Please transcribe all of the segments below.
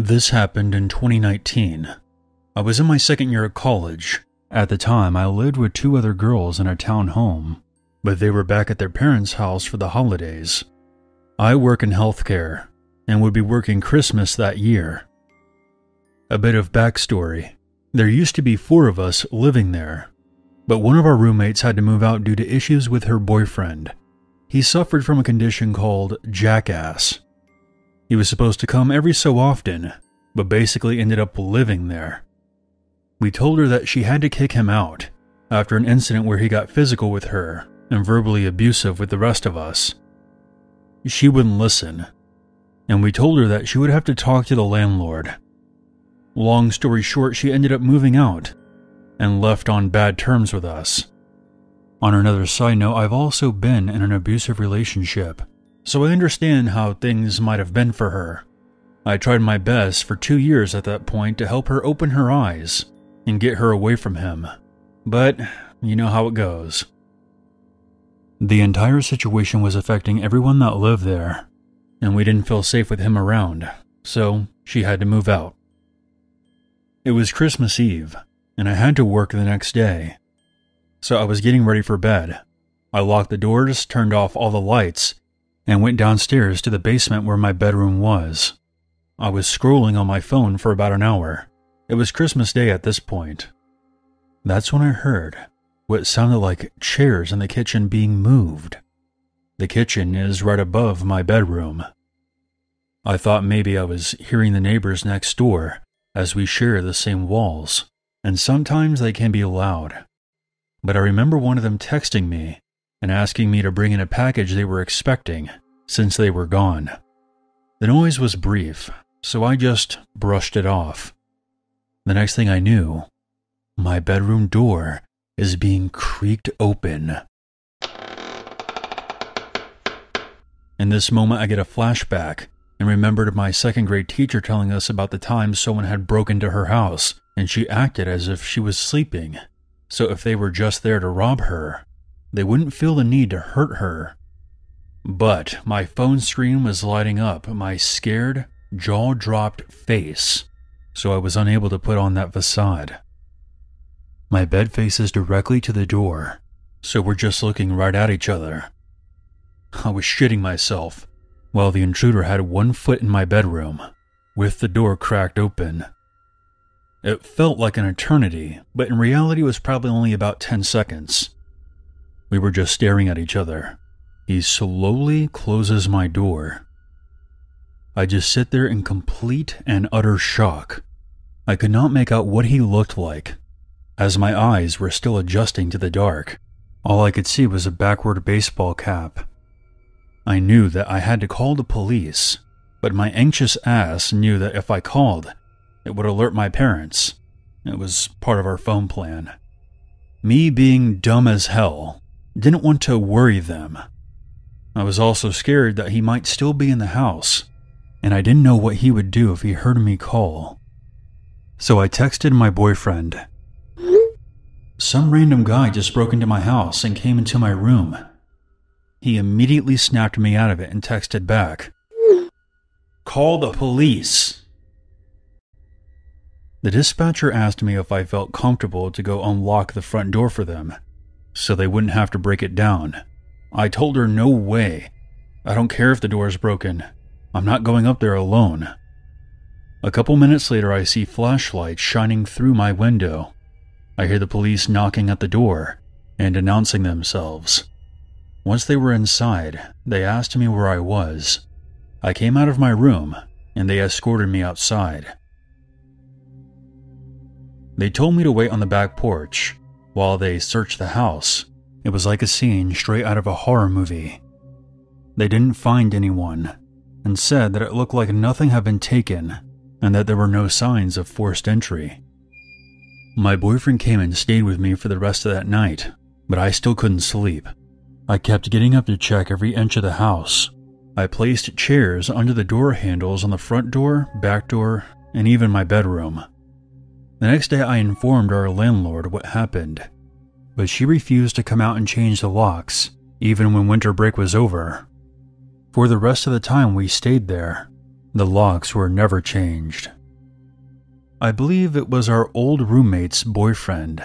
This happened in 2019. I was in my second year of college. At the time, I lived with two other girls in a town home, but they were back at their parents' house for the holidays. I work in healthcare and would be working Christmas that year. A bit of backstory there used to be four of us living there, but one of our roommates had to move out due to issues with her boyfriend. He suffered from a condition called jackass. He was supposed to come every so often, but basically ended up living there. We told her that she had to kick him out after an incident where he got physical with her and verbally abusive with the rest of us. She wouldn't listen, and we told her that she would have to talk to the landlord. Long story short, she ended up moving out and left on bad terms with us. On another side note, I've also been in an abusive relationship, so I understand how things might have been for her. I tried my best for two years at that point to help her open her eyes and get her away from him, but you know how it goes. The entire situation was affecting everyone that lived there, and we didn't feel safe with him around, so she had to move out. It was Christmas Eve, and I had to work the next day. So I was getting ready for bed. I locked the doors, turned off all the lights, and went downstairs to the basement where my bedroom was. I was scrolling on my phone for about an hour. It was Christmas Day at this point. That's when I heard what sounded like chairs in the kitchen being moved. The kitchen is right above my bedroom. I thought maybe I was hearing the neighbors next door, as we share the same walls, and sometimes they can be loud. But I remember one of them texting me and asking me to bring in a package they were expecting since they were gone. The noise was brief, so I just brushed it off. The next thing I knew, my bedroom door is being creaked open. In this moment, I get a flashback and remembered my second grade teacher telling us about the time someone had broken into her house and she acted as if she was sleeping. So if they were just there to rob her, they wouldn't feel the need to hurt her. But my phone screen was lighting up my scared, jaw dropped face, so I was unable to put on that facade. My bed faces directly to the door, so we're just looking right at each other. I was shitting myself while the intruder had one foot in my bedroom, with the door cracked open. It felt like an eternity, but in reality it was probably only about 10 seconds. We were just staring at each other. He slowly closes my door. I just sit there in complete and utter shock. I could not make out what he looked like, as my eyes were still adjusting to the dark, all I could see was a backward baseball cap. I knew that I had to call the police, but my anxious ass knew that if I called, it would alert my parents. It was part of our phone plan. Me being dumb as hell didn't want to worry them. I was also scared that he might still be in the house, and I didn't know what he would do if he heard me call. So I texted my boyfriend some random guy just broke into my house and came into my room. He immediately snapped me out of it and texted back Call the police. The dispatcher asked me if I felt comfortable to go unlock the front door for them, so they wouldn't have to break it down. I told her no way. I don't care if the door is broken. I'm not going up there alone. A couple minutes later, I see flashlights shining through my window. I hear the police knocking at the door and announcing themselves. Once they were inside, they asked me where I was. I came out of my room and they escorted me outside. They told me to wait on the back porch while they searched the house. It was like a scene straight out of a horror movie. They didn't find anyone and said that it looked like nothing had been taken and that there were no signs of forced entry. My boyfriend came and stayed with me for the rest of that night, but I still couldn't sleep. I kept getting up to check every inch of the house. I placed chairs under the door handles on the front door, back door, and even my bedroom. The next day, I informed our landlord what happened, but she refused to come out and change the locks, even when winter break was over. For the rest of the time we stayed there, The locks were never changed. I believe it was our old roommate's boyfriend.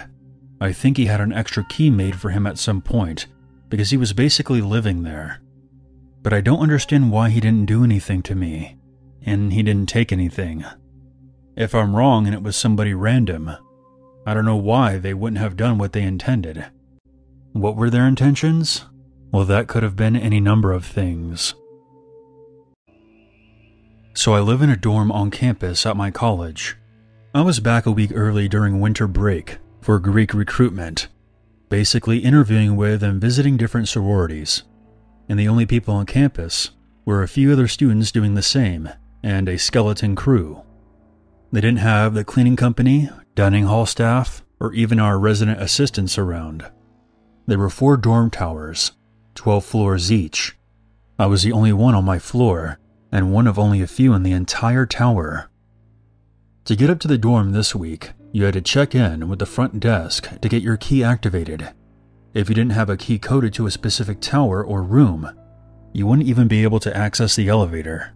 I think he had an extra key made for him at some point because he was basically living there. But I don't understand why he didn't do anything to me, and he didn't take anything. If I'm wrong and it was somebody random, I don't know why they wouldn't have done what they intended. What were their intentions? Well, that could have been any number of things. So I live in a dorm on campus at my college. I was back a week early during winter break for Greek recruitment, basically interviewing with and visiting different sororities. And the only people on campus were a few other students doing the same and a skeleton crew. They didn't have the cleaning company, dining hall staff, or even our resident assistants around. There were four dorm towers, 12 floors each. I was the only one on my floor, and one of only a few in the entire tower. To get up to the dorm this week, you had to check in with the front desk to get your key activated. If you didn't have a key coded to a specific tower or room, you wouldn't even be able to access the elevator.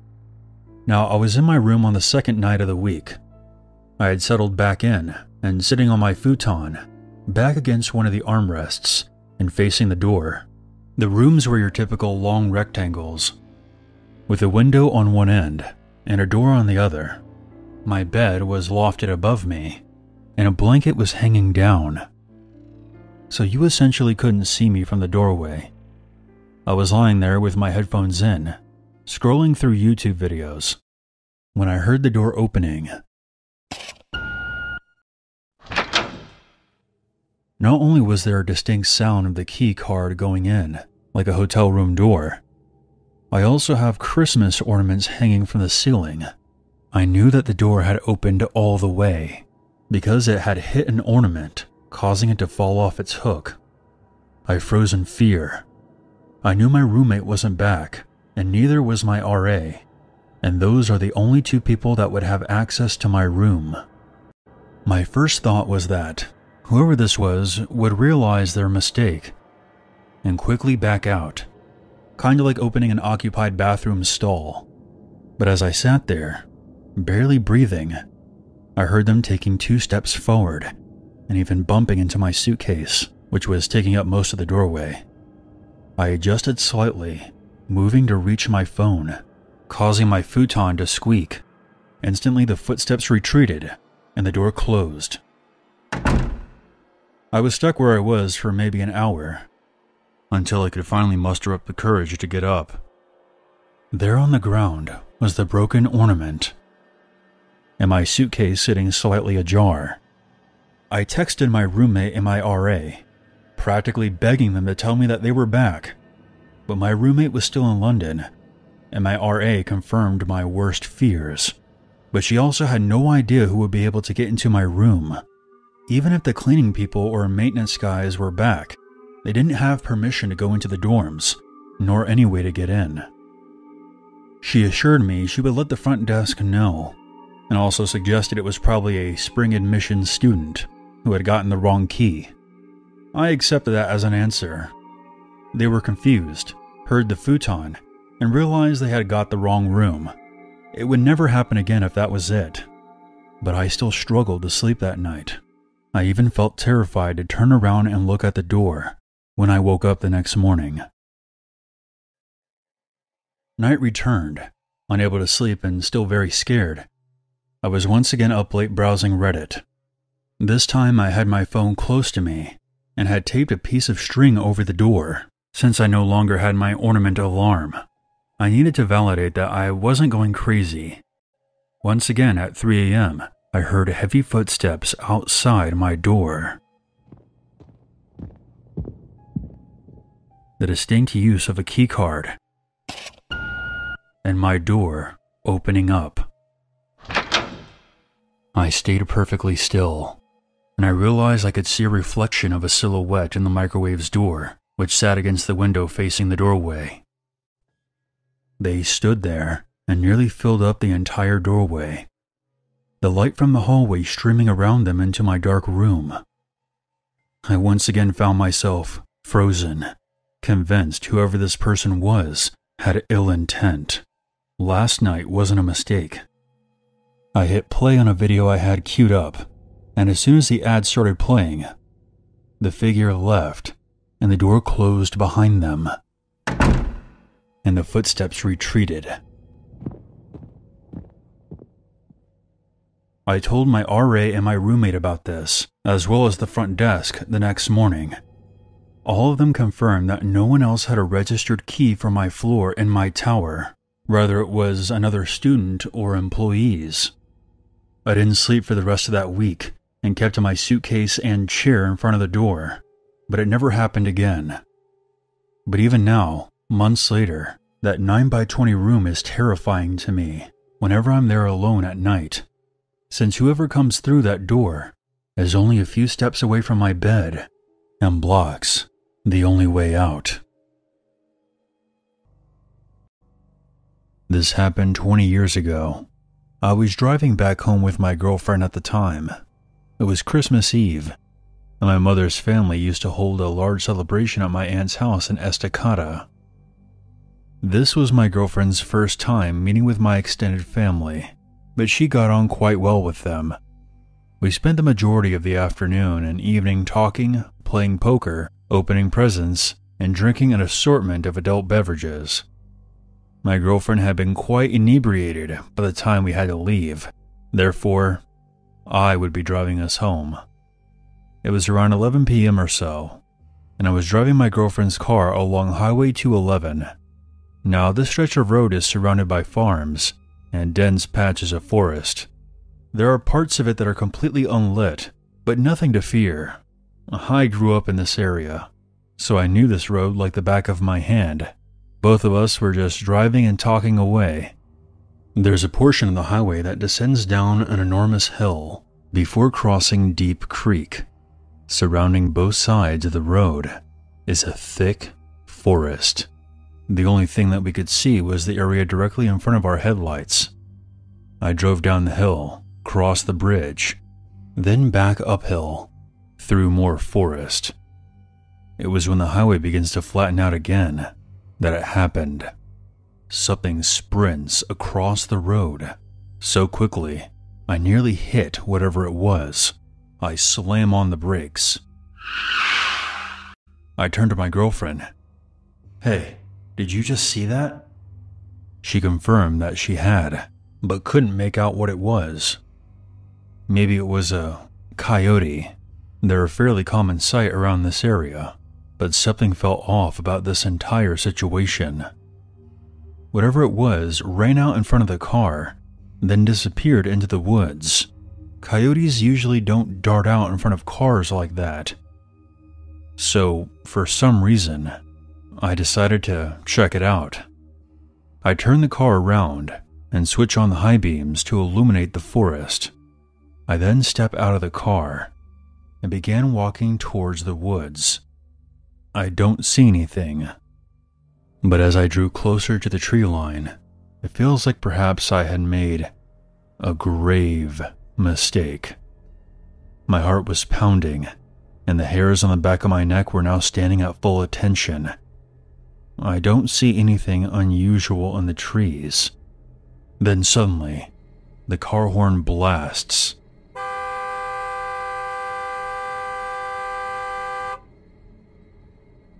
Now, I was in my room on the second night of the week. I had settled back in and sitting on my futon, back against one of the armrests and facing the door. The rooms were your typical long rectangles, with a window on one end and a door on the other. My bed was lofted above me, and a blanket was hanging down. So you essentially couldn't see me from the doorway. I was lying there with my headphones in, scrolling through YouTube videos, when I heard the door opening. Not only was there a distinct sound of the key card going in, like a hotel room door, I also have Christmas ornaments hanging from the ceiling. I knew that the door had opened all the way because it had hit an ornament, causing it to fall off its hook. I froze in fear. I knew my roommate wasn't back, and neither was my RA, and those are the only two people that would have access to my room. My first thought was that whoever this was would realize their mistake and quickly back out, kind of like opening an occupied bathroom stall. But as I sat there, barely breathing, I heard them taking two steps forward and even bumping into my suitcase, which was taking up most of the doorway. I adjusted slightly moving to reach my phone, causing my futon to squeak. Instantly, the footsteps retreated and the door closed. I was stuck where I was for maybe an hour, until I could finally muster up the courage to get up. There on the ground was the broken ornament, and my suitcase sitting slightly ajar. I texted my roommate and my RA, practically begging them to tell me that they were back but my roommate was still in London, and my RA confirmed my worst fears. But she also had no idea who would be able to get into my room. Even if the cleaning people or maintenance guys were back, they didn't have permission to go into the dorms, nor any way to get in. She assured me she would let the front desk know, and also suggested it was probably a spring admission student who had gotten the wrong key. I accepted that as an answer. They were confused, heard the futon, and realized they had got the wrong room. It would never happen again if that was it. But I still struggled to sleep that night. I even felt terrified to turn around and look at the door when I woke up the next morning. Night returned, unable to sleep and still very scared. I was once again up late browsing Reddit. This time I had my phone close to me and had taped a piece of string over the door since I no longer had my ornament alarm, I needed to validate that I wasn't going crazy. Once again at 3 a.m., I heard heavy footsteps outside my door. The distinct use of a keycard, and my door opening up. I stayed perfectly still, and I realized I could see a reflection of a silhouette in the microwave's door which sat against the window facing the doorway. They stood there and nearly filled up the entire doorway, the light from the hallway streaming around them into my dark room. I once again found myself frozen, convinced whoever this person was had ill intent. last night wasn't a mistake. I hit play on a video I had queued up, and as soon as the ad started playing, the figure left and the door closed behind them, and the footsteps retreated. I told my RA and my roommate about this, as well as the front desk, the next morning. All of them confirmed that no one else had a registered key for my floor in my tower. Rather, it was another student or employees. I didn't sleep for the rest of that week and kept my suitcase and chair in front of the door, but it never happened again. But even now, months later, that 9 by 20 room is terrifying to me whenever I'm there alone at night, since whoever comes through that door is only a few steps away from my bed and blocks the only way out. This happened 20 years ago. I was driving back home with my girlfriend at the time. It was Christmas Eve, and my mother's family used to hold a large celebration at my aunt's house in Estacada. This was my girlfriend's first time meeting with my extended family, but she got on quite well with them. We spent the majority of the afternoon and evening talking, playing poker, opening presents, and drinking an assortment of adult beverages. My girlfriend had been quite inebriated by the time we had to leave, therefore, I would be driving us home. It was around 11 p.m. or so, and I was driving my girlfriend's car along Highway 211. Now, this stretch of road is surrounded by farms and dense patches of forest. There are parts of it that are completely unlit, but nothing to fear. I grew up in this area, so I knew this road like the back of my hand. Both of us were just driving and talking away. There's a portion of the highway that descends down an enormous hill before crossing Deep Creek. Surrounding both sides of the road is a thick forest. The only thing that we could see was the area directly in front of our headlights. I drove down the hill, crossed the bridge, then back uphill, through more forest. It was when the highway begins to flatten out again that it happened. Something sprints across the road so quickly I nearly hit whatever it was. I slam on the brakes. I turn to my girlfriend. Hey, did you just see that? She confirmed that she had, but couldn't make out what it was. Maybe it was a coyote. They're a fairly common sight around this area but something felt off about this entire situation. Whatever it was ran out in front of the car, then disappeared into the woods. Coyotes usually don't dart out in front of cars like that. So, for some reason, I decided to check it out. I turn the car around and switch on the high beams to illuminate the forest. I then step out of the car and began walking towards the woods. I don't see anything. But as I drew closer to the tree line, it feels like perhaps I had made a grave mistake. My heart was pounding, and the hairs on the back of my neck were now standing at full attention. I don't see anything unusual in the trees. Then suddenly, the car horn blasts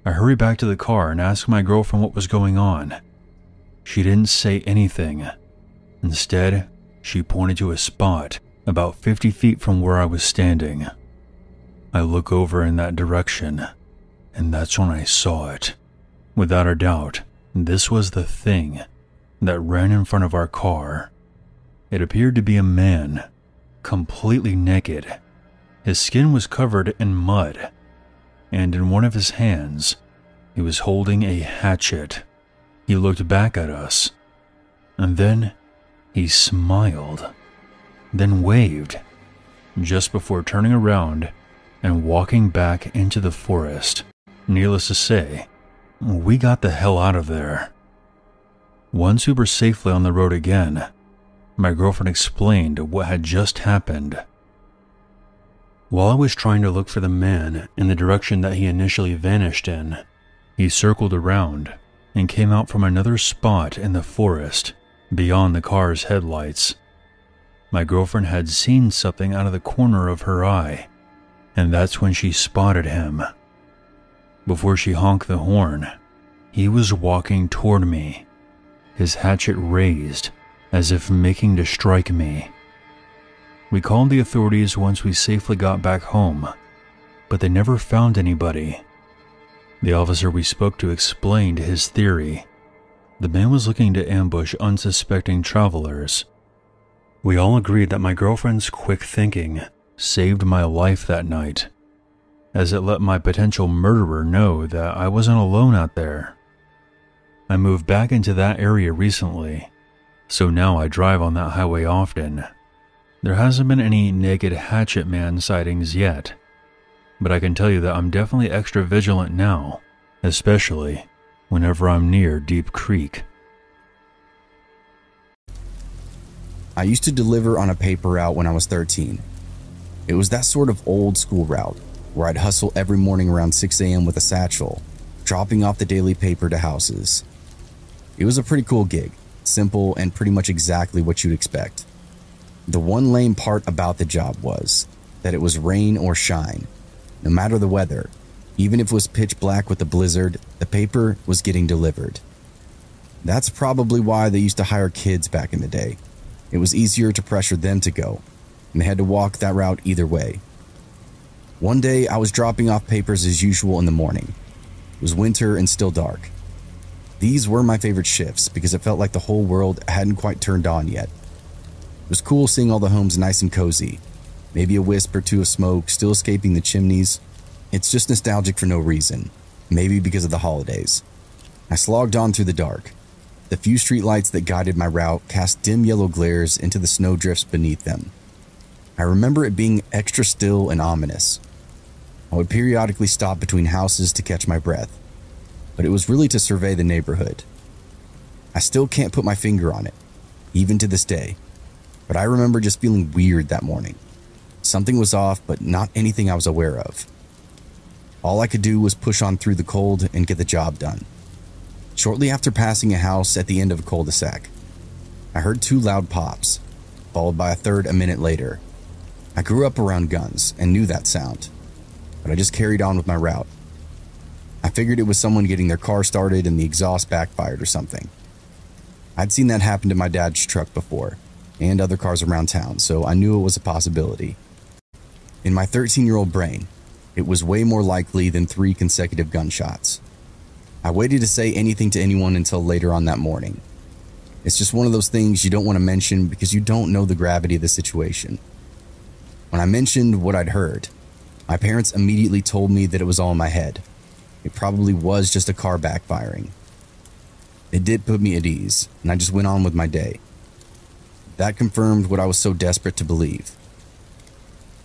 I hurry back to the car and ask my girlfriend what was going on. She didn't say anything. Instead, she pointed to a spot about 50 feet from where I was standing. I look over in that direction, and that's when I saw it. Without a doubt, this was the thing that ran in front of our car. It appeared to be a man, completely naked. His skin was covered in mud and in one of his hands, he was holding a hatchet. He looked back at us, and then he smiled, then waved, just before turning around and walking back into the forest. Needless to say, we got the hell out of there. Once we were safely on the road again, my girlfriend explained what had just happened. While I was trying to look for the man in the direction that he initially vanished in, he circled around and came out from another spot in the forest beyond the car's headlights. My girlfriend had seen something out of the corner of her eye, and that's when she spotted him. Before she honked the horn, he was walking toward me, his hatchet raised as if making to strike me. We called the authorities once we safely got back home, but they never found anybody. The officer we spoke to explained his theory. The man was looking to ambush unsuspecting travelers. We all agreed that my girlfriend's quick thinking saved my life that night, as it let my potential murderer know that I wasn't alone out there. I moved back into that area recently, so now I drive on that highway often. There hasn't been any naked hatchet man sightings yet, but I can tell you that I'm definitely extra vigilant now, especially whenever I'm near Deep Creek. I used to deliver on a paper route when I was 13. It was that sort of old school route where I'd hustle every morning around 6 a.m. with a satchel, dropping off the daily paper to houses. It was a pretty cool gig, simple and pretty much exactly what you'd expect. The one lame part about the job was that it was rain or shine. No matter the weather, even if it was pitch black with a blizzard, the paper was getting delivered. That's probably why they used to hire kids back in the day. It was easier to pressure them to go, and they had to walk that route either way. One day, I was dropping off papers as usual in the morning. It was winter and still dark. These were my favorite shifts because it felt like the whole world hadn't quite turned on yet. It was cool seeing all the homes nice and cozy. Maybe a wisp or two of smoke still escaping the chimneys. It's just nostalgic for no reason. Maybe because of the holidays. I slogged on through the dark. The few streetlights that guided my route cast dim yellow glares into the snowdrifts beneath them. I remember it being extra still and ominous. I would periodically stop between houses to catch my breath, but it was really to survey the neighborhood. I still can't put my finger on it, even to this day but I remember just feeling weird that morning. Something was off, but not anything I was aware of. All I could do was push on through the cold and get the job done. Shortly after passing a house at the end of a cul de sac, I heard two loud pops, followed by a third a minute later. I grew up around guns and knew that sound, but I just carried on with my route. I figured it was someone getting their car started and the exhaust backfired or something. I'd seen that happen to my dad's truck before, and other cars around town, so I knew it was a possibility. In my 13 year old brain, it was way more likely than three consecutive gunshots. I waited to say anything to anyone until later on that morning. It's just one of those things you don't want to mention because you don't know the gravity of the situation. When I mentioned what I'd heard, my parents immediately told me that it was all in my head. It probably was just a car backfiring. It did put me at ease, and I just went on with my day. That confirmed what I was so desperate to believe.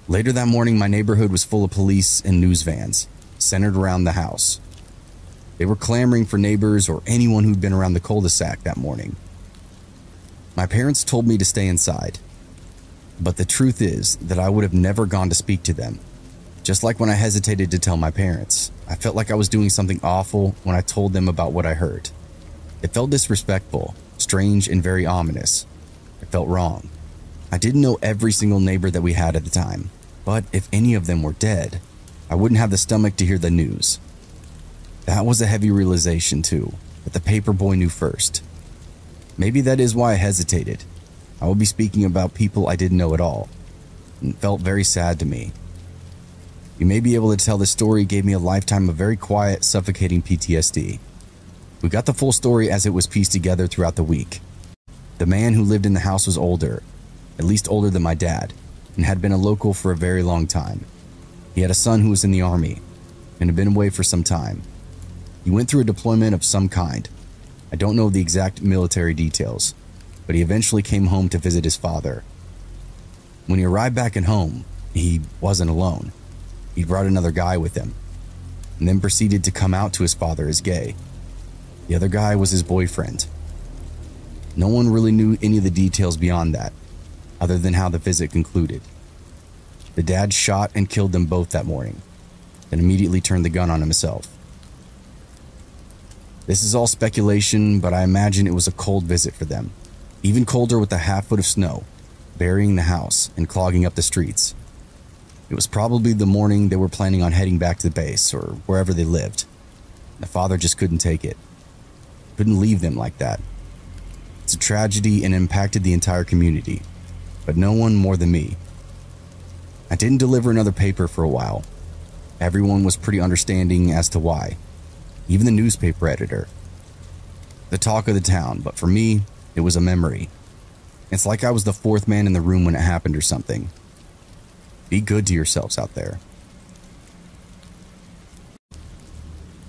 Later that morning, my neighborhood was full of police and news vans, centered around the house. They were clamoring for neighbors or anyone who'd been around the cul de sac that morning. My parents told me to stay inside, but the truth is that I would have never gone to speak to them. Just like when I hesitated to tell my parents, I felt like I was doing something awful when I told them about what I heard. It felt disrespectful, strange, and very ominous. It felt wrong. I didn't know every single neighbor that we had at the time, but if any of them were dead, I wouldn't have the stomach to hear the news. That was a heavy realization, too, that the paper boy knew first. Maybe that is why I hesitated. I would be speaking about people I didn't know at all, and it felt very sad to me. You may be able to tell this story gave me a lifetime of very quiet, suffocating PTSD. We got the full story as it was pieced together throughout the week, the man who lived in the house was older, at least older than my dad, and had been a local for a very long time. He had a son who was in the army and had been away for some time. He went through a deployment of some kind. I don't know the exact military details, but he eventually came home to visit his father. When he arrived back at home, he wasn't alone. He brought another guy with him, and then proceeded to come out to his father as gay. The other guy was his boyfriend, no one really knew any of the details beyond that, other than how the visit concluded. The dad shot and killed them both that morning, then immediately turned the gun on himself. This is all speculation, but I imagine it was a cold visit for them. Even colder with a half foot of snow, burying the house and clogging up the streets. It was probably the morning they were planning on heading back to the base or wherever they lived. The father just couldn't take it. Couldn't leave them like that. It's a tragedy and impacted the entire community, but no one more than me. I didn't deliver another paper for a while. Everyone was pretty understanding as to why, even the newspaper editor. The talk of the town, but for me, it was a memory. It's like I was the fourth man in the room when it happened or something. Be good to yourselves out there.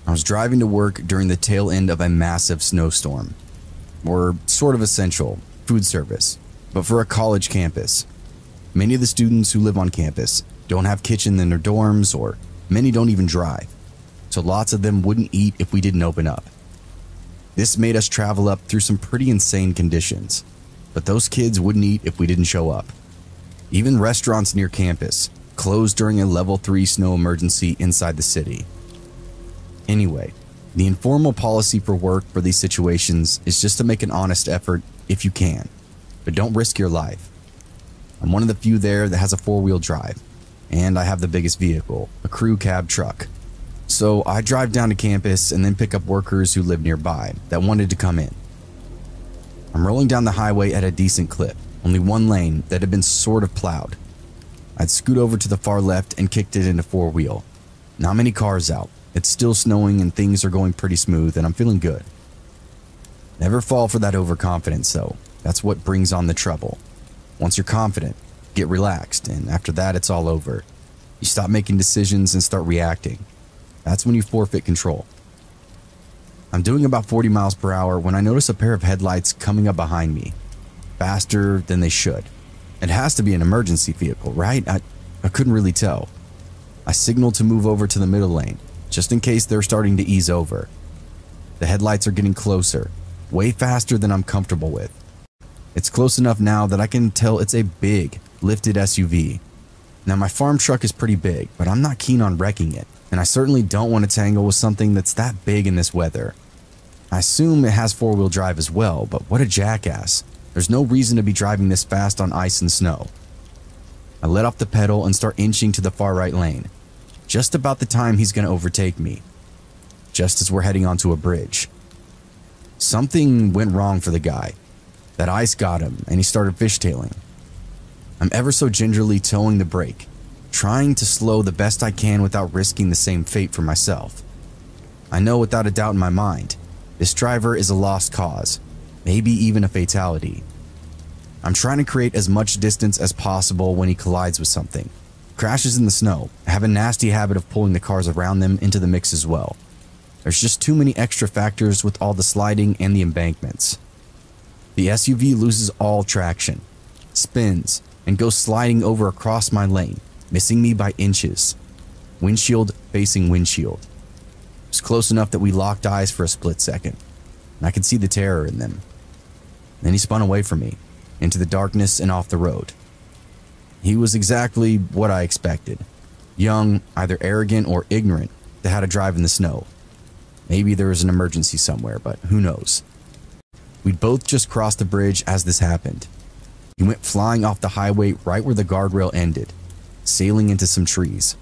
I was driving to work during the tail end of a massive snowstorm, or sort of essential food service, but for a college campus. Many of the students who live on campus don't have kitchen in their dorms, or many don't even drive, so lots of them wouldn't eat if we didn't open up. This made us travel up through some pretty insane conditions, but those kids wouldn't eat if we didn't show up. Even restaurants near campus closed during a level 3 snow emergency inside the city. Anyway, the informal policy for work for these situations is just to make an honest effort if you can, but don't risk your life. I'm one of the few there that has a four wheel drive, and I have the biggest vehicle, a crew cab truck. So I drive down to campus and then pick up workers who live nearby that wanted to come in. I'm rolling down the highway at a decent clip, only one lane that had been sort of plowed. I'd scoot over to the far left and kicked it into four wheel. Not many cars out. It's still snowing and things are going pretty smooth, and I'm feeling good. Never fall for that overconfidence, though. That's what brings on the trouble. Once you're confident, get relaxed, and after that, it's all over. You stop making decisions and start reacting. That's when you forfeit control. I'm doing about 40 miles per hour when I notice a pair of headlights coming up behind me, faster than they should. It has to be an emergency vehicle, right? I, I couldn't really tell. I signaled to move over to the middle lane, just in case they're starting to ease over. The headlights are getting closer, way faster than I'm comfortable with. It's close enough now that I can tell it's a big, lifted SUV. Now, my farm truck is pretty big, but I'm not keen on wrecking it, and I certainly don't want to tangle with something that's that big in this weather. I assume it has four wheel drive as well, but what a jackass. There's no reason to be driving this fast on ice and snow. I let off the pedal and start inching to the far right lane, just about the time he's going to overtake me, just as we're heading onto a bridge. Something went wrong for the guy. That ice got him and he started fishtailing. I'm ever so gingerly toeing the brake, trying to slow the best I can without risking the same fate for myself. I know without a doubt in my mind, this driver is a lost cause, maybe even a fatality. I'm trying to create as much distance as possible when he collides with something. Crashes in the snow have a nasty habit of pulling the cars around them into the mix as well. There's just too many extra factors with all the sliding and the embankments. The SUV loses all traction, spins, and goes sliding over across my lane, missing me by inches. Windshield facing windshield. It was close enough that we locked eyes for a split second, and I could see the terror in them. Then he spun away from me, into the darkness and off the road. He was exactly what I expected young, either arrogant or ignorant to how to drive in the snow. Maybe there was an emergency somewhere, but who knows? We'd both just crossed the bridge as this happened. He went flying off the highway right where the guardrail ended, sailing into some trees.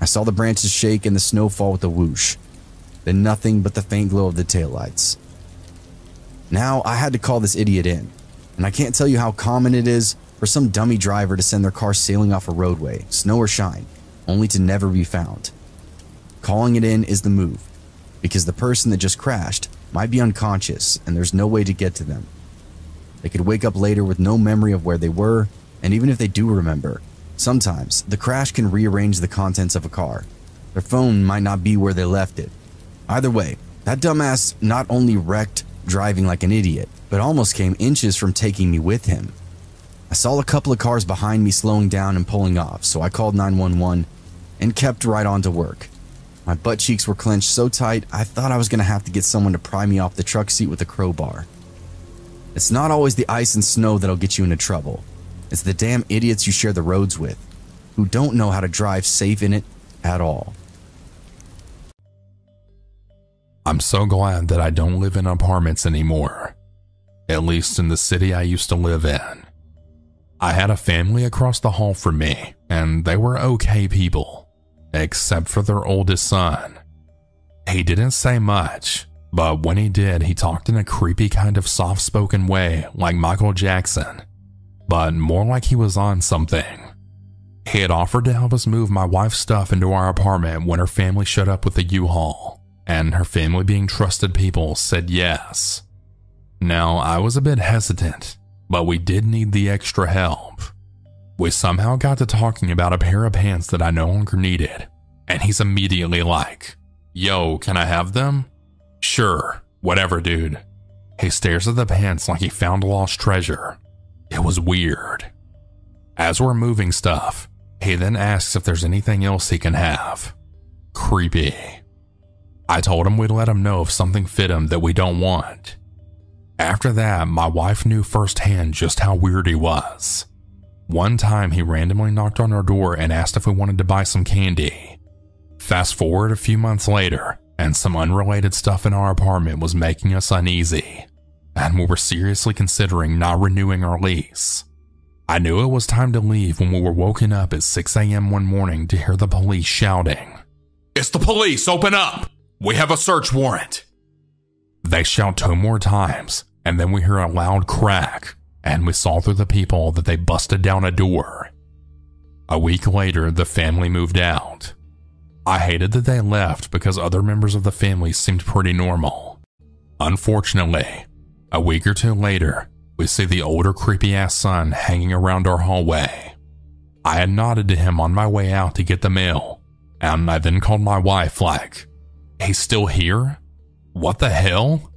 I saw the branches shake and the snow fall with a whoosh, then nothing but the faint glow of the taillights. Now I had to call this idiot in, and I can't tell you how common it is for some dummy driver to send their car sailing off a roadway, snow or shine, only to never be found. Calling it in is the move, because the person that just crashed might be unconscious and there's no way to get to them. They could wake up later with no memory of where they were, and even if they do remember, sometimes the crash can rearrange the contents of a car. Their phone might not be where they left it. Either way, that dumbass not only wrecked driving like an idiot, but almost came inches from taking me with him. I saw a couple of cars behind me slowing down and pulling off, so I called 911 and kept right on to work. My butt cheeks were clenched so tight, I thought I was going to have to get someone to pry me off the truck seat with a crowbar. It's not always the ice and snow that'll get you into trouble. It's the damn idiots you share the roads with, who don't know how to drive safe in it at all. I'm so glad that I don't live in apartments anymore. at least in the city I used to live in. I had a family across the hall from me, and they were okay people, except for their oldest son. He didn't say much, but when he did, he talked in a creepy kind of soft spoken way, like Michael Jackson, but more like he was on something. He had offered to help us move my wife's stuff into our apartment when her family showed up with a U-Haul, and her family being trusted people said yes. Now, I was a bit hesitant, but we did need the extra help. We somehow got to talking about a pair of pants that I no longer needed, and he's immediately like, Yo, can I have them? Sure, whatever, dude. He stares at the pants like he found lost treasure. It was weird. As we're moving stuff, he then asks if there's anything else he can have. Creepy. I told him we'd let him know if something fit him that we don't want. After that, my wife knew firsthand just how weird he was. One time, he randomly knocked on our door and asked if we wanted to buy some candy. Fast forward a few months later, and some unrelated stuff in our apartment was making us uneasy, and we were seriously considering not renewing our lease. I knew it was time to leave when we were woken up at 6 a.m. one morning to hear the police shouting, It's the police, open up! We have a search warrant! They shout two more times, and then we hear a loud crack, and we saw through the people that they busted down a door. A week later, the family moved out. I hated that they left because other members of the family seemed pretty normal. Unfortunately, a week or two later, we see the older creepy ass son hanging around our hallway. I had nodded to him on my way out to get the mail, and I then called my wife, like, He's still here? What the hell?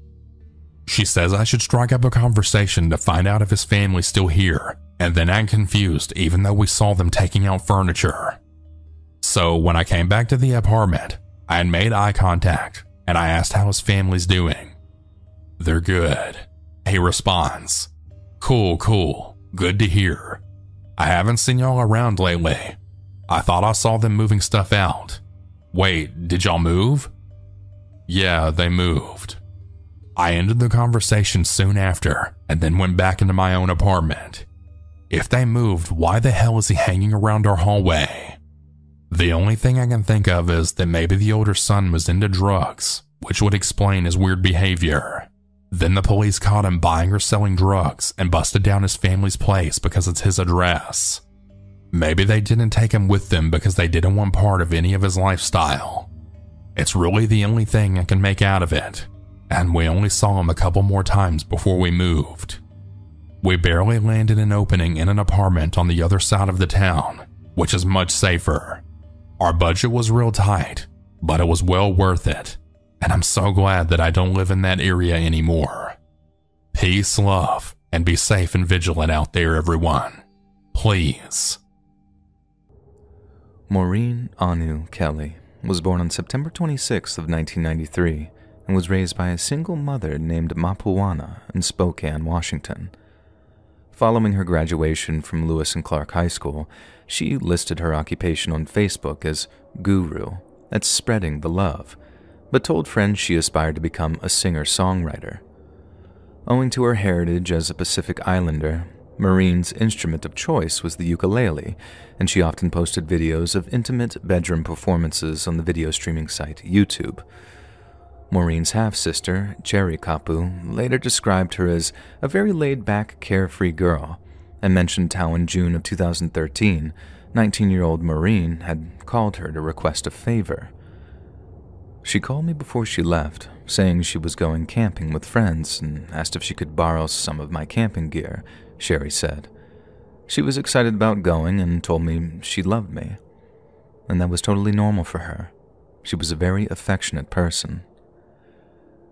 She says I should strike up a conversation to find out if his family's still here, and then act confused even though we saw them taking out furniture. So when I came back to the apartment, I had made eye contact and I asked how his family's doing. They're good. He responds, Cool, cool. Good to hear. I haven't seen y'all around lately. I thought I saw them moving stuff out. Wait, did y'all move? Yeah, they moved. I ended the conversation soon after and then went back into my own apartment. If they moved, why the hell is he hanging around our hallway? The only thing I can think of is that maybe the older son was into drugs, which would explain his weird behavior. Then the police caught him buying or selling drugs and busted down his family's place because it's his address. Maybe they didn't take him with them because they didn't want part of any of his lifestyle. It's really the only thing I can make out of it, and we only saw him a couple more times before we moved. We barely landed an opening in an apartment on the other side of the town, which is much safer. Our budget was real tight, but it was well worth it, and I'm so glad that I don't live in that area anymore. Peace, love, and be safe and vigilant out there, everyone. Please. Maureen Anu Kelly was born on September 26 of 1993 and was raised by a single mother named Mapuana in Spokane, Washington. Following her graduation from Lewis and Clark High School, she listed her occupation on Facebook as guru, that's spreading the love, but told friends she aspired to become a singer-songwriter. Owing to her heritage as a Pacific Islander, Maureen's instrument of choice was the ukulele, and she often posted videos of intimate bedroom performances on the video streaming site YouTube. Maureen's half sister, Sherry Kapu, later described her as a very laid back, carefree girl, and mentioned how in June of 2013, 19 year old Maureen had called her to request a favor. She called me before she left, saying she was going camping with friends and asked if she could borrow some of my camping gear, Sherry said. She was excited about going and told me she loved me. And that was totally normal for her. She was a very affectionate person.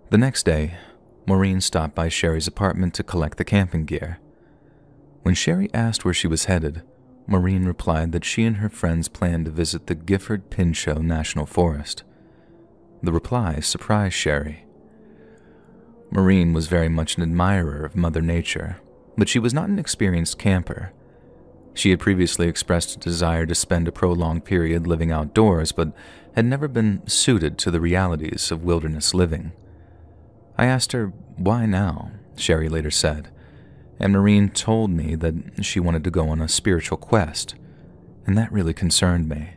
The next day, Maureen stopped by Sherry's apartment to collect the camping gear. When Sherry asked where she was headed, Maureen replied that she and her friends planned to visit the Gifford Pinchot National Forest. The reply surprised Sherry. Maureen was very much an admirer of Mother Nature, but she was not an experienced camper. She had previously expressed a desire to spend a prolonged period living outdoors, but had never been suited to the realities of wilderness living. I asked her why now, Sherry later said, and Maureen told me that she wanted to go on a spiritual quest, and that really concerned me.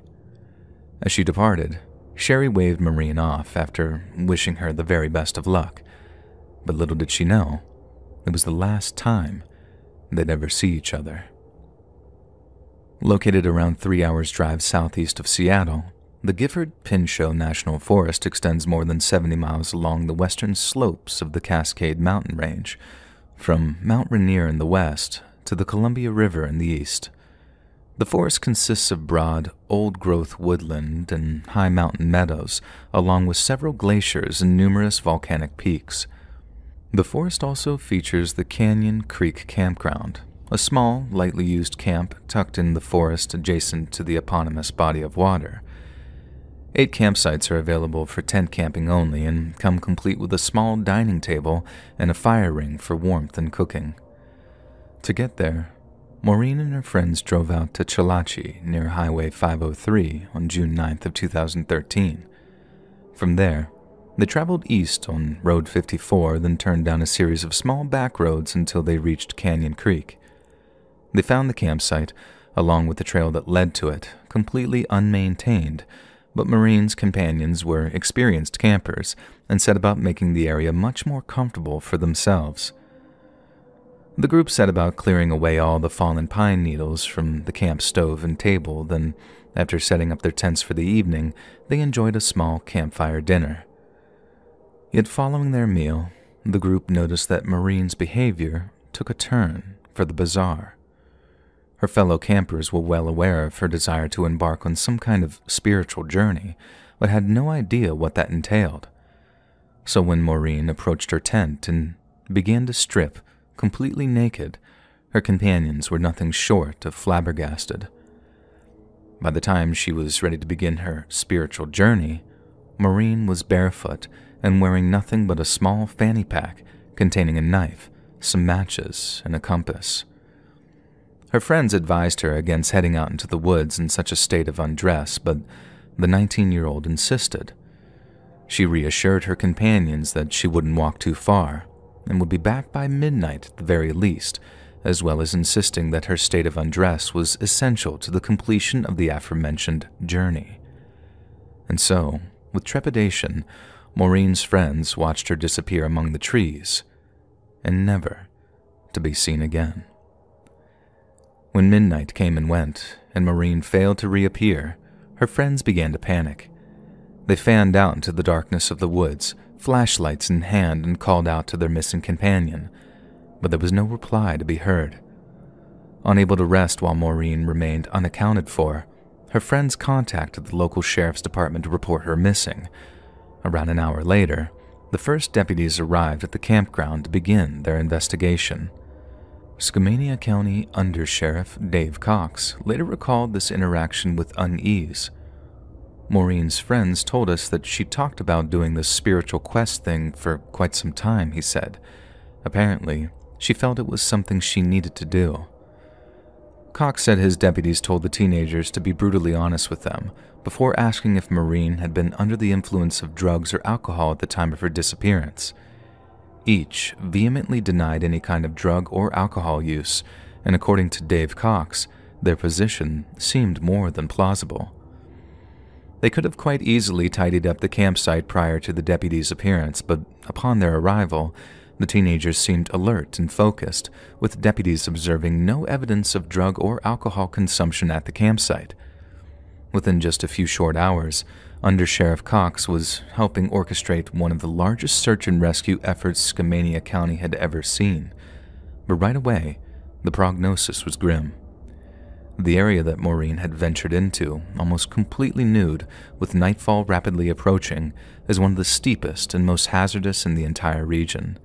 As she departed, Sherry waved Maureen off after wishing her the very best of luck, but little did she know, it was the last time they'd ever see each other. Located around three hours' drive southeast of Seattle, the Gifford Pinchot National Forest extends more than 70 miles along the western slopes of the Cascade Mountain Range, from Mount Rainier in the west to the Columbia River in the east. The forest consists of broad, old growth woodland and high mountain meadows, along with several glaciers and numerous volcanic peaks. The forest also features the Canyon Creek Campground, a small, lightly used camp tucked in the forest adjacent to the eponymous body of water. Eight campsites are available for tent camping only and come complete with a small dining table and a fire ring for warmth and cooking. To get there, Maureen and her friends drove out to Chelatchie near Highway 503 on June 9th of 2013. From there, they traveled east on Road 54, then turned down a series of small back roads until they reached Canyon Creek. They found the campsite, along with the trail that led to it, completely unmaintained, but Maureen's companions were experienced campers and set about making the area much more comfortable for themselves. The group set about clearing away all the fallen pine needles from the camp stove and table, then, after setting up their tents for the evening, they enjoyed a small campfire dinner. Yet, following their meal, the group noticed that Maureen's behavior took a turn for the bizarre. Her fellow campers were well aware of her desire to embark on some kind of spiritual journey, but had no idea what that entailed. So when Maureen approached her tent and began to strip, completely naked, her companions were nothing short of flabbergasted. By the time she was ready to begin her spiritual journey, Maureen was barefoot and wearing nothing but a small fanny pack containing a knife, some matches, and a compass. Her friends advised her against heading out into the woods in such a state of undress, but the 19 year old insisted. She reassured her companions that she wouldn't walk too far and would be back by midnight at the very least, as well as insisting that her state of undress was essential to the completion of the aforementioned journey. And so, with trepidation, Maureen's friends watched her disappear among the trees and never to be seen again. When midnight came and went, and Maureen failed to reappear, her friends began to panic. They fanned out into the darkness of the woods, flashlights in hand, and called out to their missing companion, but there was no reply to be heard. Unable to rest while Maureen remained unaccounted for, her friends contacted the local sheriff's department to report her missing. Around an hour later, the first deputies arrived at the campground to begin their investigation. Skamania County Under Sheriff Dave Cox later recalled this interaction with unease. Maureen's friends told us that she talked about doing this spiritual quest thing for quite some time, he said. Apparently, she felt it was something she needed to do. Cox said his deputies told the teenagers to be brutally honest with them before asking if Maureen had been under the influence of drugs or alcohol at the time of her disappearance. Each vehemently denied any kind of drug or alcohol use, and according to Dave Cox, their position seemed more than plausible. They could have quite easily tidied up the campsite prior to the deputy's appearance, but upon their arrival, the teenagers seemed alert and focused, with deputies observing no evidence of drug or alcohol consumption at the campsite. Within just a few short hours, under Sheriff Cox was helping orchestrate one of the largest search and rescue efforts Skamania County had ever seen. But right away, the prognosis was grim. The area that Maureen had ventured into, almost completely nude, with nightfall rapidly approaching, is one of the steepest and most hazardous in the entire region.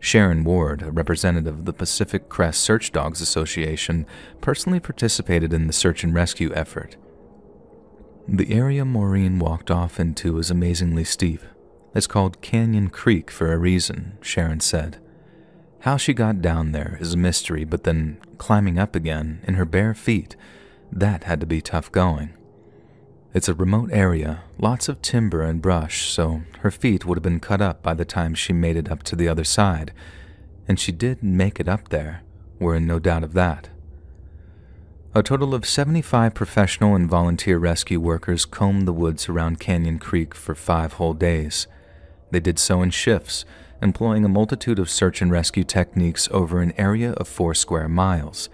Sharon Ward, a representative of the Pacific Crest Search Dogs Association, personally participated in the search and rescue effort. The area Maureen walked off into is amazingly steep. It's called Canyon Creek for a reason, Sharon said. How she got down there is a mystery, but then climbing up again in her bare feet, that had to be tough going. It's a remote area, lots of timber and brush, so her feet would have been cut up by the time she made it up to the other side, and she did make it up there, we're in no doubt of that. A total of 75 professional and volunteer rescue workers combed the woods around Canyon Creek for five whole days. They did so in shifts, employing a multitude of search and rescue techniques over an area of four square miles.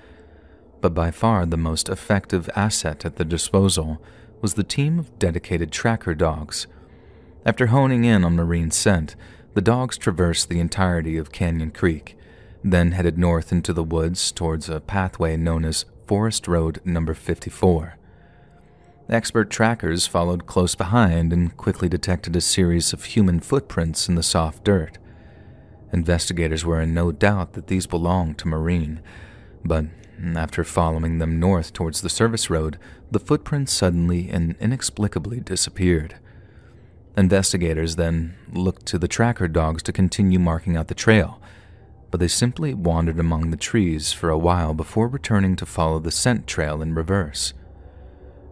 But by far the most effective asset at their disposal was the team of dedicated tracker dogs. After honing in on Maureen scent, the dogs traversed the entirety of Canyon Creek, then headed north into the woods towards a pathway known as Forest Road number 54. Expert trackers followed close behind and quickly detected a series of human footprints in the soft dirt. Investigators were in no doubt that these belonged to Maureen, but after following them north towards the service road, the footprints suddenly and inexplicably disappeared. Investigators then looked to the tracker dogs to continue marking out the trail, but they simply wandered among the trees for a while before returning to follow the scent trail in reverse.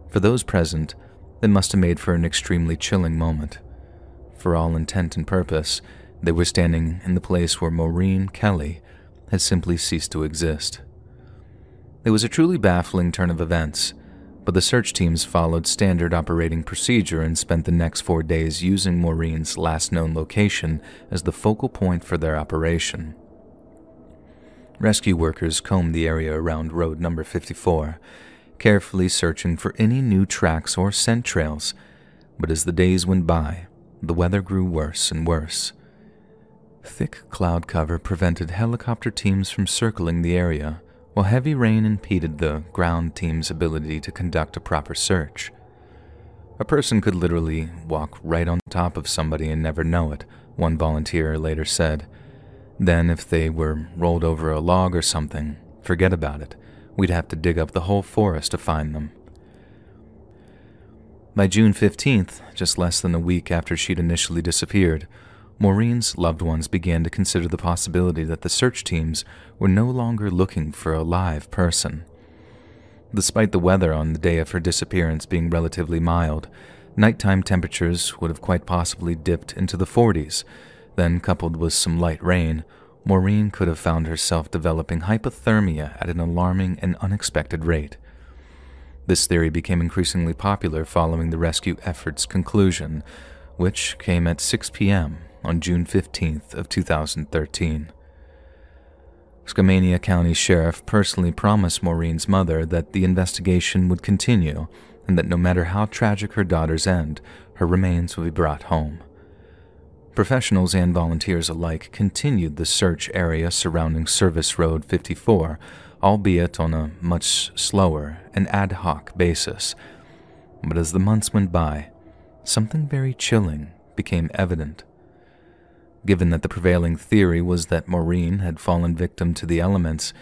For those present, it must have made for an extremely chilling moment. For all intent and purpose, they were standing in the place where Maureen Kelly had simply ceased to exist. It was a truly baffling turn of events, but the search teams followed standard operating procedure and spent the next four days using Maureen's last known location as the focal point for their operation. Rescue workers combed the area around road number 54, carefully searching for any new tracks or scent trails, but as the days went by, the weather grew worse and worse. Thick cloud cover prevented helicopter teams from circling the area, while heavy rain impeded the ground team's ability to conduct a proper search. A person could literally walk right on top of somebody and never know it, one volunteer later said. Then, if they were rolled over a log or something, forget about it. We'd have to dig up the whole forest to find them. By June 15th, just less than a week after she'd initially disappeared, Maureen's loved ones began to consider the possibility that the search teams were no longer looking for a live person. Despite the weather on the day of her disappearance being relatively mild, nighttime temperatures would have quite possibly dipped into the 40s. Then, coupled with some light rain, Maureen could have found herself developing hypothermia at an alarming and unexpected rate. This theory became increasingly popular following the rescue effort's conclusion, which came at 6 p.m on June 15th of 2013. Skamania County Sheriff personally promised Maureen's mother that the investigation would continue and that no matter how tragic her daughter's end, her remains would be brought home. Professionals and volunteers alike continued the search area surrounding Service Road 54, albeit on a much slower and ad hoc basis. But as the months went by, something very chilling became evident. Given that the prevailing theory was that Maureen had fallen victim to the elements,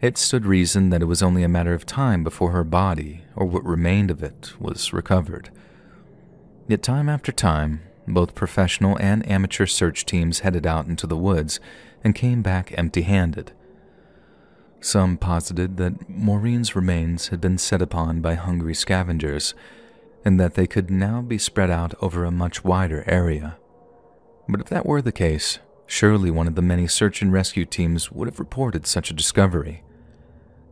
it stood reason that it was only a matter of time before her body, or what remained of it, was recovered. Yet, time after time, both professional and amateur search teams headed out into the woods and came back empty handed. Some posited that Maureen's remains had been set upon by hungry scavengers, and that they could now be spread out over a much wider area. But if that were the case, surely one of the many search and rescue teams would have reported such a discovery.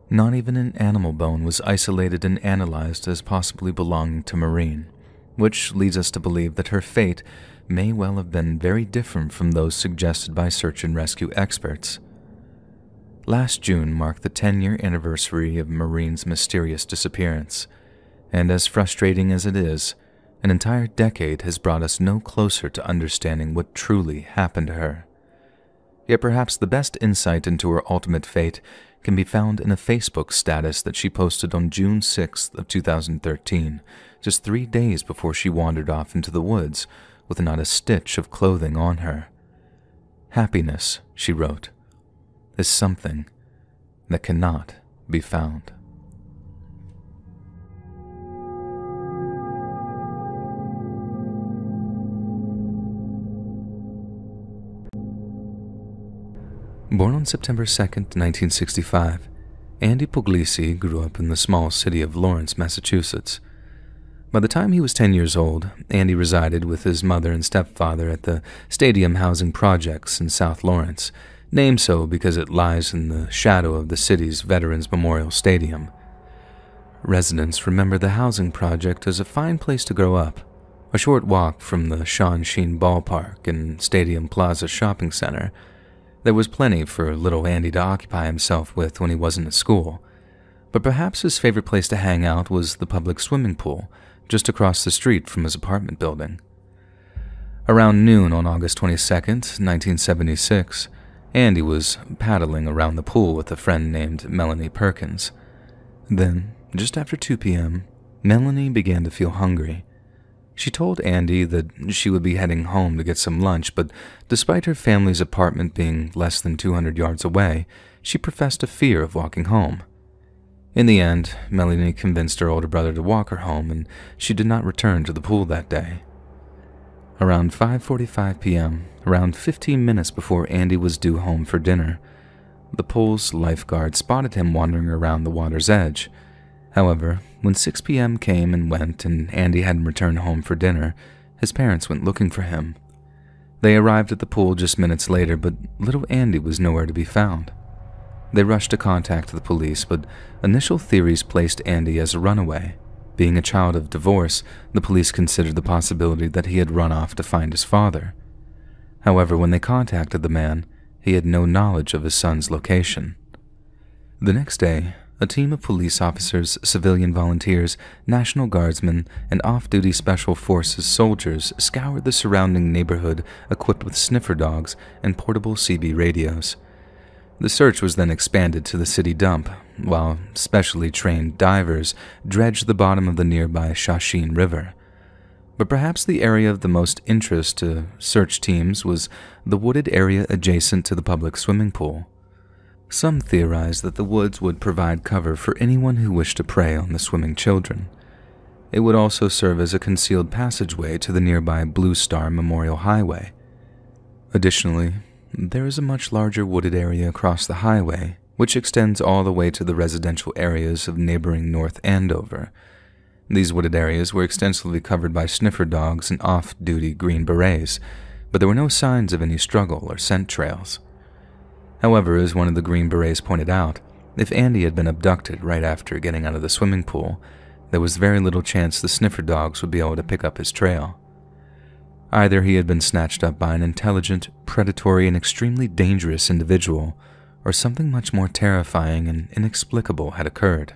Not even an animal bone was isolated and analyzed as possibly belonging to Maureen, which leads us to believe that her fate may well have been very different from those suggested by search and rescue experts. Last June marked the 10 year anniversary of Maureen's mysterious disappearance, and as frustrating as it is, an entire decade has brought us no closer to understanding what truly happened to her. Yet perhaps the best insight into her ultimate fate can be found in a Facebook status that she posted on June 6th of 2013, just 3 days before she wandered off into the woods with not a stitch of clothing on her. Happiness, she wrote, is something that cannot be found. Born on September 2, 1965, Andy Puglisi grew up in the small city of Lawrence, Massachusetts. By the time he was 10 years old, Andy resided with his mother and stepfather at the Stadium Housing Projects in South Lawrence, named so because it lies in the shadow of the city's Veterans Memorial Stadium. Residents remember the housing project as a fine place to grow up, a short walk from the Sean Sheen Ballpark and Stadium Plaza shopping center. There was plenty for little Andy to occupy himself with when he wasn't at school, but perhaps his favorite place to hang out was the public swimming pool just across the street from his apartment building. Around noon on August 22nd, 1976, Andy was paddling around the pool with a friend named Melanie Perkins. Then, just after 2 p.m., Melanie began to feel hungry. She told Andy that she would be heading home to get some lunch, but despite her family's apartment being less than 200 yards away, she professed a fear of walking home. In the end, Melanie convinced her older brother to walk her home, and she did not return to the pool that day. Around 5:45 p.m., around 15 minutes before Andy was due home for dinner, the pool's lifeguard spotted him wandering around the water's edge. However, when 6 p.m. came and went and Andy hadn't returned home for dinner, his parents went looking for him. They arrived at the pool just minutes later, but little Andy was nowhere to be found. They rushed to contact the police, but initial theories placed Andy as a runaway. Being a child of divorce, the police considered the possibility that he had run off to find his father. However, when they contacted the man, he had no knowledge of his son's location. The next day, a team of police officers, civilian volunteers, National Guardsmen, and off duty Special Forces soldiers scoured the surrounding neighborhood equipped with sniffer dogs and portable CB radios. The search was then expanded to the city dump, while specially trained divers dredged the bottom of the nearby Shawsheen River. But perhaps the area of the most interest to search teams was the wooded area adjacent to the public swimming pool. Some theorized that the woods would provide cover for anyone who wished to prey on the swimming children. It would also serve as a concealed passageway to the nearby Blue Star Memorial Highway. Additionally, there is a much larger wooded area across the highway, which extends all the way to the residential areas of neighboring North Andover. These wooded areas were extensively covered by sniffer dogs and off duty Green Berets, but there were no signs of any struggle or scent trails. However, as one of the Green Berets pointed out, if Andy had been abducted right after getting out of the swimming pool, there was very little chance the sniffer dogs would be able to pick up his trail. Either he had been snatched up by an intelligent, predatory, and extremely dangerous individual, or something much more terrifying and inexplicable had occurred.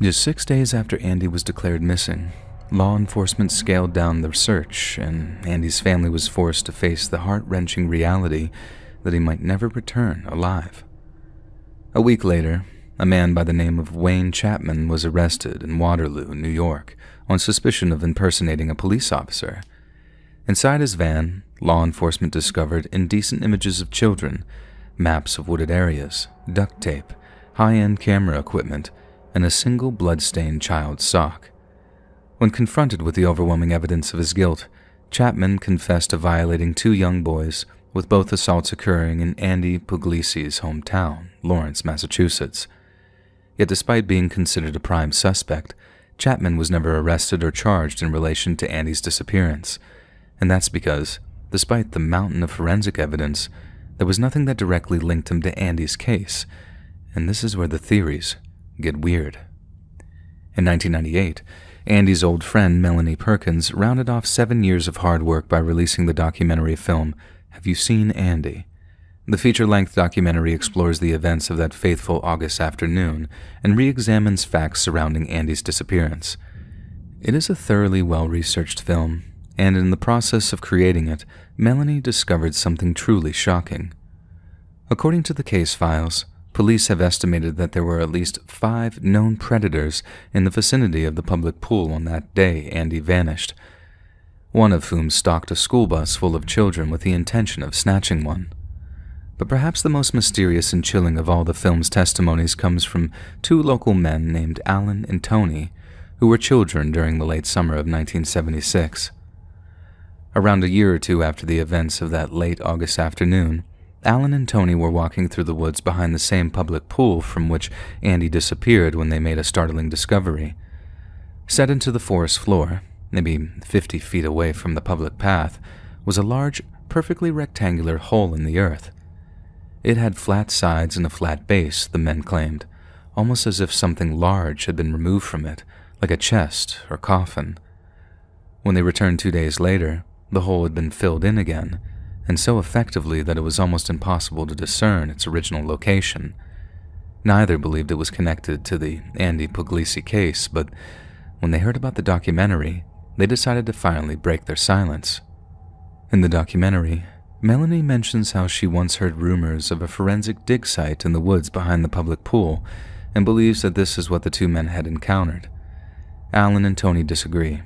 Just six days after Andy was declared missing, law enforcement scaled down the search, and Andy's family was forced to face the heart wrenching reality that he might never return alive. A week later, a man by the name of Wayne Chapman was arrested in Waterloo, New York, on suspicion of impersonating a police officer. Inside his van, law enforcement discovered indecent images of children, maps of wooded areas, duct tape, high end camera equipment, and a single blood-stained child's sock. When confronted with the overwhelming evidence of his guilt, Chapman confessed to violating two young boys, with both assaults occurring in Andy Puglisi's hometown, Lawrence, Massachusetts. Yet, despite being considered a prime suspect, Chapman was never arrested or charged in relation to Andy's disappearance and that's because, despite the mountain of forensic evidence, there was nothing that directly linked him to Andy's case, and this is where the theories get weird. In 1998, Andy's old friend Melanie Perkins rounded off seven years of hard work by releasing the documentary film Have You Seen Andy? The feature length documentary explores the events of that faithful August afternoon and re examines facts surrounding Andy's disappearance. It is a thoroughly well researched film and in the process of creating it, Melanie discovered something truly shocking. According to the case files, police have estimated that there were at least five known predators in the vicinity of the public pool on that day Andy vanished, one of whom stalked a school bus full of children with the intention of snatching one. But perhaps the most mysterious and chilling of all the film's testimonies comes from two local men named Alan and Tony, who were children during the late summer of 1976. Around a year or two after the events of that late August afternoon, Alan and Tony were walking through the woods behind the same public pool from which Andy disappeared when they made a startling discovery. Set into the forest floor, maybe 50 feet away from the public path, was a large, perfectly rectangular hole in the earth. It had flat sides and a flat base, the men claimed, almost as if something large had been removed from it, like a chest or coffin. When they returned two days later, the hole had been filled in again, and so effectively that it was almost impossible to discern its original location. Neither believed it was connected to the Andy Puglisi case, but when they heard about the documentary, they decided to finally break their silence. In the documentary, Melanie mentions how she once heard rumors of a forensic dig site in the woods behind the public pool and believes that this is what the two men had encountered. Alan and Tony disagree.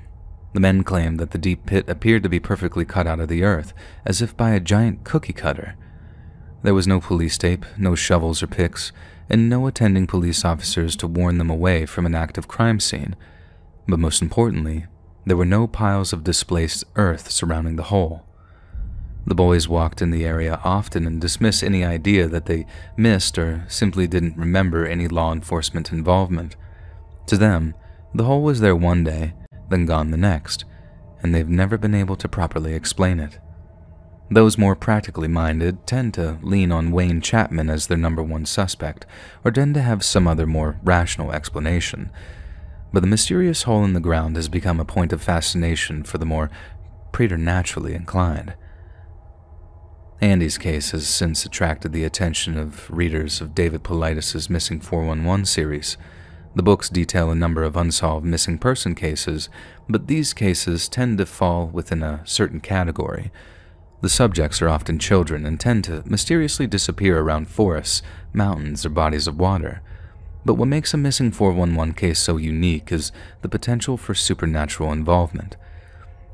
The men claim that the deep pit appeared to be perfectly cut out of the earth, as if by a giant cookie cutter. There was no police tape, no shovels or picks, and no attending police officers to warn them away from an active crime scene. But most importantly, there were no piles of displaced earth surrounding the hole. The boys walked in the area often and dismissed any idea that they missed or simply didn't remember any law enforcement involvement. To them, the hole was there one day, then gone the next, and they've never been able to properly explain it. Those more practically minded tend to lean on Wayne Chapman as their number one suspect, or tend to have some other more rational explanation. But the mysterious hole in the ground has become a point of fascination for the more preternaturally inclined. Andy's case has since attracted the attention of readers of David Paulides' Missing 411 series. The books detail a number of unsolved missing person cases, but these cases tend to fall within a certain category. The subjects are often children and tend to mysteriously disappear around forests, mountains, or bodies of water. But what makes a missing 411 case so unique is the potential for supernatural involvement.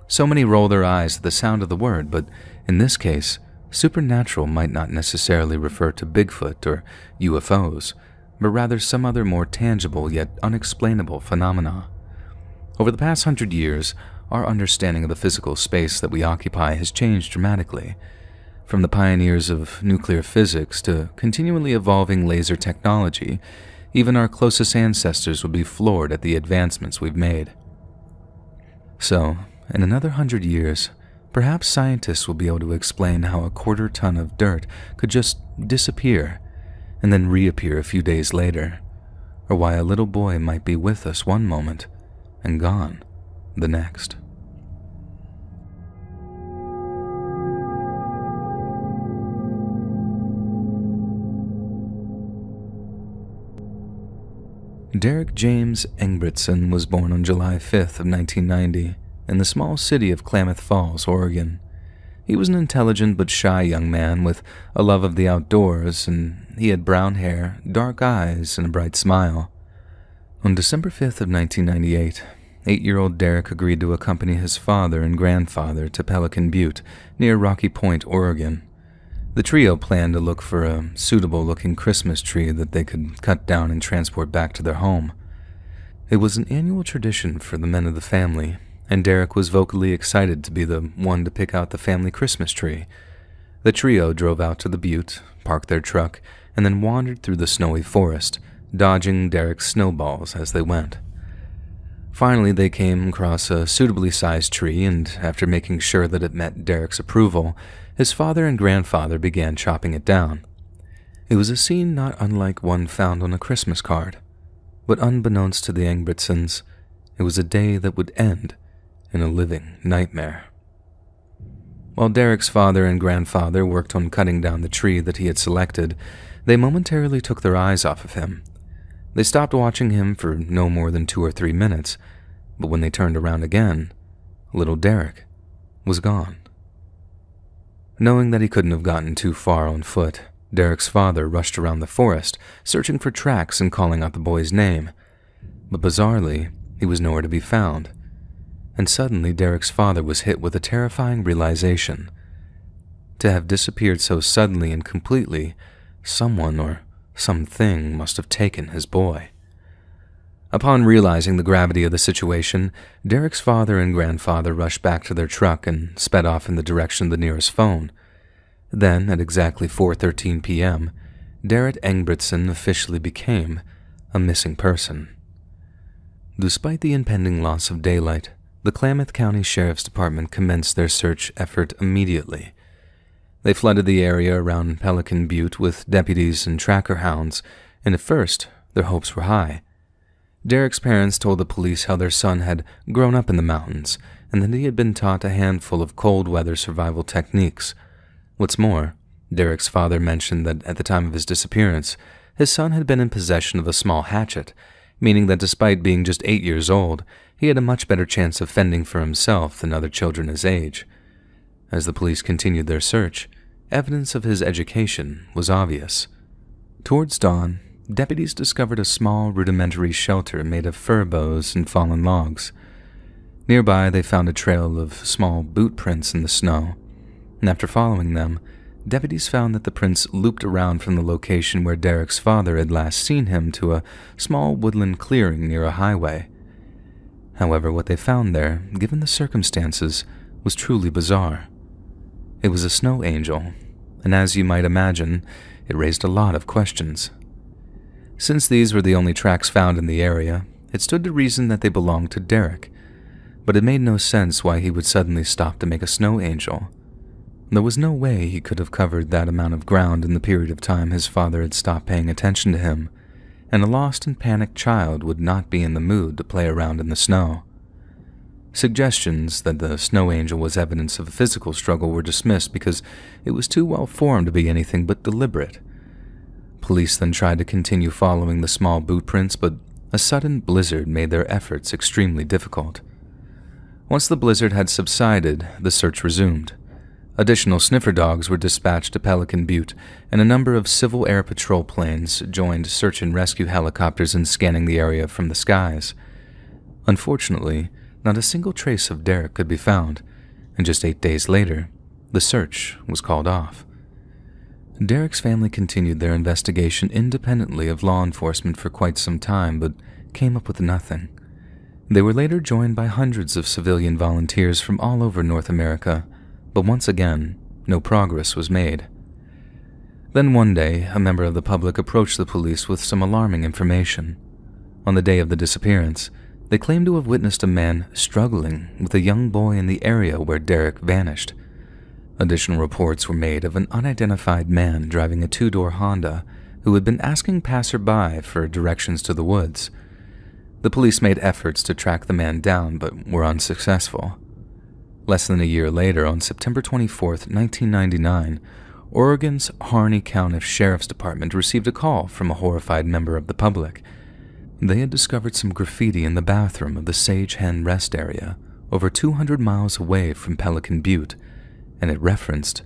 So many roll their eyes at the sound of the word, but in this case, Supernatural might not necessarily refer to Bigfoot or UFOs, but rather some other more tangible yet unexplainable phenomena. Over the past hundred years, our understanding of the physical space that we occupy has changed dramatically. From the pioneers of nuclear physics to continually evolving laser technology, even our closest ancestors would be floored at the advancements we've made. So, in another hundred years, Perhaps scientists will be able to explain how a quarter ton of dirt could just disappear and then reappear a few days later, or why a little boy might be with us one moment and gone the next. Derek James Engbretson was born on July 5th of 1990 in the small city of Klamath Falls, Oregon. He was an intelligent but shy young man with a love of the outdoors, and he had brown hair, dark eyes, and a bright smile. On December 5th of 1998, eight-year-old Derek agreed to accompany his father and grandfather to Pelican Butte, near Rocky Point, Oregon. The trio planned to look for a suitable-looking Christmas tree that they could cut down and transport back to their home. It was an annual tradition for the men of the family, and Derek was vocally excited to be the one to pick out the family Christmas tree. The trio drove out to the butte, parked their truck, and then wandered through the snowy forest, dodging Derek's snowballs as they went. Finally, they came across a suitably sized tree, and after making sure that it met Derek's approval, his father and grandfather began chopping it down. It was a scene not unlike one found on a Christmas card, but unbeknownst to the Engbretsons, it was a day that would end in a living nightmare. While Derek's father and grandfather worked on cutting down the tree that he had selected, they momentarily took their eyes off of him. They stopped watching him for no more than two or three minutes, but when they turned around again, little Derek was gone. Knowing that he couldn't have gotten too far on foot, Derek's father rushed around the forest, searching for tracks and calling out the boy's name. But bizarrely, he was nowhere to be found and suddenly Derek's father was hit with a terrifying realization. To have disappeared so suddenly and completely, someone or something must have taken his boy. Upon realizing the gravity of the situation, Derek's father and grandfather rushed back to their truck and sped off in the direction of the nearest phone. Then, at exactly 4:13 p.m., Derek Engbretson officially became a missing person. Despite the impending loss of daylight, the Klamath County Sheriff's Department commenced their search effort immediately. They flooded the area around Pelican Butte with deputies and tracker hounds, and at first, their hopes were high. Derek's parents told the police how their son had grown up in the mountains and that he had been taught a handful of cold weather survival techniques. What's more, Derek's father mentioned that at the time of his disappearance, his son had been in possession of a small hatchet, meaning that despite being just eight years old, he had a much better chance of fending for himself than other children his age. As the police continued their search, evidence of his education was obvious. Towards dawn, deputies discovered a small rudimentary shelter made of fir boughs and fallen logs. Nearby, they found a trail of small boot prints in the snow, and after following them, deputies found that the prints looped around from the location where Derek's father had last seen him to a small woodland clearing near a highway. However, what they found there, given the circumstances, was truly bizarre. It was a snow angel, and as you might imagine, it raised a lot of questions. Since these were the only tracks found in the area, it stood to reason that they belonged to Derek, but it made no sense why he would suddenly stop to make a snow angel. There was no way he could have covered that amount of ground in the period of time his father had stopped paying attention to him, and a lost and panicked child would not be in the mood to play around in the snow. Suggestions that the snow angel was evidence of a physical struggle were dismissed because it was too well formed to be anything but deliberate. Police then tried to continue following the small boot prints, but a sudden blizzard made their efforts extremely difficult. Once the blizzard had subsided, the search resumed. Additional sniffer dogs were dispatched to Pelican Butte, and a number of Civil Air Patrol planes joined search and rescue helicopters in scanning the area from the skies. Unfortunately, not a single trace of Derek could be found, and just eight days later, the search was called off. Derek's family continued their investigation independently of law enforcement for quite some time, but came up with nothing. They were later joined by hundreds of civilian volunteers from all over North America, but once again, no progress was made. Then one day, a member of the public approached the police with some alarming information. On the day of the disappearance, they claimed to have witnessed a man struggling with a young boy in the area where Derek vanished. Additional reports were made of an unidentified man driving a two door Honda who had been asking passerby for directions to the woods. The police made efforts to track the man down but were unsuccessful. Less than a year later, on September 24, 1999, Oregon's Harney County Sheriff's Department received a call from a horrified member of the public. They had discovered some graffiti in the bathroom of the Sage Hen Rest Area, over 200 miles away from Pelican Butte and it referenced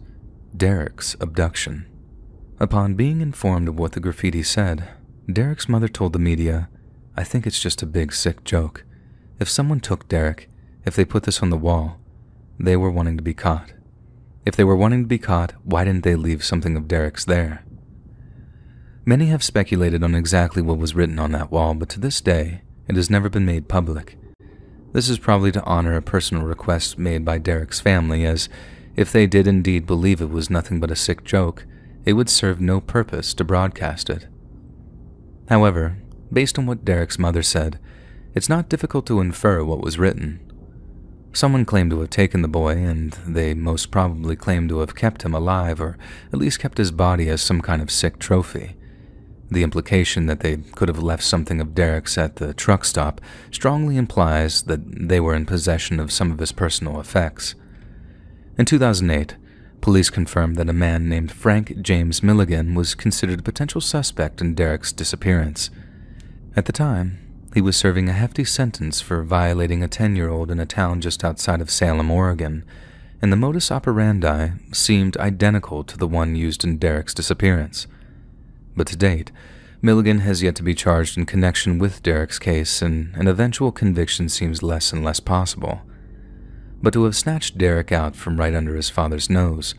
Derek's abduction. Upon being informed of what the graffiti said, Derek's mother told the media, I think it's just a big sick joke. If someone took Derek, if they put this on the wall, they were wanting to be caught. If they were wanting to be caught, why didn't they leave something of Derek's there? Many have speculated on exactly what was written on that wall, but to this day, it has never been made public. This is probably to honor a personal request made by Derek's family, as if they did indeed believe it was nothing but a sick joke, it would serve no purpose to broadcast it. However, based on what Derek's mother said, it's not difficult to infer what was written. Someone claimed to have taken the boy, and they most probably claimed to have kept him alive, or at least kept his body as some kind of sick trophy. The implication that they could have left something of Derek's at the truck stop strongly implies that they were in possession of some of his personal effects. In 2008, police confirmed that a man named Frank James Milligan was considered a potential suspect in Derek's disappearance. At the time, he was serving a hefty sentence for violating a 10 year old in a town just outside of Salem, Oregon, and the modus operandi seemed identical to the one used in Derek's disappearance. But to date, Milligan has yet to be charged in connection with Derek's case, and an eventual conviction seems less and less possible. But to have snatched Derek out from right under his father's nose,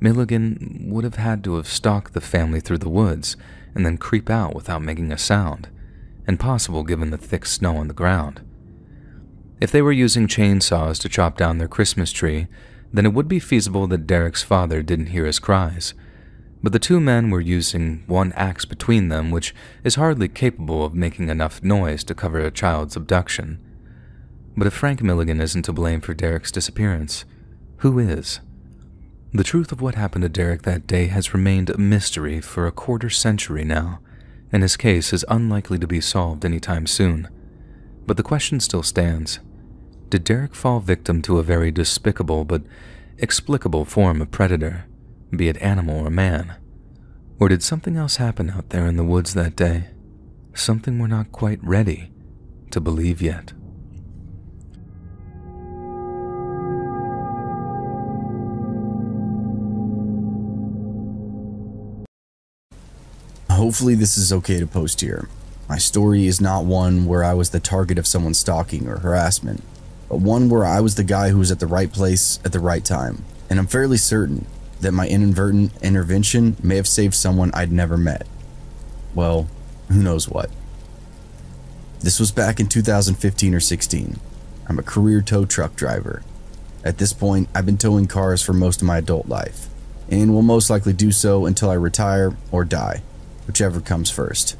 Milligan would have had to have stalked the family through the woods and then creep out without making a sound, impossible given the thick snow on the ground. If they were using chainsaws to chop down their Christmas tree, then it would be feasible that Derek's father didn't hear his cries. But the two men were using one axe between them, which is hardly capable of making enough noise to cover a child's abduction. But if Frank Milligan isn't to blame for Derek's disappearance, who is? The truth of what happened to Derek that day has remained a mystery for a quarter century now, and his case is unlikely to be solved anytime soon. But the question still stands Did Derek fall victim to a very despicable but explicable form of predator, be it animal or man? Or did something else happen out there in the woods that day? Something we're not quite ready to believe yet. Hopefully, this is okay to post here. My story is not one where I was the target of someone stalking or harassment, but one where I was the guy who was at the right place at the right time. And I'm fairly certain that my inadvertent intervention may have saved someone I'd never met. Well, who knows what. This was back in 2015 or 16. I'm a career tow truck driver. At this point, I've been towing cars for most of my adult life, and will most likely do so until I retire or die whichever comes first.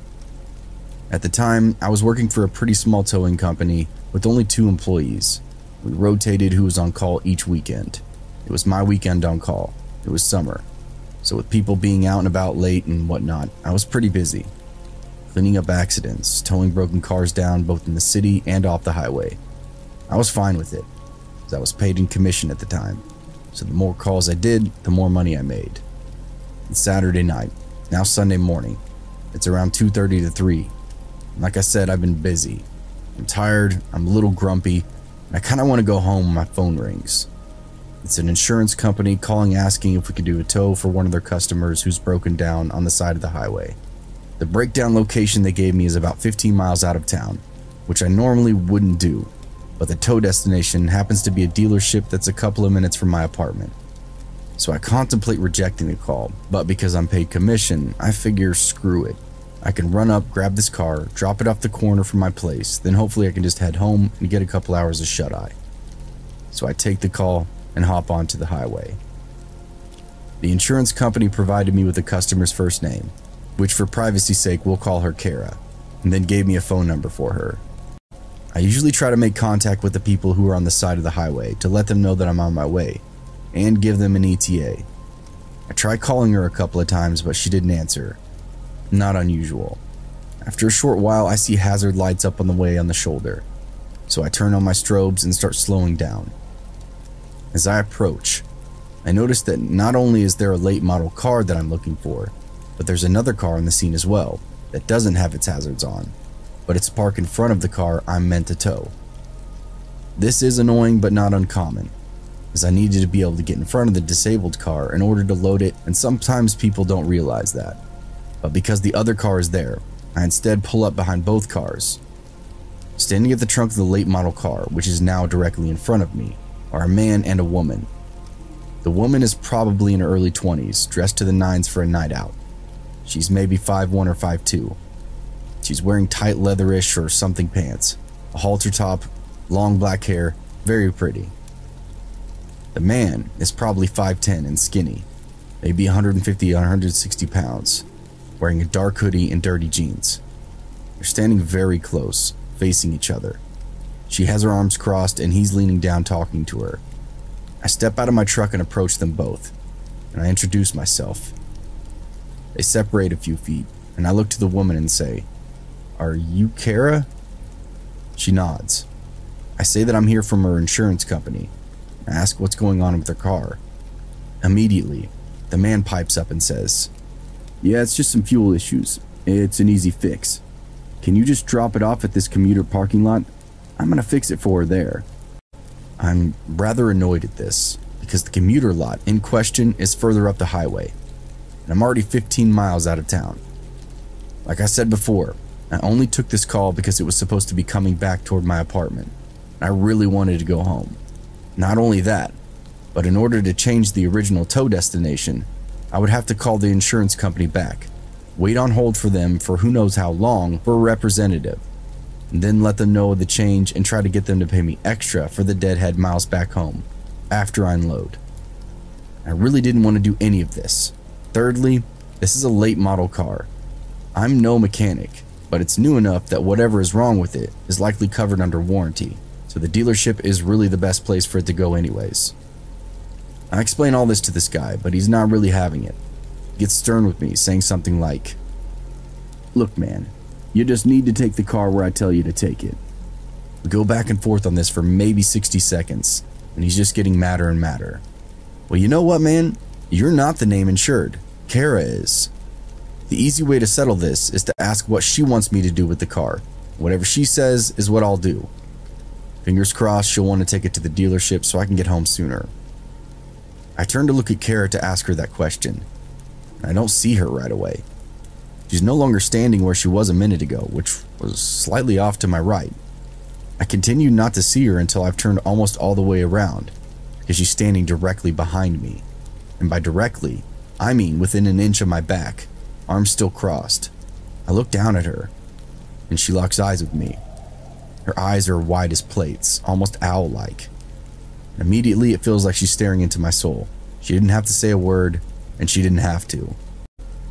At the time, I was working for a pretty small towing company with only two employees. We rotated who was on call each weekend. It was my weekend on call. It was summer. So, with people being out and about late and whatnot, I was pretty busy. Cleaning up accidents, towing broken cars down both in the city and off the highway. I was fine with it, as I was paid in commission at the time. So, the more calls I did, the more money I made. It's Saturday night, now Sunday morning. It's around 2:30 to 3. Like I said, I've been busy. I'm tired, I'm a little grumpy, I kind of want to go home when my phone rings. It's an insurance company calling asking if we could do a tow for one of their customers who's broken down on the side of the highway. The breakdown location they gave me is about 15 miles out of town, which I normally wouldn't do, but the tow destination happens to be a dealership that's a couple of minutes from my apartment so I contemplate rejecting the call, but because I'm paid commission, I figure screw it. I can run up, grab this car, drop it off the corner from my place, then hopefully I can just head home and get a couple hours of shut eye. So I take the call and hop onto the highway. The insurance company provided me with the customer's first name, which for privacy's sake we'll call her Kara, and then gave me a phone number for her. I usually try to make contact with the people who are on the side of the highway to let them know that I'm on my way, and give them an ETA. I tried calling her a couple of times, but she didn't answer. Not unusual. After a short while, I see hazard lights up on the way on the shoulder, so I turn on my strobes and start slowing down. As I approach, I notice that not only is there a late model car that I'm looking for, but there's another car on the scene as well that doesn't have its hazards on, but it's parked in front of the car I'm meant to tow. This is annoying but not uncommon, as I needed to be able to get in front of the disabled car in order to load it, and sometimes people don't realize that. But because the other car is there, I instead pull up behind both cars. Standing at the trunk of the late model car, which is now directly in front of me, are a man and a woman. The woman is probably in her early 20s, dressed to the nines for a night out. She's maybe 5'1 or 5'2. She's wearing tight leatherish or something pants, a halter top, long black hair, very pretty. The man is probably 5'10 and skinny, maybe 150 160 pounds, wearing a dark hoodie and dirty jeans. They're standing very close, facing each other. She has her arms crossed and he's leaning down talking to her. I step out of my truck and approach them both, and I introduce myself. They separate a few feet, and I look to the woman and say, Are you Kara? She nods. I say that I'm here from her insurance company ask what's going on with their car. Immediately, the man pipes up and says, Yeah, it's just some fuel issues. It's an easy fix. Can you just drop it off at this commuter parking lot? I'm gonna fix it for her there. I'm rather annoyed at this because the commuter lot in question is further up the highway, and I'm already 15 miles out of town. Like I said before, I only took this call because it was supposed to be coming back toward my apartment. I really wanted to go home. Not only that, but in order to change the original tow destination, I would have to call the insurance company back, wait on hold for them for who knows how long for a representative, and then let them know of the change and try to get them to pay me extra for the deadhead miles back home after I unload. I really didn't want to do any of this. Thirdly, this is a late model car. I'm no mechanic, but it's new enough that whatever is wrong with it is likely covered under warranty so the dealership is really the best place for it to go anyways. I explain all this to this guy, but he's not really having it. He gets stern with me, saying something like, Look, man, you just need to take the car where I tell you to take it. We go back and forth on this for maybe 60 seconds, and he's just getting madder and madder. Well, you know what, man? You're not the name insured. Kara is. The easy way to settle this is to ask what she wants me to do with the car. Whatever she says is what I'll do. Fingers crossed she'll want to take it to the dealership so I can get home sooner. I turn to look at Kara to ask her that question. I don't see her right away. She's no longer standing where she was a minute ago, which was slightly off to my right. I continue not to see her until I've turned almost all the way around, because she's standing directly behind me. And by directly, I mean within an inch of my back, arms still crossed. I look down at her, and she locks eyes with me. Her eyes are wide as plates, almost owl like. Immediately, it feels like she's staring into my soul. She didn't have to say a word, and she didn't have to.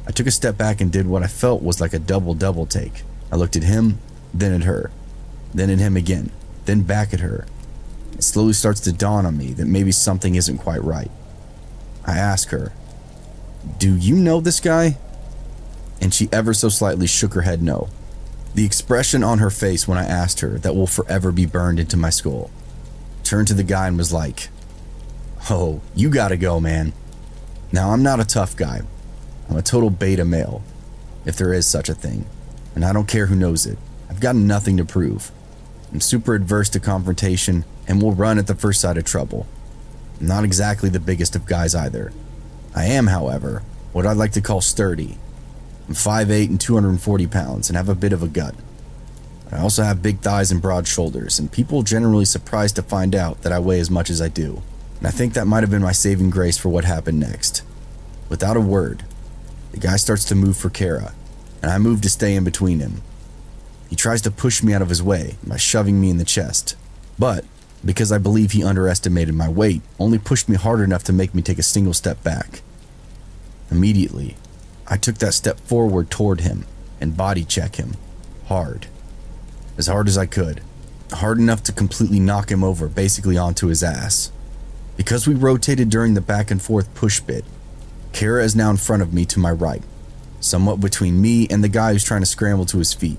I took a step back and did what I felt was like a double double take. I looked at him, then at her, then at him again, then back at her. It slowly starts to dawn on me that maybe something isn't quite right. I ask her, Do you know this guy? And she ever so slightly shook her head no. The expression on her face when I asked her that will forever be burned into my skull. Turned to the guy and was like, Oh, you gotta go, man. Now, I'm not a tough guy, I'm a total beta male, if there is such a thing, and I don't care who knows it. I've got nothing to prove. I'm super adverse to confrontation and will run at the first sight of trouble. I'm not exactly the biggest of guys either. I am, however, what I'd like to call sturdy. I'm 5'8 and 240 pounds and have a bit of a gut. I also have big thighs and broad shoulders, and people generally surprised to find out that I weigh as much as I do. And I think that might have been my saving grace for what happened next. Without a word, the guy starts to move for Kara, and I move to stay in between him. He tries to push me out of his way by shoving me in the chest, but because I believe he underestimated my weight, only pushed me hard enough to make me take a single step back. Immediately, I took that step forward toward him and body check him hard. As hard as I could. Hard enough to completely knock him over, basically onto his ass. Because we rotated during the back and forth push bit, Kara is now in front of me to my right, somewhat between me and the guy who's trying to scramble to his feet.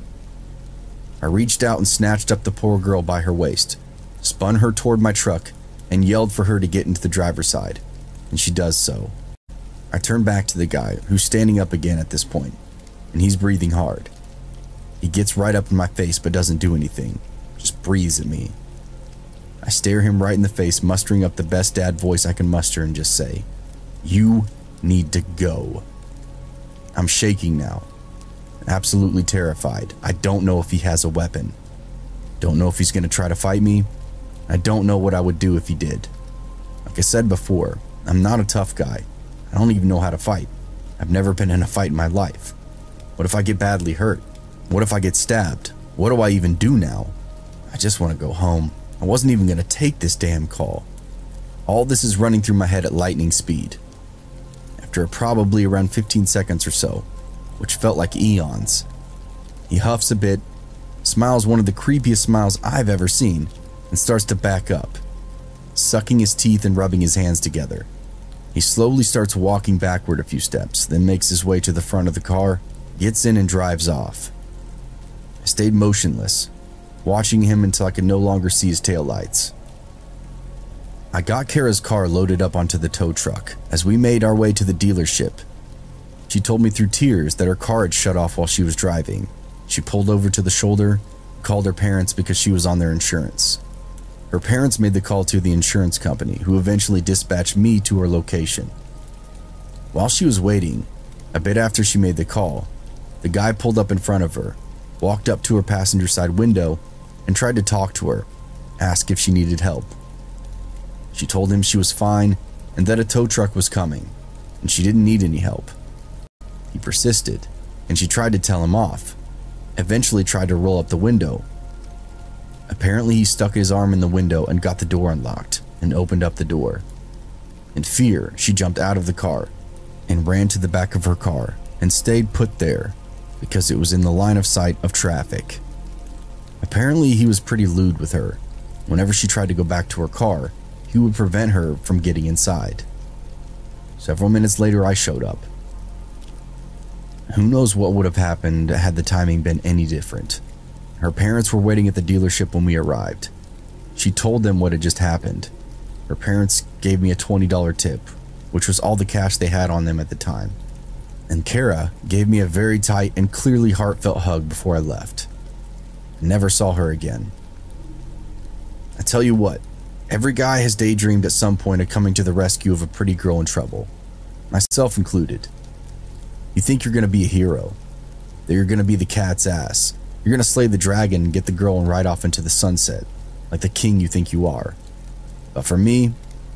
I reached out and snatched up the poor girl by her waist, spun her toward my truck, and yelled for her to get into the driver's side, and she does so. I turn back to the guy, who's standing up again at this point, and he's breathing hard. He gets right up in my face but doesn't do anything, just breathes at me. I stare him right in the face, mustering up the best dad voice I can muster, and just say, You need to go. I'm shaking now, absolutely terrified. I don't know if he has a weapon. Don't know if he's going to try to fight me. I don't know what I would do if he did. Like I said before, I'm not a tough guy. I don't even know how to fight. I've never been in a fight in my life. What if I get badly hurt? What if I get stabbed? What do I even do now? I just want to go home. I wasn't even going to take this damn call. All this is running through my head at lightning speed after probably around 15 seconds or so, which felt like eons. He huffs a bit, smiles one of the creepiest smiles I've ever seen, and starts to back up, sucking his teeth and rubbing his hands together. He slowly starts walking backward a few steps, then makes his way to the front of the car, gets in, and drives off. I stayed motionless, watching him until I could no longer see his taillights. I got Kara's car loaded up onto the tow truck as we made our way to the dealership. She told me through tears that her car had shut off while she was driving. She pulled over to the shoulder, called her parents because she was on their insurance. Her parents made the call to the insurance company, who eventually dispatched me to her location. While she was waiting, a bit after she made the call, the guy pulled up in front of her, walked up to her passenger side window, and tried to talk to her, ask if she needed help. She told him she was fine and that a tow truck was coming, and she didn't need any help. He persisted, and she tried to tell him off, eventually tried to roll up the window. Apparently, he stuck his arm in the window and got the door unlocked and opened up the door. In fear, she jumped out of the car and ran to the back of her car and stayed put there because it was in the line of sight of traffic. Apparently, he was pretty lewd with her. Whenever she tried to go back to her car, he would prevent her from getting inside. Several minutes later, I showed up. Who knows what would have happened had the timing been any different? Her parents were waiting at the dealership when we arrived. She told them what had just happened. Her parents gave me a $20 tip, which was all the cash they had on them at the time. And Kara gave me a very tight and clearly heartfelt hug before I left. I never saw her again. I tell you what, every guy has daydreamed at some point of coming to the rescue of a pretty girl in trouble, myself included. You think you're going to be a hero, that you're going to be the cat's ass, you're to slay the dragon and get the girl and ride off into the sunset, like the king you think you are. But for me,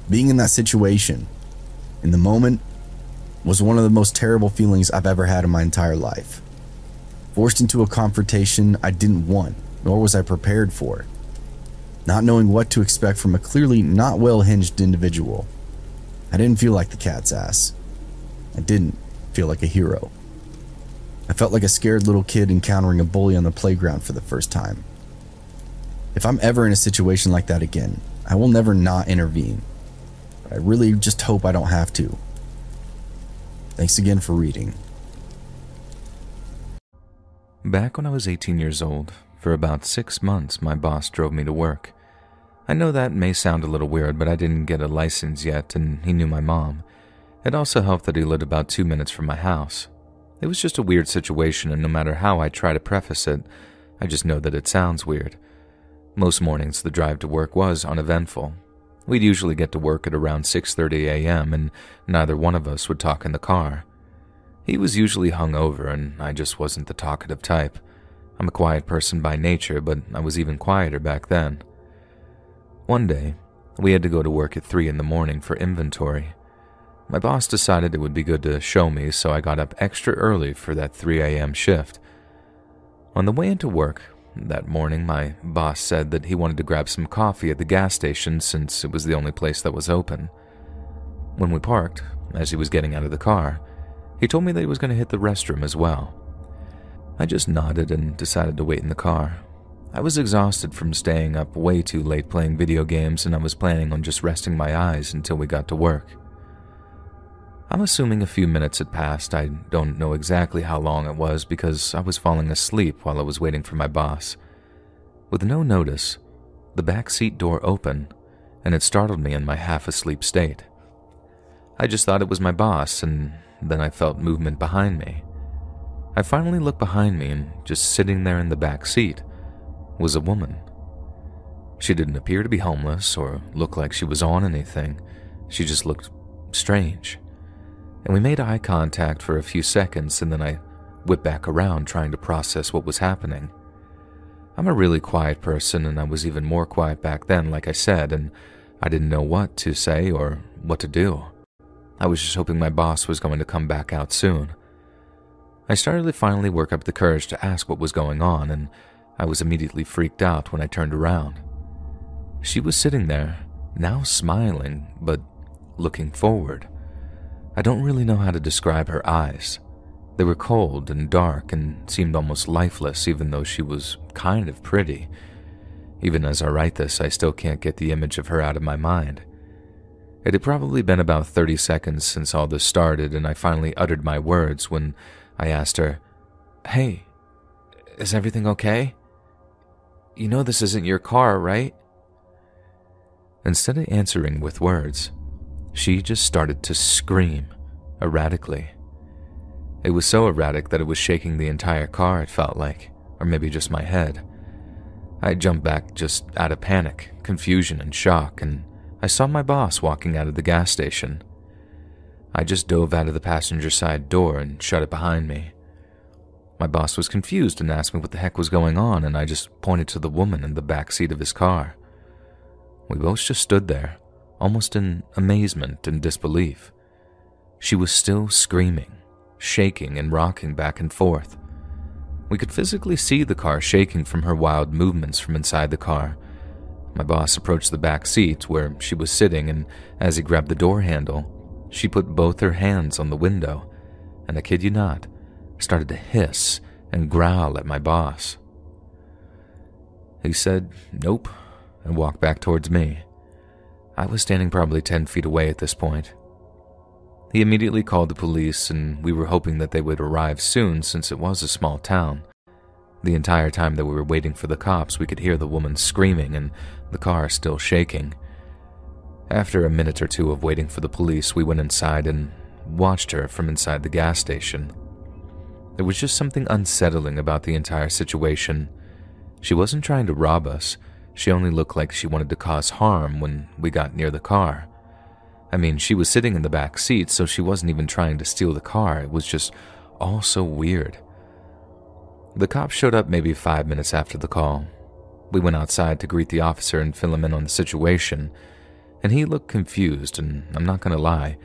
being in that situation, in the moment, was one of the most terrible feelings I've ever had in my entire life. Forced into a confrontation I didn't want, nor was I prepared for. Not knowing what to expect from a clearly not well hinged individual. I didn't feel like the cat's ass. I didn't feel like a hero. I felt like a scared little kid encountering a bully on the playground for the first time. If I'm ever in a situation like that again, I will never not intervene. But I really just hope I don't have to. Thanks again for reading. Back when I was 18 years old, for about six months, my boss drove me to work. I know that may sound a little weird, but I didn't get a license yet, and he knew my mom. It also helped that he lived about two minutes from my house. It was just a weird situation, and no matter how I try to preface it, I just know that it sounds weird. Most mornings, the drive to work was uneventful. We'd usually get to work at around 6:30 a.m., and neither one of us would talk in the car. He was usually hungover, and I just wasn't the talkative type. I'm a quiet person by nature, but I was even quieter back then. One day, we had to go to work at 3 in the morning for inventory. My boss decided it would be good to show me, so I got up extra early for that 3 a.m. shift. On the way into work that morning, my boss said that he wanted to grab some coffee at the gas station since it was the only place that was open. When we parked, as he was getting out of the car, he told me that he was going to hit the restroom as well. I just nodded and decided to wait in the car. I was exhausted from staying up way too late playing video games, and I was planning on just resting my eyes until we got to work. I'm assuming a few minutes had passed. I don't know exactly how long it was because I was falling asleep while I was waiting for my boss. With no notice, the back seat door opened, and it startled me in my half asleep state. I just thought it was my boss, and then I felt movement behind me. I finally looked behind me, and just sitting there in the back seat was a woman. She didn't appear to be homeless or look like she was on anything. She just looked strange. And we made eye contact for a few seconds, and then I whipped back around trying to process what was happening. I'm a really quiet person, and I was even more quiet back then, like I said, and I didn't know what to say or what to do. I was just hoping my boss was going to come back out soon. I started to finally work up the courage to ask what was going on, and I was immediately freaked out when I turned around. She was sitting there, now smiling, but looking forward. I don't really know how to describe her eyes. They were cold and dark and seemed almost lifeless, even though she was kind of pretty. Even as I write this, I still can't get the image of her out of my mind. It had probably been about 30 seconds since all this started, and I finally uttered my words when I asked her, Hey, is everything okay? You know this isn't your car, right? Instead of answering with words, she just started to scream erratically. It was so erratic that it was shaking the entire car, it felt like, or maybe just my head. I jumped back just out of panic, confusion, and shock, and I saw my boss walking out of the gas station. I just dove out of the passenger side door and shut it behind me. My boss was confused and asked me what the heck was going on, and I just pointed to the woman in the back seat of his car. We both just stood there, almost in amazement and disbelief. She was still screaming, shaking, and rocking back and forth. We could physically see the car shaking from her wild movements from inside the car. My boss approached the back seat where she was sitting, and as he grabbed the door handle, she put both her hands on the window, and I kid you not, started to hiss and growl at my boss. He said, Nope, and walked back towards me. I was standing probably 10 feet away at this point. He immediately called the police, and we were hoping that they would arrive soon since it was a small town. The entire time that we were waiting for the cops, we could hear the woman screaming and the car still shaking. After a minute or two of waiting for the police, we went inside and watched her from inside the gas station. There was just something unsettling about the entire situation. She wasn't trying to rob us, she only looked like she wanted to cause harm when we got near the car. I mean, she was sitting in the back seat, so she wasn't even trying to steal the car. It was just all so weird. The cops showed up maybe five minutes after the call. We went outside to greet the officer and fill him in on the situation, and he looked confused, and I'm not gonna lie,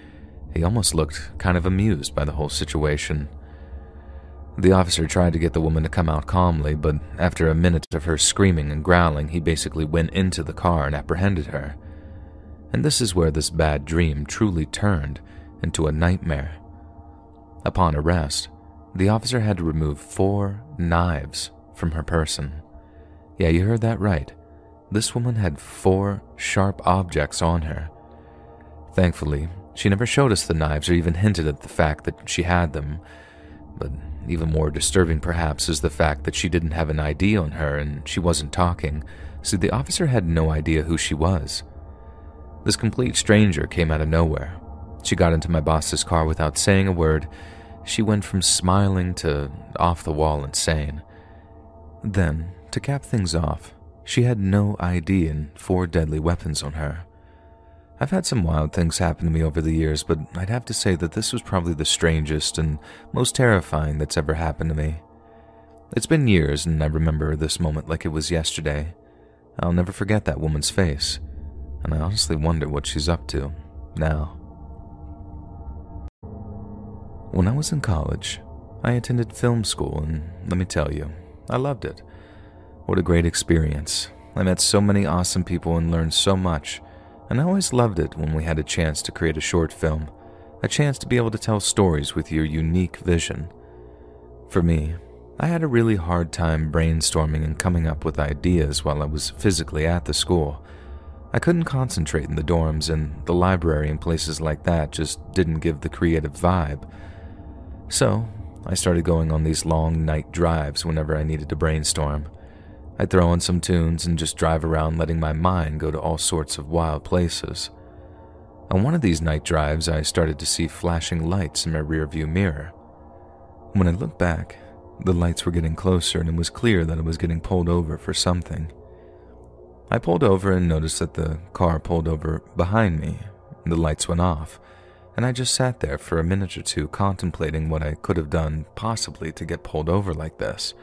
he almost looked kind of amused by the whole situation. The officer tried to get the woman to come out calmly, but after a minute of her screaming and growling, he basically went into the car and apprehended her. And this is where this bad dream truly turned into a nightmare. Upon arrest, the officer had to remove four knives from her person. Yeah, you heard that right. This woman had four sharp objects on her. Thankfully, she never showed us the knives or even hinted at the fact that she had them. But even more disturbing, perhaps, is the fact that she didn't have an ID on her and she wasn't talking, so the officer had no idea who she was. This complete stranger came out of nowhere. She got into my boss's car without saying a word she went from smiling to off the wall insane. Then, to cap things off, she had no ID and four deadly weapons on her. I've had some wild things happen to me over the years, but I'd have to say that this was probably the strangest and most terrifying that's ever happened to me. It's been years, and I remember this moment like it was yesterday. I'll never forget that woman's face, and I honestly wonder what she's up to now. When I was in college, I attended film school, and let me tell you, I loved it. What a great experience. I met so many awesome people and learned so much, and I always loved it when we had a chance to create a short film, a chance to be able to tell stories with your unique vision. For me, I had a really hard time brainstorming and coming up with ideas while I was physically at the school. I couldn't concentrate in the dorms, and the library and places like that just didn't give the creative vibe. So, I started going on these long night drives whenever I needed to brainstorm. I'd throw on some tunes and just drive around letting my mind go to all sorts of wild places. On one of these night drives, I started to see flashing lights in my rearview mirror. When I looked back, the lights were getting closer and it was clear that I was getting pulled over for something. I pulled over and noticed that the car pulled over behind me. The lights went off, and I just sat there for a minute or two contemplating what I could have done possibly to get pulled over like this.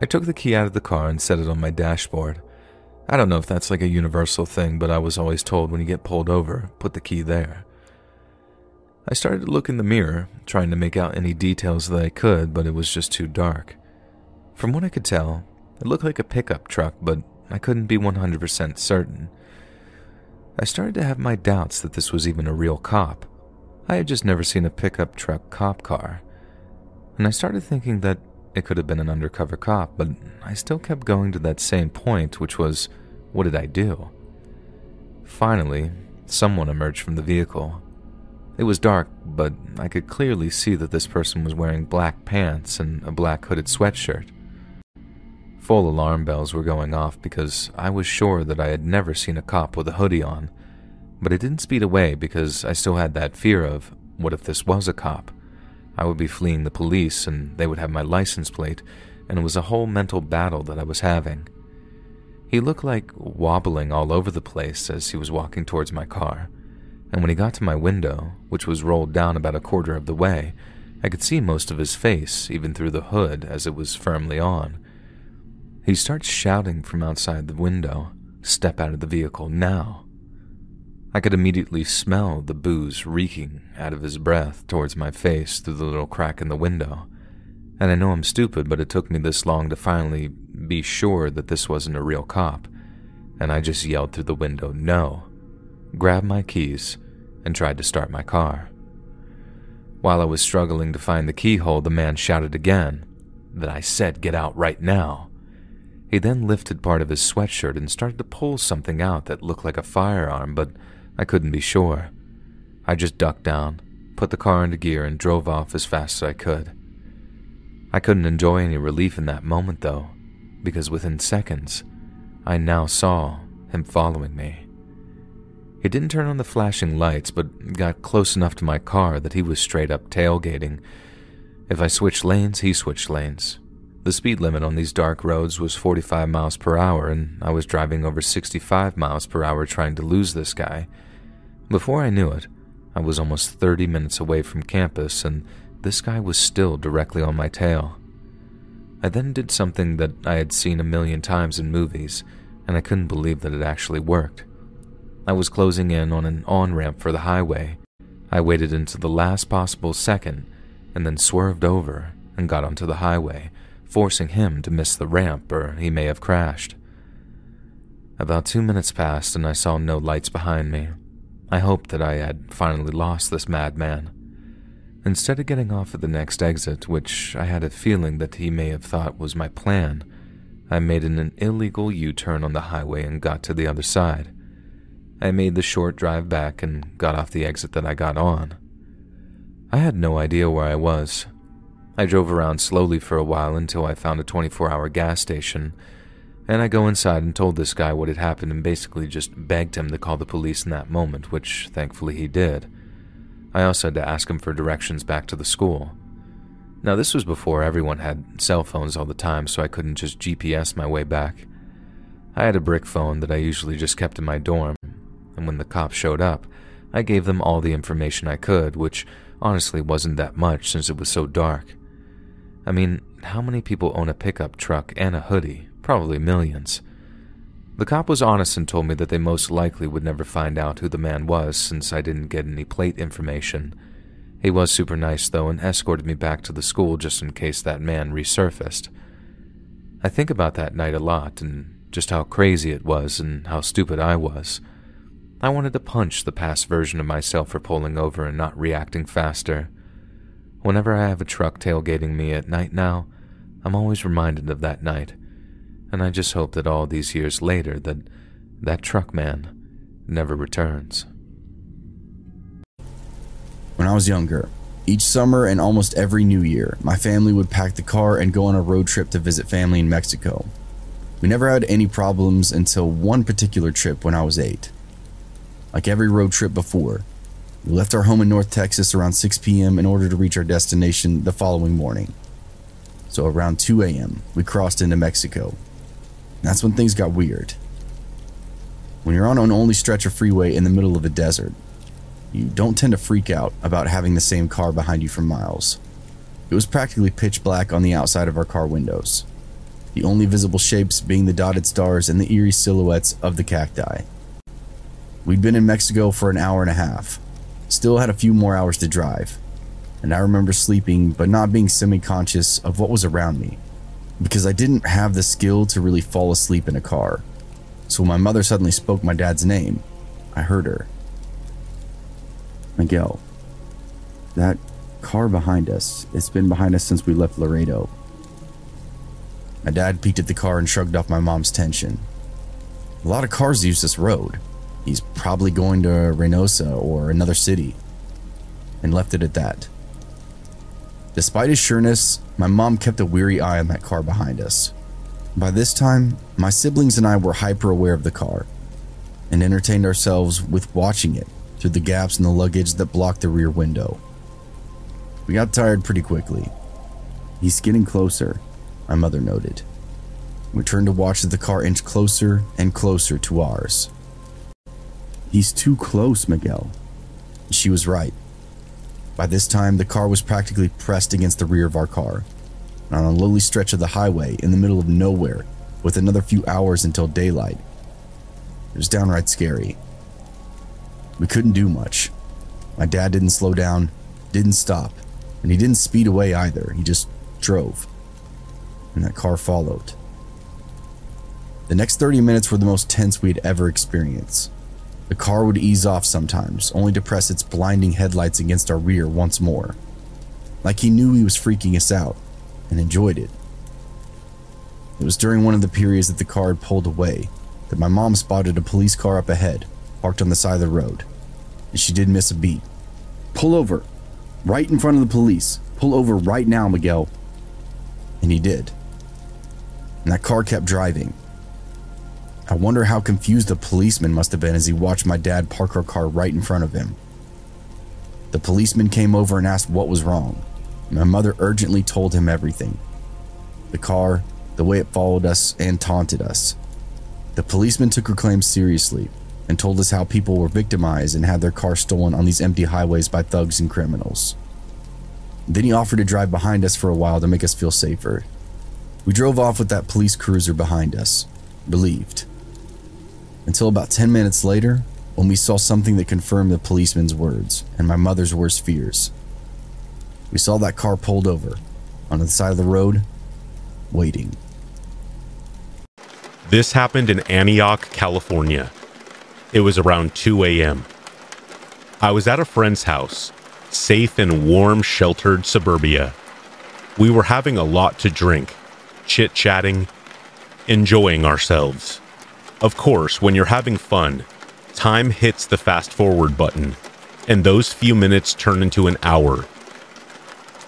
I took the key out of the car and set it on my dashboard. I don't know if that's like a universal thing, but I was always told when you get pulled over, put the key there. I started to look in the mirror, trying to make out any details that I could, but it was just too dark. From what I could tell, it looked like a pickup truck, but I couldn't be 100% certain. I started to have my doubts that this was even a real cop. I had just never seen a pickup truck cop car. And I started thinking that it could have been an undercover cop, but I still kept going to that same point, which was what did I do? Finally, someone emerged from the vehicle. It was dark, but I could clearly see that this person was wearing black pants and a black hooded sweatshirt. Full alarm bells were going off because I was sure that I had never seen a cop with a hoodie on, but it didn't speed away because I still had that fear of what if this was a cop? I would be fleeing the police and they would have my license plate, and it was a whole mental battle that I was having. He looked like wobbling all over the place as he was walking towards my car, and when he got to my window, which was rolled down about a quarter of the way, I could see most of his face, even through the hood as it was firmly on. He starts shouting from outside the window, Step out of the vehicle now. I could immediately smell the booze reeking out of his breath towards my face through the little crack in the window. And I know I'm stupid, but it took me this long to finally be sure that this wasn't a real cop. And I just yelled through the window, No, grabbed my keys, and tried to start my car. While I was struggling to find the keyhole, the man shouted again that I said get out right now. He then lifted part of his sweatshirt and started to pull something out that looked like a firearm, but I couldn't be sure. I just ducked down, put the car into gear, and drove off as fast as I could. I couldn't enjoy any relief in that moment, though, because within seconds, I now saw him following me. He didn't turn on the flashing lights, but got close enough to my car that he was straight up tailgating. If I switched lanes, he switched lanes. The speed limit on these dark roads was 45 miles per hour, and I was driving over 65 miles per hour trying to lose this guy. Before I knew it, I was almost 30 minutes away from campus, and this guy was still directly on my tail. I then did something that I had seen a million times in movies, and I couldn't believe that it actually worked. I was closing in on an on ramp for the highway. I waited until the last possible second and then swerved over and got onto the highway, forcing him to miss the ramp or he may have crashed. About two minutes passed and I saw no lights behind me. I hoped that I had finally lost this madman. Instead of getting off at the next exit, which I had a feeling that he may have thought was my plan, I made an illegal U turn on the highway and got to the other side. I made the short drive back and got off the exit that I got on. I had no idea where I was. I drove around slowly for a while until I found a 24 hour gas station, and I go inside and told this guy what had happened and basically just begged him to call the police in that moment, which thankfully he did. I also had to ask him for directions back to the school. Now, this was before everyone had cell phones all the time, so I couldn't just GPS my way back. I had a brick phone that I usually just kept in my dorm, and when the cops showed up, I gave them all the information I could, which honestly wasn't that much since it was so dark. I mean, how many people own a pickup truck and a hoodie? Probably millions. The cop was honest and told me that they most likely would never find out who the man was since I didn't get any plate information. He was super nice though and escorted me back to the school just in case that man resurfaced. I think about that night a lot and just how crazy it was and how stupid I was. I wanted to punch the past version of myself for pulling over and not reacting faster. Whenever I have a truck tailgating me at night now, I'm always reminded of that night and I just hope that all these years later that that truck man never returns. When I was younger, each summer and almost every new year, my family would pack the car and go on a road trip to visit family in Mexico. We never had any problems until one particular trip when I was 8. Like every road trip before, we left our home in North Texas around 6 p.m. in order to reach our destination the following morning. So around 2 a.m., we crossed into Mexico that's when things got weird. When you're on an only stretch of freeway in the middle of a desert, you don't tend to freak out about having the same car behind you for miles. It was practically pitch black on the outside of our car windows, the only visible shapes being the dotted stars and the eerie silhouettes of the cacti. We'd been in Mexico for an hour and a half, still had a few more hours to drive, and I remember sleeping but not being semi conscious of what was around me because I didn't have the skill to really fall asleep in a car. So when my mother suddenly spoke my dad's name, I heard her. Miguel, that car behind us, it's been behind us since we left Laredo. My dad peeked at the car and shrugged off my mom's tension. A lot of cars use this road. He's probably going to Reynosa or another city. And left it at that. Despite his sureness, my mom kept a weary eye on that car behind us. By this time, my siblings and I were hyper aware of the car and entertained ourselves with watching it through the gaps in the luggage that blocked the rear window. We got tired pretty quickly. He's getting closer, my mother noted. We turned to watch as the car inch closer and closer to ours. He's too close, Miguel. She was right. By this time, the car was practically pressed against the rear of our car, on a lonely stretch of the highway in the middle of nowhere, with another few hours until daylight. It was downright scary. We couldn't do much. My dad didn't slow down, didn't stop, and he didn't speed away either. He just drove. And that car followed. The next 30 minutes were the most tense we had ever experienced. The car would ease off sometimes, only to press its blinding headlights against our rear once more. Like he knew he was freaking us out and enjoyed it. It was during one of the periods that the car had pulled away that my mom spotted a police car up ahead, parked on the side of the road, and she didn't miss a beat Pull over. Right in front of the police. Pull over right now, Miguel. And he did. And that car kept driving. I wonder how confused the policeman must have been as he watched my dad park our car right in front of him. The policeman came over and asked what was wrong. My mother urgently told him everything the car, the way it followed us, and taunted us. The policeman took her claims seriously and told us how people were victimized and had their car stolen on these empty highways by thugs and criminals. Then he offered to drive behind us for a while to make us feel safer. We drove off with that police cruiser behind us, relieved. Until about 10 minutes later, when we saw something that confirmed the policeman's words and my mother's worst fears. We saw that car pulled over on the side of the road, waiting. This happened in Antioch, California. It was around 2 a.m. I was at a friend's house, safe in warm, sheltered suburbia. We were having a lot to drink, chit chatting, enjoying ourselves. Of course, when you're having fun, time hits the fast forward button, and those few minutes turn into an hour.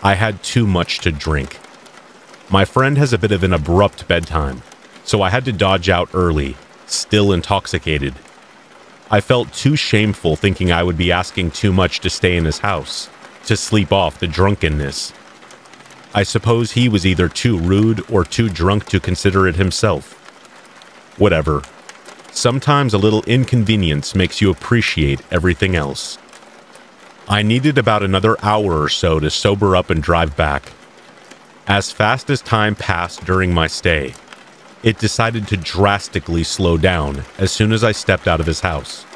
I had too much to drink. My friend has a bit of an abrupt bedtime, so I had to dodge out early, still intoxicated. I felt too shameful thinking I would be asking too much to stay in his house, to sleep off the drunkenness. I suppose he was either too rude or too drunk to consider it himself. Whatever. Sometimes a little inconvenience makes you appreciate everything else. I needed about another hour or so to sober up and drive back. As fast as time passed during my stay, it decided to drastically slow down as soon as I stepped out of his house.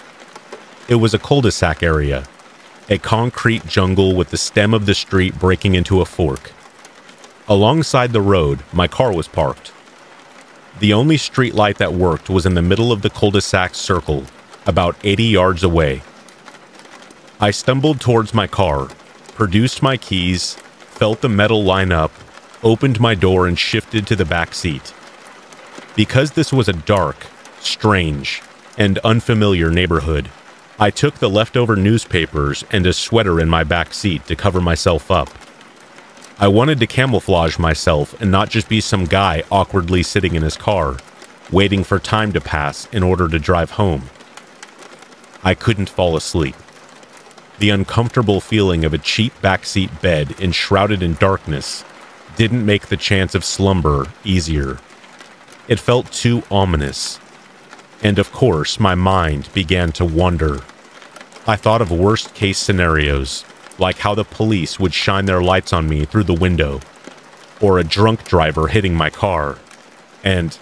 It was a cul de sac area, a concrete jungle with the stem of the street breaking into a fork. Alongside the road, my car was parked. The only street light that worked was in the middle of the cul de sac circle, about 80 yards away. I stumbled towards my car, produced my keys, felt the metal line up, opened my door, and shifted to the back seat. Because this was a dark, strange, and unfamiliar neighborhood, I took the leftover newspapers and a sweater in my back seat to cover myself up. I wanted to camouflage myself and not just be some guy awkwardly sitting in his car, waiting for time to pass in order to drive home. I couldn't fall asleep. The uncomfortable feeling of a cheap backseat bed enshrouded in darkness didn't make the chance of slumber easier. It felt too ominous. And of course, my mind began to wander. I thought of worst case scenarios, like how the police would shine their lights on me through the window, or a drunk driver hitting my car, and.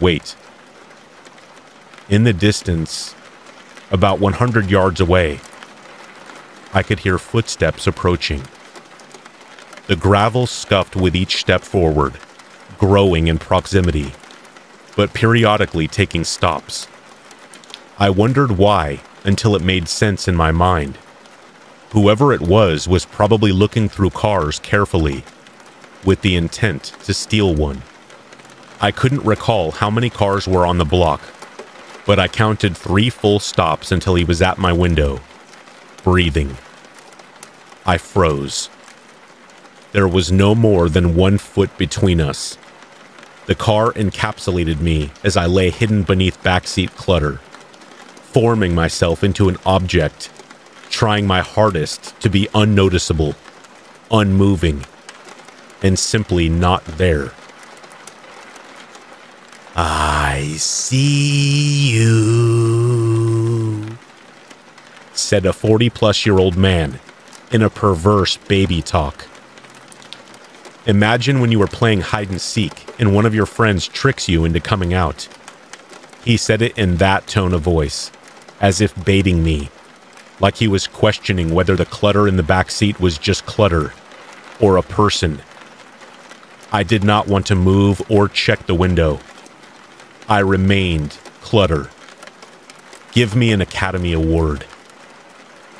Wait. In the distance, about 100 yards away, I could hear footsteps approaching. The gravel scuffed with each step forward growing in proximity, but periodically taking stops. I wondered why until it made sense in my mind. Whoever it was was probably looking through cars carefully, with the intent to steal one. I couldn't recall how many cars were on the block, but I counted three full stops until he was at my window, breathing. I froze. There was no more than one foot between us. The car encapsulated me as I lay hidden beneath backseat clutter, forming myself into an object, trying my hardest to be unnoticeable, unmoving, and simply not there. I see you, said a 40 plus year old man in a perverse baby talk. Imagine when you were playing hide and seek and one of your friends tricks you into coming out. He said it in that tone of voice, as if baiting me, like he was questioning whether the clutter in the back seat was just clutter or a person. I did not want to move or check the window. I remained clutter. Give me an Academy Award.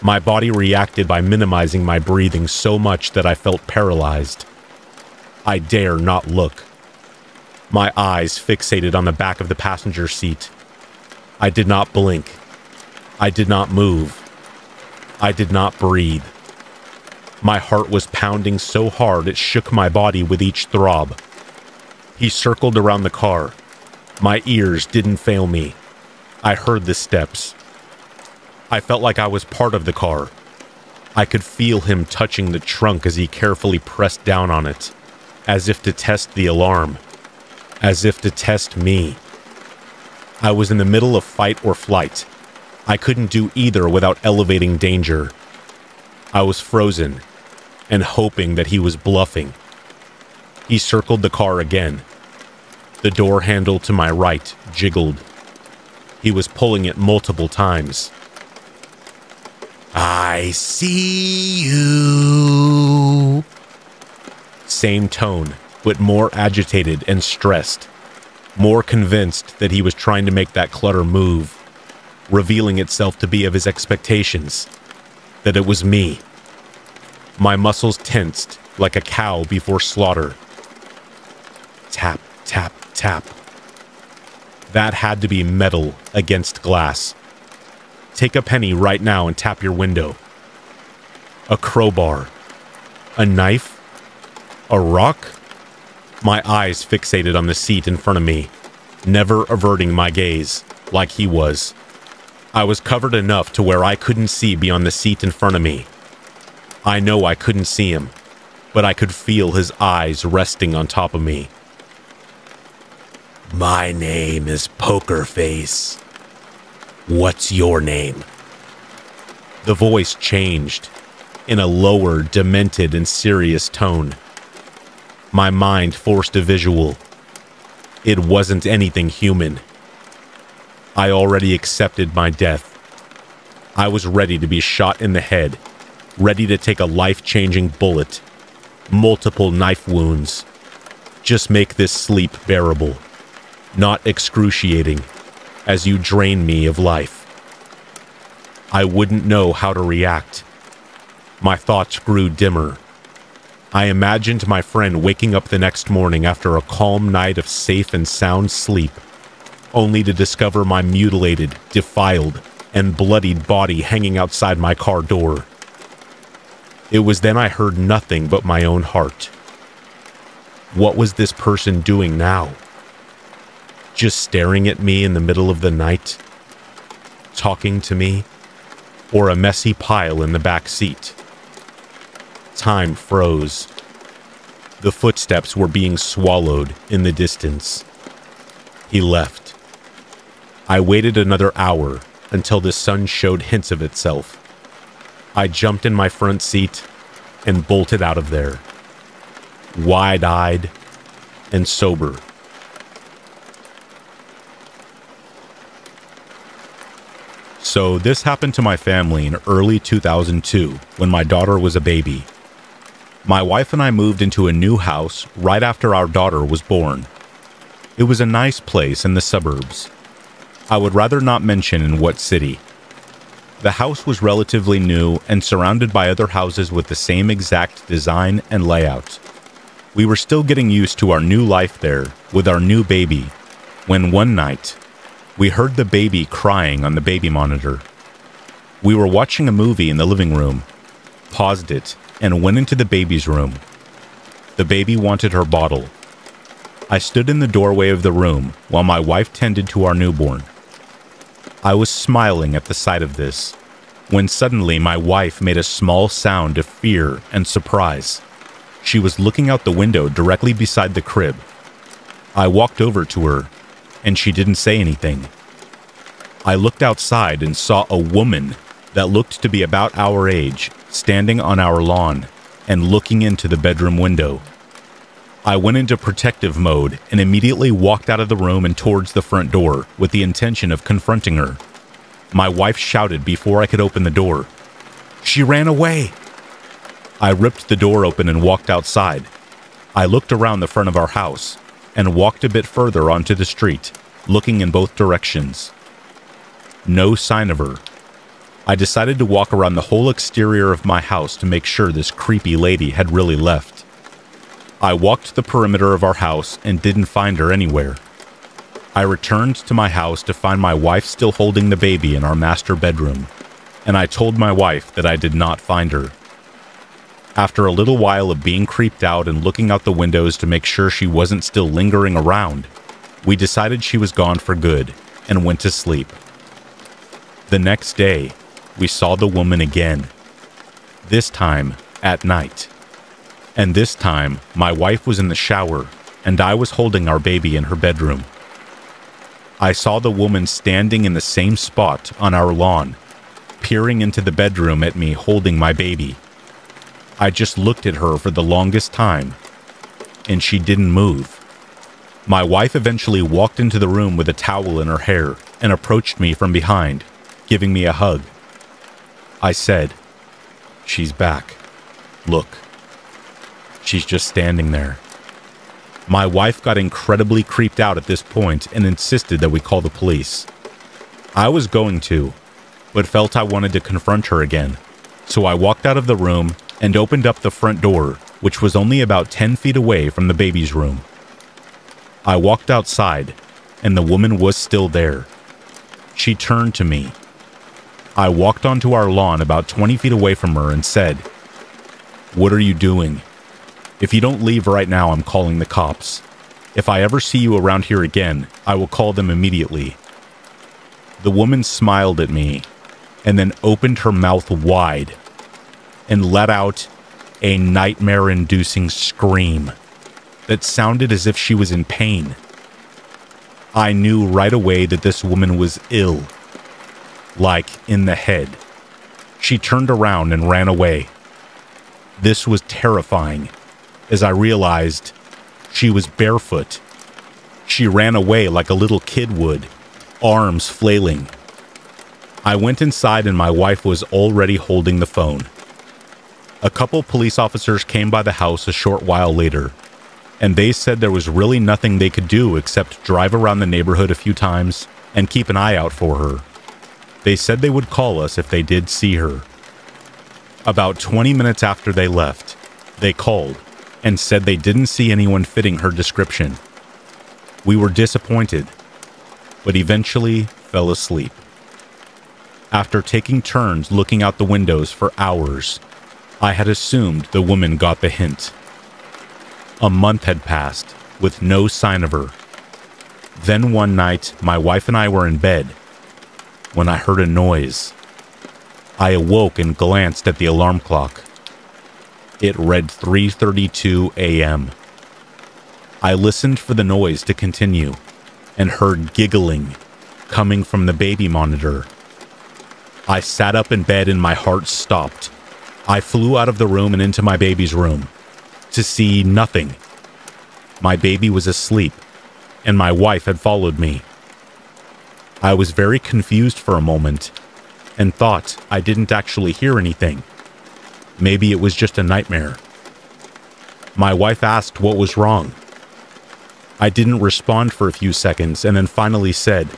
My body reacted by minimizing my breathing so much that I felt paralyzed. I dare not look. My eyes fixated on the back of the passenger seat. I did not blink. I did not move. I did not breathe. My heart was pounding so hard it shook my body with each throb. He circled around the car. My ears didn't fail me. I heard the steps. I felt like I was part of the car. I could feel him touching the trunk as he carefully pressed down on it, as if to test the alarm, as if to test me. I was in the middle of fight or flight. I couldn't do either without elevating danger. I was frozen and hoping that he was bluffing. He circled the car again. The door handle to my right jiggled. He was pulling it multiple times. I see you. Same tone, but more agitated and stressed more convinced that he was trying to make that clutter move, revealing itself to be of his expectations, that it was me. My muscles tensed like a cow before slaughter. Tap, tap, tap. That had to be metal against glass. Take a penny right now and tap your window. A crowbar. A knife. A rock. My eyes fixated on the seat in front of me, never averting my gaze, like he was. I was covered enough to where I couldn't see beyond the seat in front of me. I know I couldn't see him, but I could feel his eyes resting on top of me. My name is Poker Face. What's your name? The voice changed in a lower, demented, and serious tone. My mind forced a visual. It wasn't anything human. I already accepted my death. I was ready to be shot in the head, ready to take a life changing bullet, multiple knife wounds. Just make this sleep bearable, not excruciating, as you drain me of life. I wouldn't know how to react. My thoughts grew dimmer I imagined my friend waking up the next morning after a calm night of safe and sound sleep, only to discover my mutilated, defiled, and bloodied body hanging outside my car door. It was then I heard nothing but my own heart. What was this person doing now? Just staring at me in the middle of the night? Talking to me? Or a messy pile in the back seat? Time froze. The footsteps were being swallowed in the distance. He left. I waited another hour until the sun showed hints of itself. I jumped in my front seat and bolted out of there, wide eyed and sober. So, this happened to my family in early 2002 when my daughter was a baby. My wife and I moved into a new house right after our daughter was born. It was a nice place in the suburbs. I would rather not mention in what city. The house was relatively new and surrounded by other houses with the same exact design and layout. We were still getting used to our new life there with our new baby when one night we heard the baby crying on the baby monitor. We were watching a movie in the living room, paused it, and went into the baby's room. The baby wanted her bottle. I stood in the doorway of the room while my wife tended to our newborn. I was smiling at the sight of this when suddenly my wife made a small sound of fear and surprise. She was looking out the window directly beside the crib. I walked over to her, and she didn't say anything. I looked outside and saw a woman that looked to be about our age standing on our lawn and looking into the bedroom window. I went into protective mode and immediately walked out of the room and towards the front door with the intention of confronting her. My wife shouted before I could open the door. She ran away! I ripped the door open and walked outside. I looked around the front of our house and walked a bit further onto the street, looking in both directions. No sign of her, I decided to walk around the whole exterior of my house to make sure this creepy lady had really left. I walked the perimeter of our house and didn't find her anywhere. I returned to my house to find my wife still holding the baby in our master bedroom, and I told my wife that I did not find her. After a little while of being creeped out and looking out the windows to make sure she wasn't still lingering around, we decided she was gone for good and went to sleep. The next day, we saw the woman again, this time at night. And this time, my wife was in the shower and I was holding our baby in her bedroom. I saw the woman standing in the same spot on our lawn, peering into the bedroom at me holding my baby. I just looked at her for the longest time, and she didn't move. My wife eventually walked into the room with a towel in her hair and approached me from behind, giving me a hug. I said, She's back. Look. She's just standing there. My wife got incredibly creeped out at this point and insisted that we call the police. I was going to, but felt I wanted to confront her again, so I walked out of the room and opened up the front door, which was only about 10 feet away from the baby's room. I walked outside, and the woman was still there. She turned to me. I walked onto our lawn about 20 feet away from her and said, What are you doing? If you don't leave right now, I'm calling the cops. If I ever see you around here again, I will call them immediately. The woman smiled at me and then opened her mouth wide and let out a nightmare inducing scream that sounded as if she was in pain. I knew right away that this woman was ill, like in the head. She turned around and ran away. This was terrifying as I realized she was barefoot. She ran away like a little kid would, arms flailing. I went inside and my wife was already holding the phone. A couple police officers came by the house a short while later, and they said there was really nothing they could do except drive around the neighborhood a few times and keep an eye out for her. They said they would call us if they did see her. About 20 minutes after they left, they called and said they didn't see anyone fitting her description. We were disappointed, but eventually fell asleep. After taking turns looking out the windows for hours, I had assumed the woman got the hint. A month had passed with no sign of her. Then one night, my wife and I were in bed when I heard a noise. I awoke and glanced at the alarm clock. It read 3:32 a.m. I listened for the noise to continue and heard giggling coming from the baby monitor. I sat up in bed and my heart stopped. I flew out of the room and into my baby's room to see nothing. My baby was asleep and my wife had followed me. I was very confused for a moment and thought I didn't actually hear anything. Maybe it was just a nightmare. My wife asked what was wrong. I didn't respond for a few seconds and then finally said,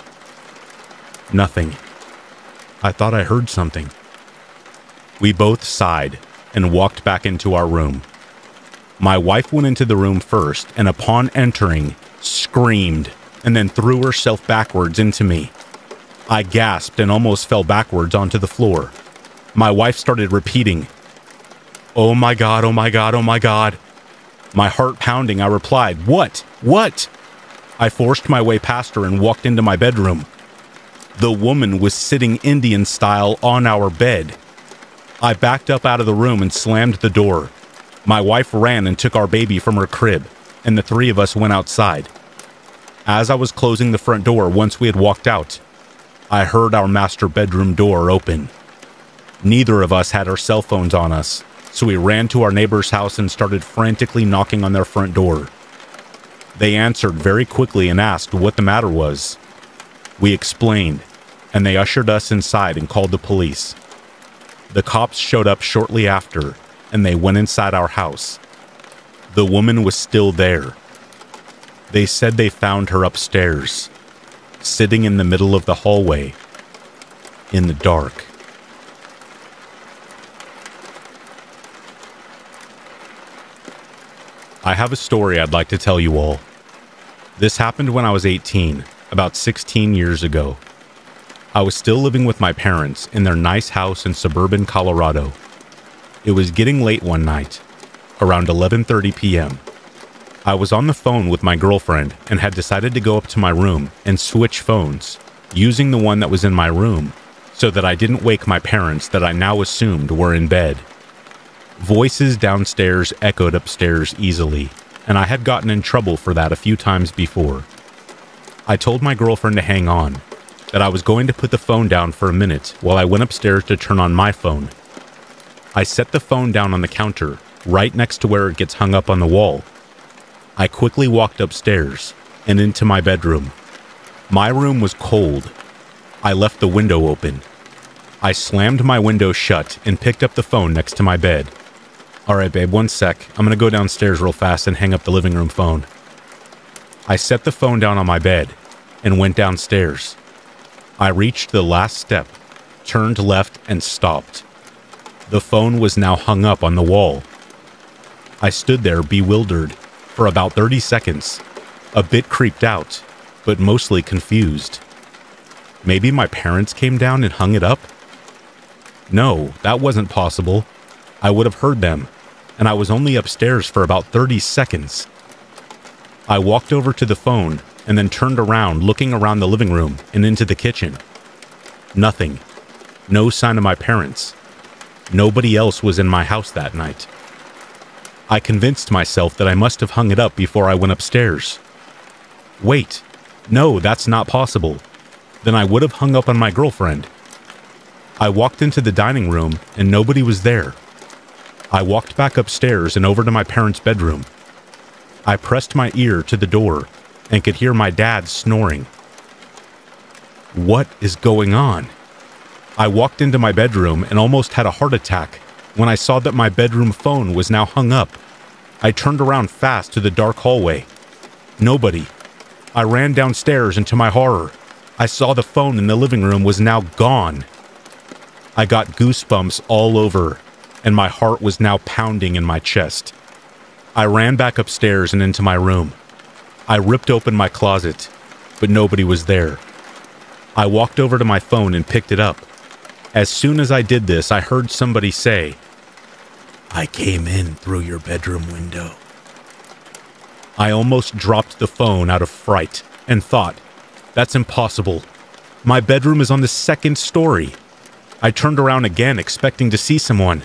Nothing. I thought I heard something. We both sighed and walked back into our room. My wife went into the room first and upon entering, screamed and then threw herself backwards into me. I gasped and almost fell backwards onto the floor. My wife started repeating, Oh my god, oh my god, oh my god. My heart pounding, I replied, What? What? I forced my way past her and walked into my bedroom. The woman was sitting Indian style on our bed. I backed up out of the room and slammed the door. My wife ran and took our baby from her crib, and the three of us went outside. As I was closing the front door once we had walked out, I heard our master bedroom door open. Neither of us had our cell phones on us, so we ran to our neighbor's house and started frantically knocking on their front door. They answered very quickly and asked what the matter was. We explained, and they ushered us inside and called the police. The cops showed up shortly after, and they went inside our house. The woman was still there. They said they found her upstairs, sitting in the middle of the hallway, in the dark. I have a story I'd like to tell you all. This happened when I was 18, about 16 years ago. I was still living with my parents in their nice house in suburban Colorado. It was getting late one night, around 11:30 p.m. I was on the phone with my girlfriend and had decided to go up to my room and switch phones, using the one that was in my room so that I didn't wake my parents that I now assumed were in bed. Voices downstairs echoed upstairs easily, and I had gotten in trouble for that a few times before. I told my girlfriend to hang on, that I was going to put the phone down for a minute while I went upstairs to turn on my phone. I set the phone down on the counter, right next to where it gets hung up on the wall. I quickly walked upstairs and into my bedroom. My room was cold. I left the window open. I slammed my window shut and picked up the phone next to my bed. All right, babe, one sec. I'm gonna go downstairs real fast and hang up the living room phone. I set the phone down on my bed and went downstairs. I reached the last step, turned left, and stopped. The phone was now hung up on the wall. I stood there bewildered for about 30 seconds, a bit creeped out, but mostly confused. Maybe my parents came down and hung it up? No, that wasn't possible. I would have heard them, and I was only upstairs for about 30 seconds. I walked over to the phone and then turned around, looking around the living room and into the kitchen. Nothing. No sign of my parents. Nobody else was in my house that night. I convinced myself that I must have hung it up before I went upstairs. Wait, no, that's not possible. Then I would have hung up on my girlfriend. I walked into the dining room and nobody was there. I walked back upstairs and over to my parents' bedroom. I pressed my ear to the door and could hear my dad snoring. What is going on? I walked into my bedroom and almost had a heart attack when I saw that my bedroom phone was now hung up. I turned around fast to the dark hallway. Nobody. I ran downstairs and to my horror, I saw the phone in the living room was now gone. I got goosebumps all over, and my heart was now pounding in my chest. I ran back upstairs and into my room. I ripped open my closet, but nobody was there. I walked over to my phone and picked it up. As soon as I did this, I heard somebody say, I came in through your bedroom window. I almost dropped the phone out of fright and thought, that's impossible. My bedroom is on the second story. I turned around again, expecting to see someone,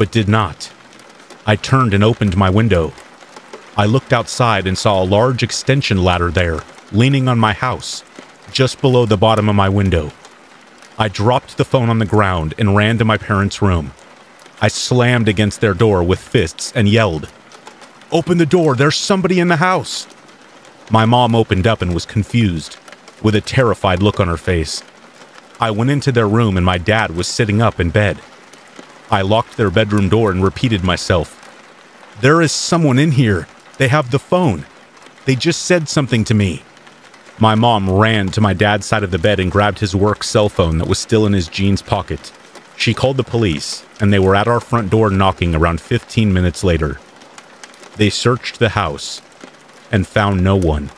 but did not. I turned and opened my window. I looked outside and saw a large extension ladder there, leaning on my house, just below the bottom of my window. I dropped the phone on the ground and ran to my parents' room. I slammed against their door with fists and yelled, Open the door, there's somebody in the house! My mom opened up and was confused, with a terrified look on her face. I went into their room and my dad was sitting up in bed. I locked their bedroom door and repeated myself. There is someone in here. They have the phone. They just said something to me. My mom ran to my dad's side of the bed and grabbed his work cell phone that was still in his jeans pocket. She called the police, and they were at our front door knocking around 15 minutes later. They searched the house and found no one.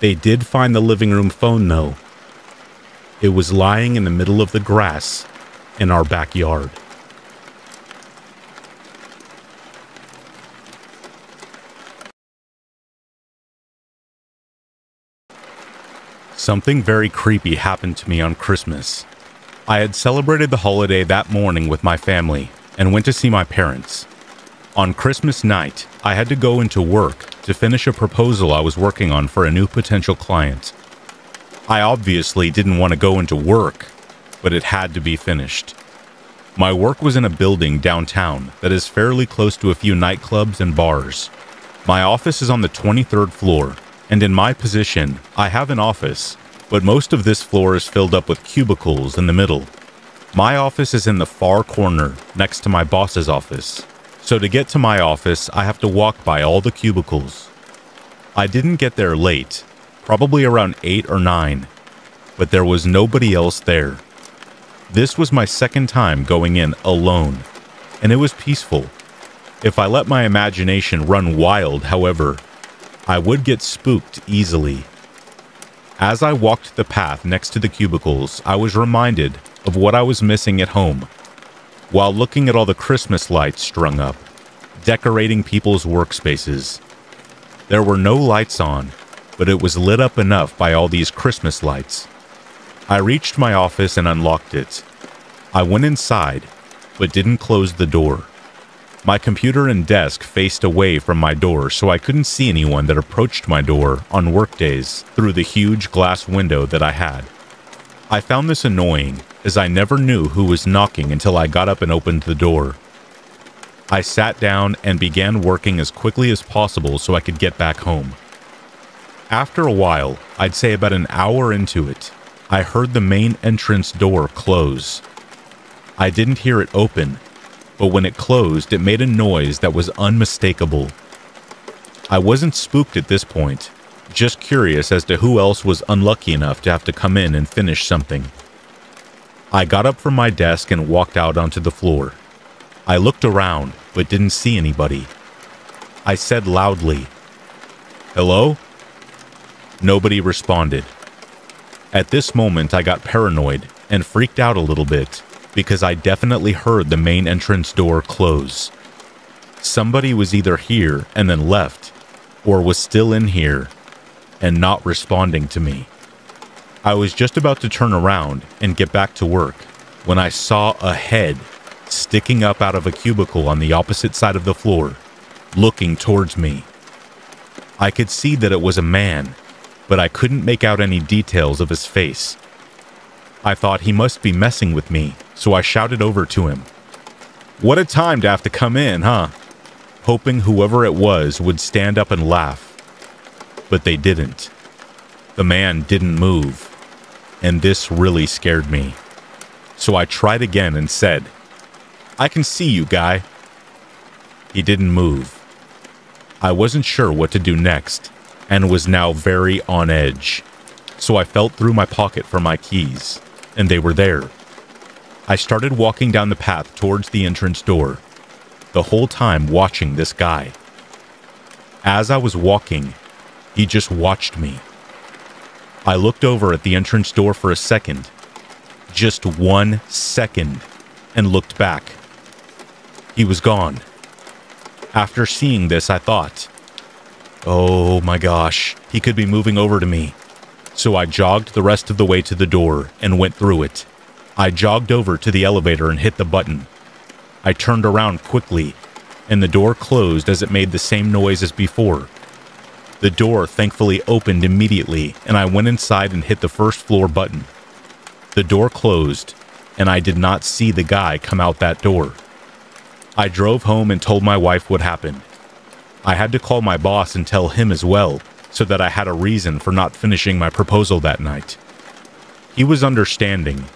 They did find the living room phone, though. It was lying in the middle of the grass in our backyard. Something very creepy happened to me on Christmas. I had celebrated the holiday that morning with my family and went to see my parents. On Christmas night, I had to go into work to finish a proposal I was working on for a new potential client. I obviously didn't want to go into work, but it had to be finished. My work was in a building downtown that is fairly close to a few nightclubs and bars. My office is on the 23rd floor, and in my position, I have an office, but most of this floor is filled up with cubicles in the middle. My office is in the far corner, next to my boss's office. So to get to my office, I have to walk by all the cubicles. I didn't get there late, probably around 8 or 9, but there was nobody else there. This was my second time going in alone, and it was peaceful. If I let my imagination run wild, however, I would get spooked easily. As I walked the path next to the cubicles, I was reminded of what I was missing at home. While looking at all the Christmas lights strung up, decorating people's workspaces, there were no lights on, but it was lit up enough by all these Christmas lights. I reached my office and unlocked it. I went inside, but didn't close the door. My computer and desk faced away from my door, so I couldn't see anyone that approached my door on workdays through the huge glass window that I had. I found this annoying, as I never knew who was knocking until I got up and opened the door. I sat down and began working as quickly as possible so I could get back home. After a while, I'd say about an hour into it, I heard the main entrance door close. I didn't hear it open, but when it closed, it made a noise that was unmistakable. I wasn't spooked at this point, just curious as to who else was unlucky enough to have to come in and finish something. I got up from my desk and walked out onto the floor. I looked around, but didn't see anybody. I said loudly, Hello? Nobody responded. At this moment, I got paranoid and freaked out a little bit because I definitely heard the main entrance door close. Somebody was either here and then left, or was still in here and not responding to me. I was just about to turn around and get back to work when I saw a head sticking up out of a cubicle on the opposite side of the floor, looking towards me. I could see that it was a man, but I couldn't make out any details of his face. I thought he must be messing with me, so I shouted over to him. What a time to have to come in, huh? Hoping whoever it was would stand up and laugh. But they didn't. The man didn't move, and this really scared me. So I tried again and said, I can see you, guy. He didn't move. I wasn't sure what to do next, and was now very on edge. So I felt through my pocket for my keys and they were there. I started walking down the path towards the entrance door, the whole time watching this guy. As I was walking, he just watched me. I looked over at the entrance door for a second, just one second, and looked back. He was gone. After seeing this, I thought, oh my gosh, he could be moving over to me so I jogged the rest of the way to the door and went through it. I jogged over to the elevator and hit the button. I turned around quickly, and the door closed as it made the same noise as before. The door thankfully opened immediately, and I went inside and hit the first floor button. The door closed, and I did not see the guy come out that door. I drove home and told my wife what happened. I had to call my boss and tell him as well, so that I had a reason for not finishing my proposal that night. He was understanding,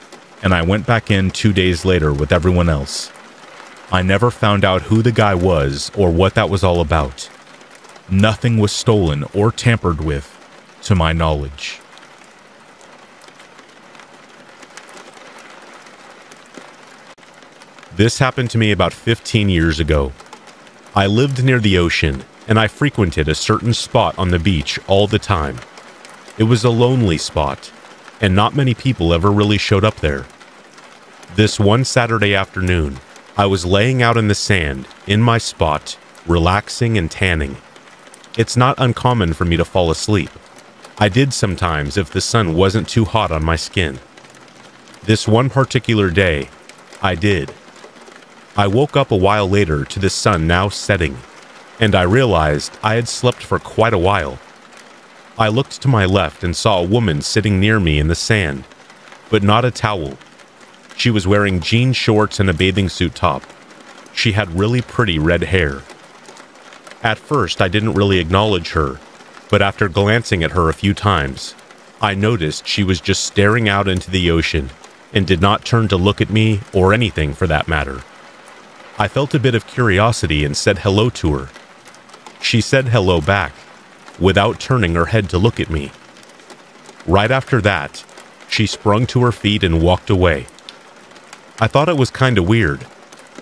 and I went back in two days later with everyone else. I never found out who the guy was or what that was all about. Nothing was stolen or tampered with, to my knowledge. This happened to me about 15 years ago. I lived near the ocean and I frequented a certain spot on the beach all the time. It was a lonely spot, and not many people ever really showed up there. This one Saturday afternoon, I was laying out in the sand, in my spot, relaxing and tanning. It's not uncommon for me to fall asleep. I did sometimes if the sun wasn't too hot on my skin. This one particular day, I did. I woke up a while later to the sun now setting and I realized I had slept for quite a while. I looked to my left and saw a woman sitting near me in the sand, but not a towel. She was wearing jean shorts and a bathing suit top. She had really pretty red hair. At first, I didn't really acknowledge her, but after glancing at her a few times, I noticed she was just staring out into the ocean and did not turn to look at me or anything for that matter. I felt a bit of curiosity and said hello to her. She said hello back, without turning her head to look at me. Right after that, she sprung to her feet and walked away. I thought it was kinda weird,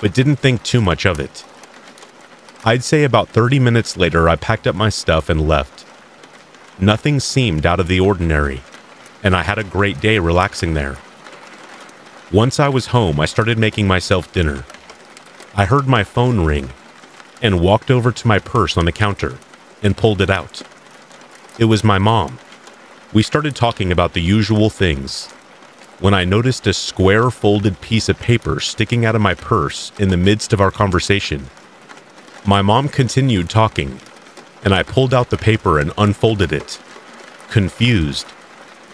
but didn't think too much of it. I'd say about 30 minutes later, I packed up my stuff and left. Nothing seemed out of the ordinary, and I had a great day relaxing there. Once I was home, I started making myself dinner. I heard my phone ring and walked over to my purse on the counter and pulled it out. It was my mom. We started talking about the usual things when I noticed a square folded piece of paper sticking out of my purse in the midst of our conversation. My mom continued talking, and I pulled out the paper and unfolded it, confused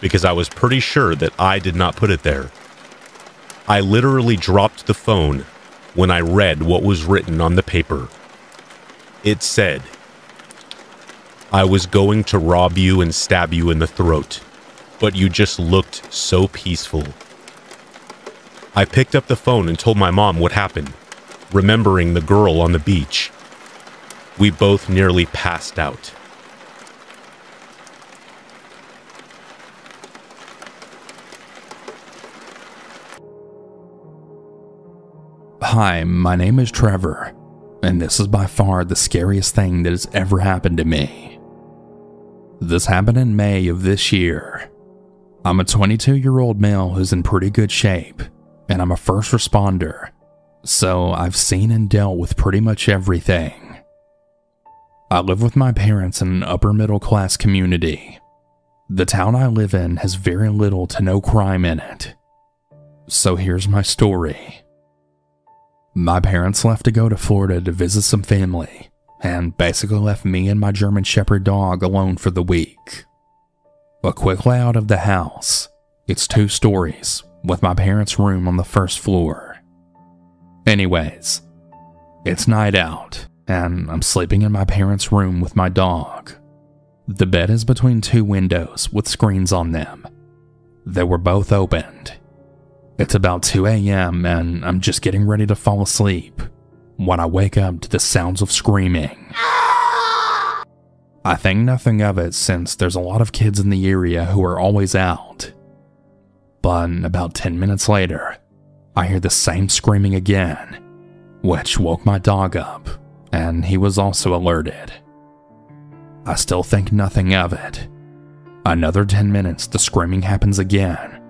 because I was pretty sure that I did not put it there. I literally dropped the phone when I read what was written on the paper. It said, I was going to rob you and stab you in the throat, but you just looked so peaceful. I picked up the phone and told my mom what happened, remembering the girl on the beach. We both nearly passed out. Hi, my name is Trevor, and this is by far the scariest thing that has ever happened to me. This happened in May of this year. I'm a 22 year old male who's in pretty good shape, and I'm a first responder, so I've seen and dealt with pretty much everything. I live with my parents in an upper middle class community. The town I live in has very little to no crime in it. So here's my story. My parents left to go to Florida to visit some family, and basically left me and my German Shepherd dog alone for the week. A quickly out of the house it's two stories, with my parents' room on the first floor. Anyways, it's night out, and I'm sleeping in my parents' room with my dog. The bed is between two windows with screens on them. They were both opened. It's about 2 a.m., and I'm just getting ready to fall asleep when I wake up to the sounds of screaming. I think nothing of it since there's a lot of kids in the area who are always out. But about 10 minutes later, I hear the same screaming again, which woke my dog up, and he was also alerted. I still think nothing of it. Another 10 minutes, the screaming happens again,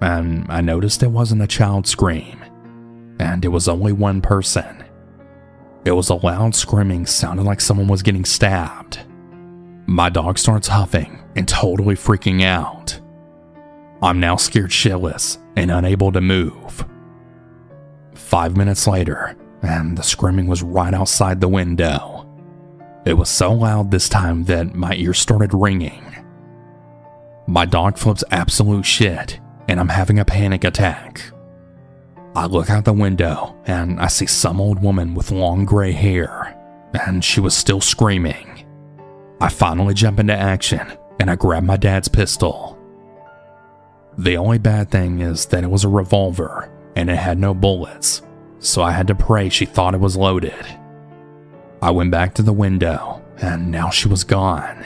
and I noticed it wasn't a child scream, and it was only one person. It was a loud screaming, sounding like someone was getting stabbed. My dog starts huffing and totally freaking out. I'm now scared shitless and unable to move. Five minutes later, and the screaming was right outside the window. It was so loud this time that my ears started ringing. My dog flips absolute shit and I'm having a panic attack. I look out the window and I see some old woman with long gray hair, and she was still screaming. I finally jump into action and I grab my dad's pistol. The only bad thing is that it was a revolver and it had no bullets, so I had to pray she thought it was loaded. I went back to the window and now she was gone.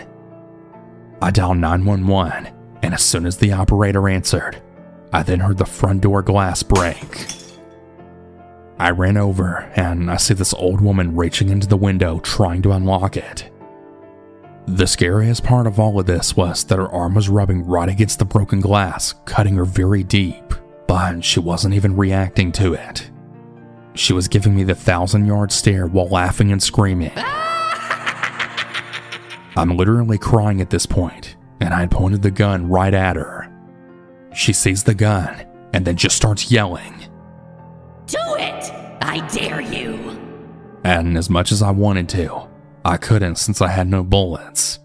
I dialed 911 and as soon as the operator answered, I then heard the front door glass break. I ran over and I see this old woman reaching into the window trying to unlock it. The scariest part of all of this was that her arm was rubbing right against the broken glass, cutting her very deep, but she wasn't even reacting to it. She was giving me the thousand yard stare while laughing and screaming. I'm literally crying at this point, and I had pointed the gun right at her. She sees the gun and then just starts yelling. Do it! I dare you! And as much as I wanted to, I couldn't since I had no bullets.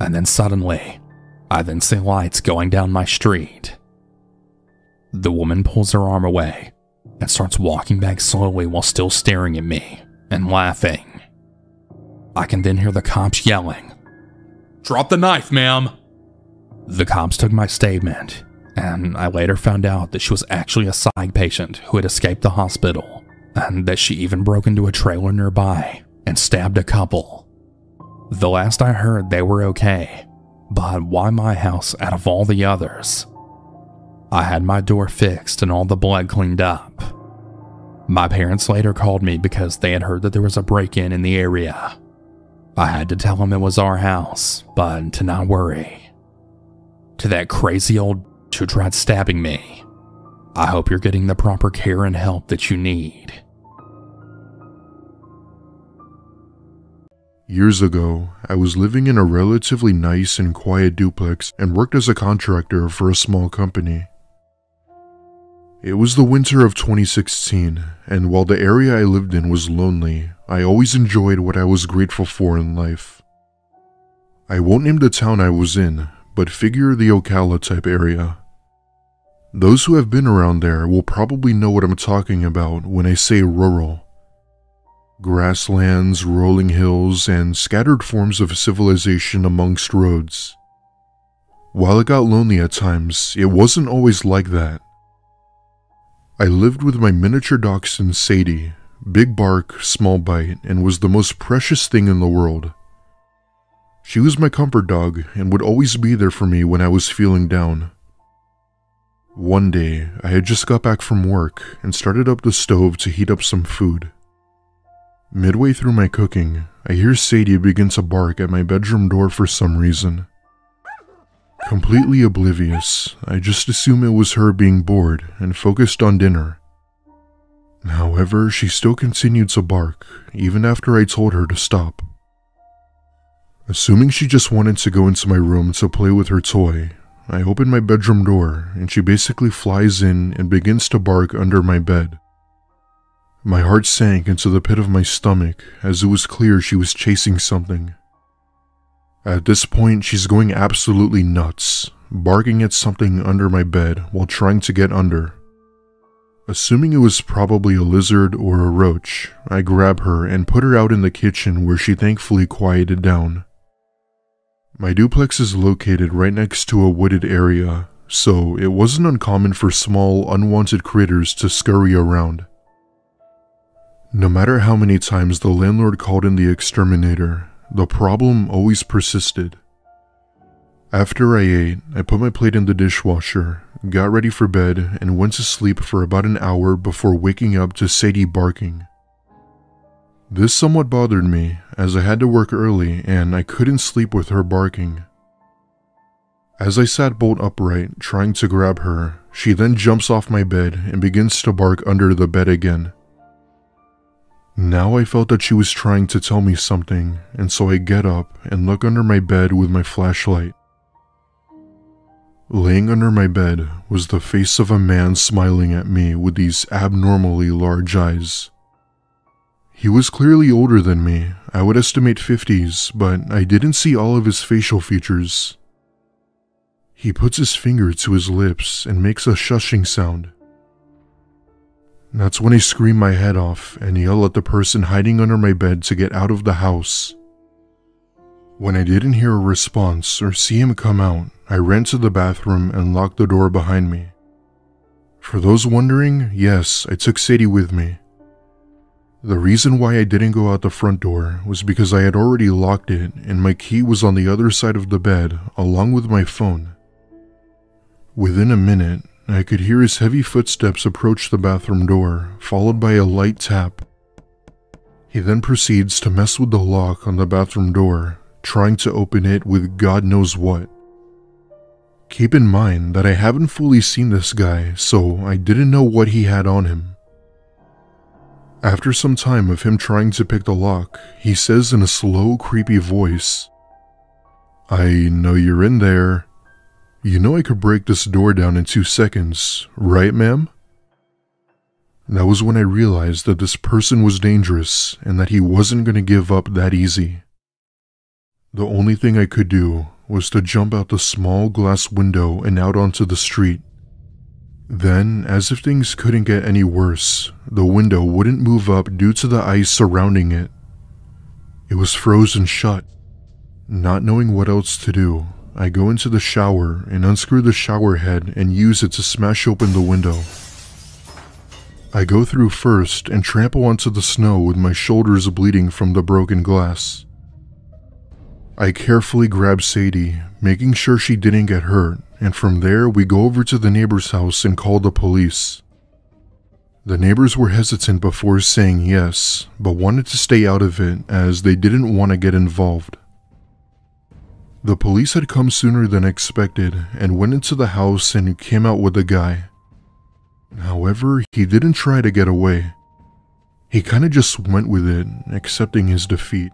And then suddenly, I then see lights going down my street. The woman pulls her arm away and starts walking back slowly while still staring at me and laughing. I can then hear the cops yelling, Drop the knife, ma'am! The cops took my statement and I later found out that she was actually a psych patient who had escaped the hospital, and that she even broke into a trailer nearby and stabbed a couple. The last I heard, they were okay, but why my house out of all the others? I had my door fixed and all the blood cleaned up. My parents later called me because they had heard that there was a break in in the area. I had to tell them it was our house, but to not worry. To that crazy old who tried stabbing me, I hope you're getting the proper care and help that you need. Years ago, I was living in a relatively nice and quiet duplex and worked as a contractor for a small company. It was the winter of 2016, and while the area I lived in was lonely, I always enjoyed what I was grateful for in life. I won't name the town I was in, but figure the Ocala type area. Those who have been around there will probably know what I'm talking about when I say rural. Grasslands, rolling hills, and scattered forms of civilization amongst roads. While it got lonely at times, it wasn't always like that. I lived with my miniature dachshund Sadie, big bark, small bite, and was the most precious thing in the world. She was my comfort dog and would always be there for me when I was feeling down. One day, I had just got back from work and started up the stove to heat up some food. Midway through my cooking, I hear Sadie begin to bark at my bedroom door for some reason. Completely oblivious, I just assume it was her being bored and focused on dinner. However, she still continued to bark, even after I told her to stop. Assuming she just wanted to go into my room to play with her toy, I open my bedroom door and she basically flies in and begins to bark under my bed. My heart sank into the pit of my stomach as it was clear she was chasing something. At this point, she's going absolutely nuts, barking at something under my bed while trying to get under. Assuming it was probably a lizard or a roach, I grab her and put her out in the kitchen where she thankfully quieted down. My duplex is located right next to a wooded area, so it wasn't uncommon for small, unwanted critters to scurry around. No matter how many times the landlord called in the exterminator, the problem always persisted. After I ate, I put my plate in the dishwasher, got ready for bed, and went to sleep for about an hour before waking up to Sadie barking. This somewhat bothered me, as I had to work early and I couldn't sleep with her barking. As I sat bolt upright, trying to grab her, she then jumps off my bed and begins to bark under the bed again. Now I felt that she was trying to tell me something, and so I get up and look under my bed with my flashlight. Laying under my bed was the face of a man smiling at me with these abnormally large eyes. He was clearly older than me, I would estimate 50s, but I didn't see all of his facial features. He puts his finger to his lips and makes a shushing sound. That's when I scream my head off and yell at the person hiding under my bed to get out of the house. When I didn't hear a response or see him come out, I ran to the bathroom and locked the door behind me. For those wondering, yes, I took Sadie with me. The reason why I didn't go out the front door was because I had already locked it and my key was on the other side of the bed along with my phone. Within a minute, I could hear his heavy footsteps approach the bathroom door, followed by a light tap. He then proceeds to mess with the lock on the bathroom door, trying to open it with God knows what. Keep in mind that I haven't fully seen this guy, so I didn't know what he had on him. After some time of him trying to pick the lock, he says in a slow, creepy voice, I know you're in there. You know I could break this door down in two seconds, right, ma'am? That was when I realized that this person was dangerous and that he wasn't going to give up that easy. The only thing I could do was to jump out the small glass window and out onto the street. Then, as if things couldn't get any worse, the window wouldn't move up due to the ice surrounding it. It was frozen shut. Not knowing what else to do, I go into the shower and unscrew the shower head and use it to smash open the window. I go through first and trample onto the snow with my shoulders bleeding from the broken glass. I carefully grab Sadie, making sure she didn't get hurt, and from there we go over to the neighbor's house and call the police. The neighbors were hesitant before saying yes, but wanted to stay out of it as they didn't want to get involved. The police had come sooner than expected and went into the house and came out with the guy. However, he didn't try to get away. He kinda just went with it, accepting his defeat.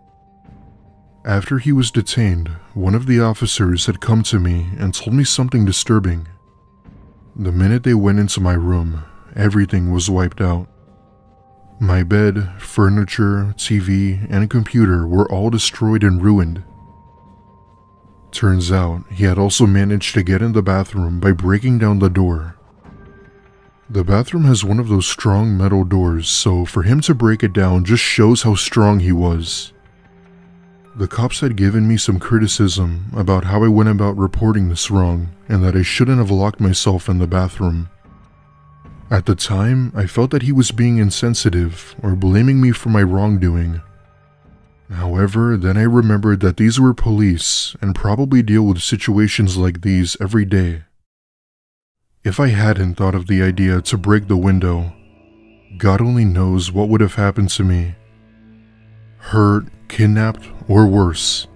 After he was detained, one of the officers had come to me and told me something disturbing. The minute they went into my room, everything was wiped out. My bed, furniture, TV, and computer were all destroyed and ruined. Turns out, he had also managed to get in the bathroom by breaking down the door. The bathroom has one of those strong metal doors, so for him to break it down just shows how strong he was. The cops had given me some criticism about how I went about reporting this wrong and that I shouldn't have locked myself in the bathroom. At the time, I felt that he was being insensitive or blaming me for my wrongdoing. However, then I remembered that these were police and probably deal with situations like these every day. If I hadn't thought of the idea to break the window, God only knows what would have happened to me. Hurt, kidnapped, or worse.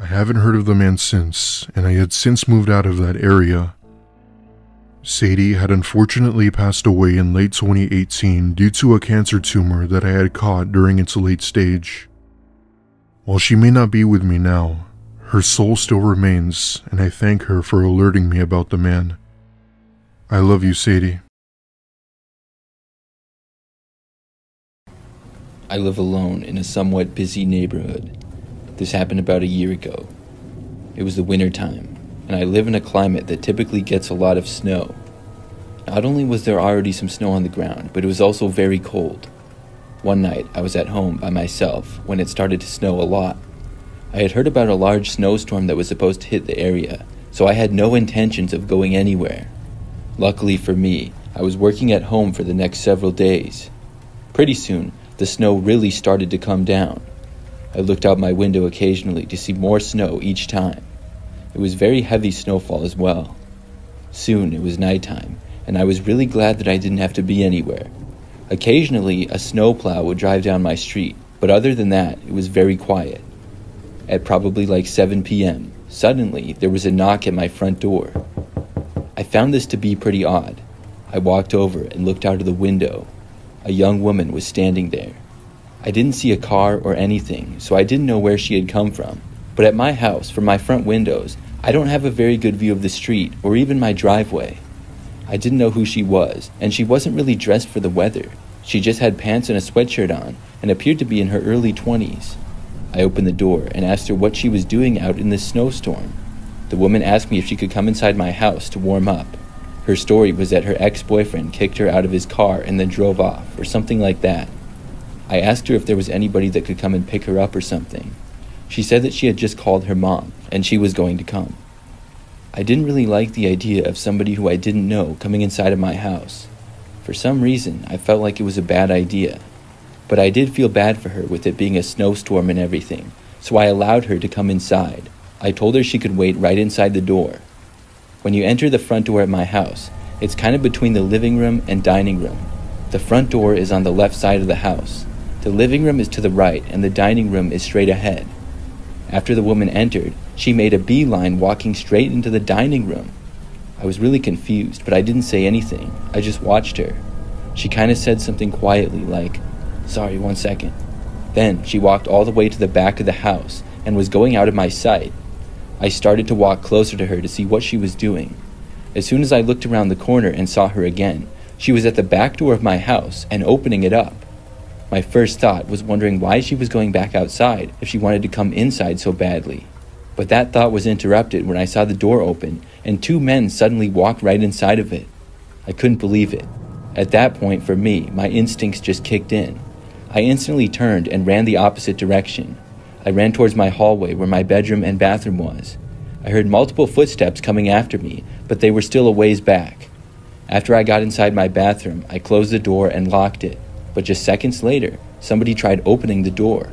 I haven't heard of the man since, and I had since moved out of that area. Sadie had unfortunately passed away in late 2018 due to a cancer tumor that I had caught during its late stage. While she may not be with me now, her soul still remains, and I thank her for alerting me about the man. I love you, Sadie. I live alone in a somewhat busy neighborhood. This happened about a year ago. It was the winter time, and I live in a climate that typically gets a lot of snow. Not only was there already some snow on the ground, but it was also very cold. One night, I was at home by myself when it started to snow a lot. I had heard about a large snowstorm that was supposed to hit the area, so I had no intentions of going anywhere. Luckily for me, I was working at home for the next several days. Pretty soon, the snow really started to come down. I looked out my window occasionally to see more snow each time. It was very heavy snowfall as well. Soon it was nighttime, and I was really glad that I didn't have to be anywhere. Occasionally, a snowplow would drive down my street, but other than that, it was very quiet. At probably like 7 p.m., suddenly there was a knock at my front door. I found this to be pretty odd. I walked over and looked out of the window. A young woman was standing there. I didn't see a car or anything, so I didn't know where she had come from. But at my house, from my front windows, I don't have a very good view of the street or even my driveway. I didn't know who she was, and she wasn't really dressed for the weather. She just had pants and a sweatshirt on and appeared to be in her early 20s. I opened the door and asked her what she was doing out in this snowstorm. The woman asked me if she could come inside my house to warm up. Her story was that her ex boyfriend kicked her out of his car and then drove off, or something like that. I asked her if there was anybody that could come and pick her up or something. She said that she had just called her mom and she was going to come. I didn't really like the idea of somebody who I didn't know coming inside of my house. For some reason, I felt like it was a bad idea. But I did feel bad for her with it being a snowstorm and everything, so I allowed her to come inside. I told her she could wait right inside the door. When you enter the front door at my house, it's kind of between the living room and dining room. The front door is on the left side of the house. The living room is to the right, and the dining room is straight ahead. After the woman entered, she made a beeline walking straight into the dining room. I was really confused, but I didn't say anything. I just watched her. She kind of said something quietly, like, Sorry, one second. Then she walked all the way to the back of the house and was going out of my sight. I started to walk closer to her to see what she was doing. As soon as I looked around the corner and saw her again, she was at the back door of my house and opening it up. My first thought was wondering why she was going back outside if she wanted to come inside so badly. But that thought was interrupted when I saw the door open and two men suddenly walk right inside of it. I couldn't believe it. At that point, for me, my instincts just kicked in. I instantly turned and ran the opposite direction. I ran towards my hallway where my bedroom and bathroom was. I heard multiple footsteps coming after me, but they were still a ways back. After I got inside my bathroom, I closed the door and locked it, but just seconds later, somebody tried opening the door.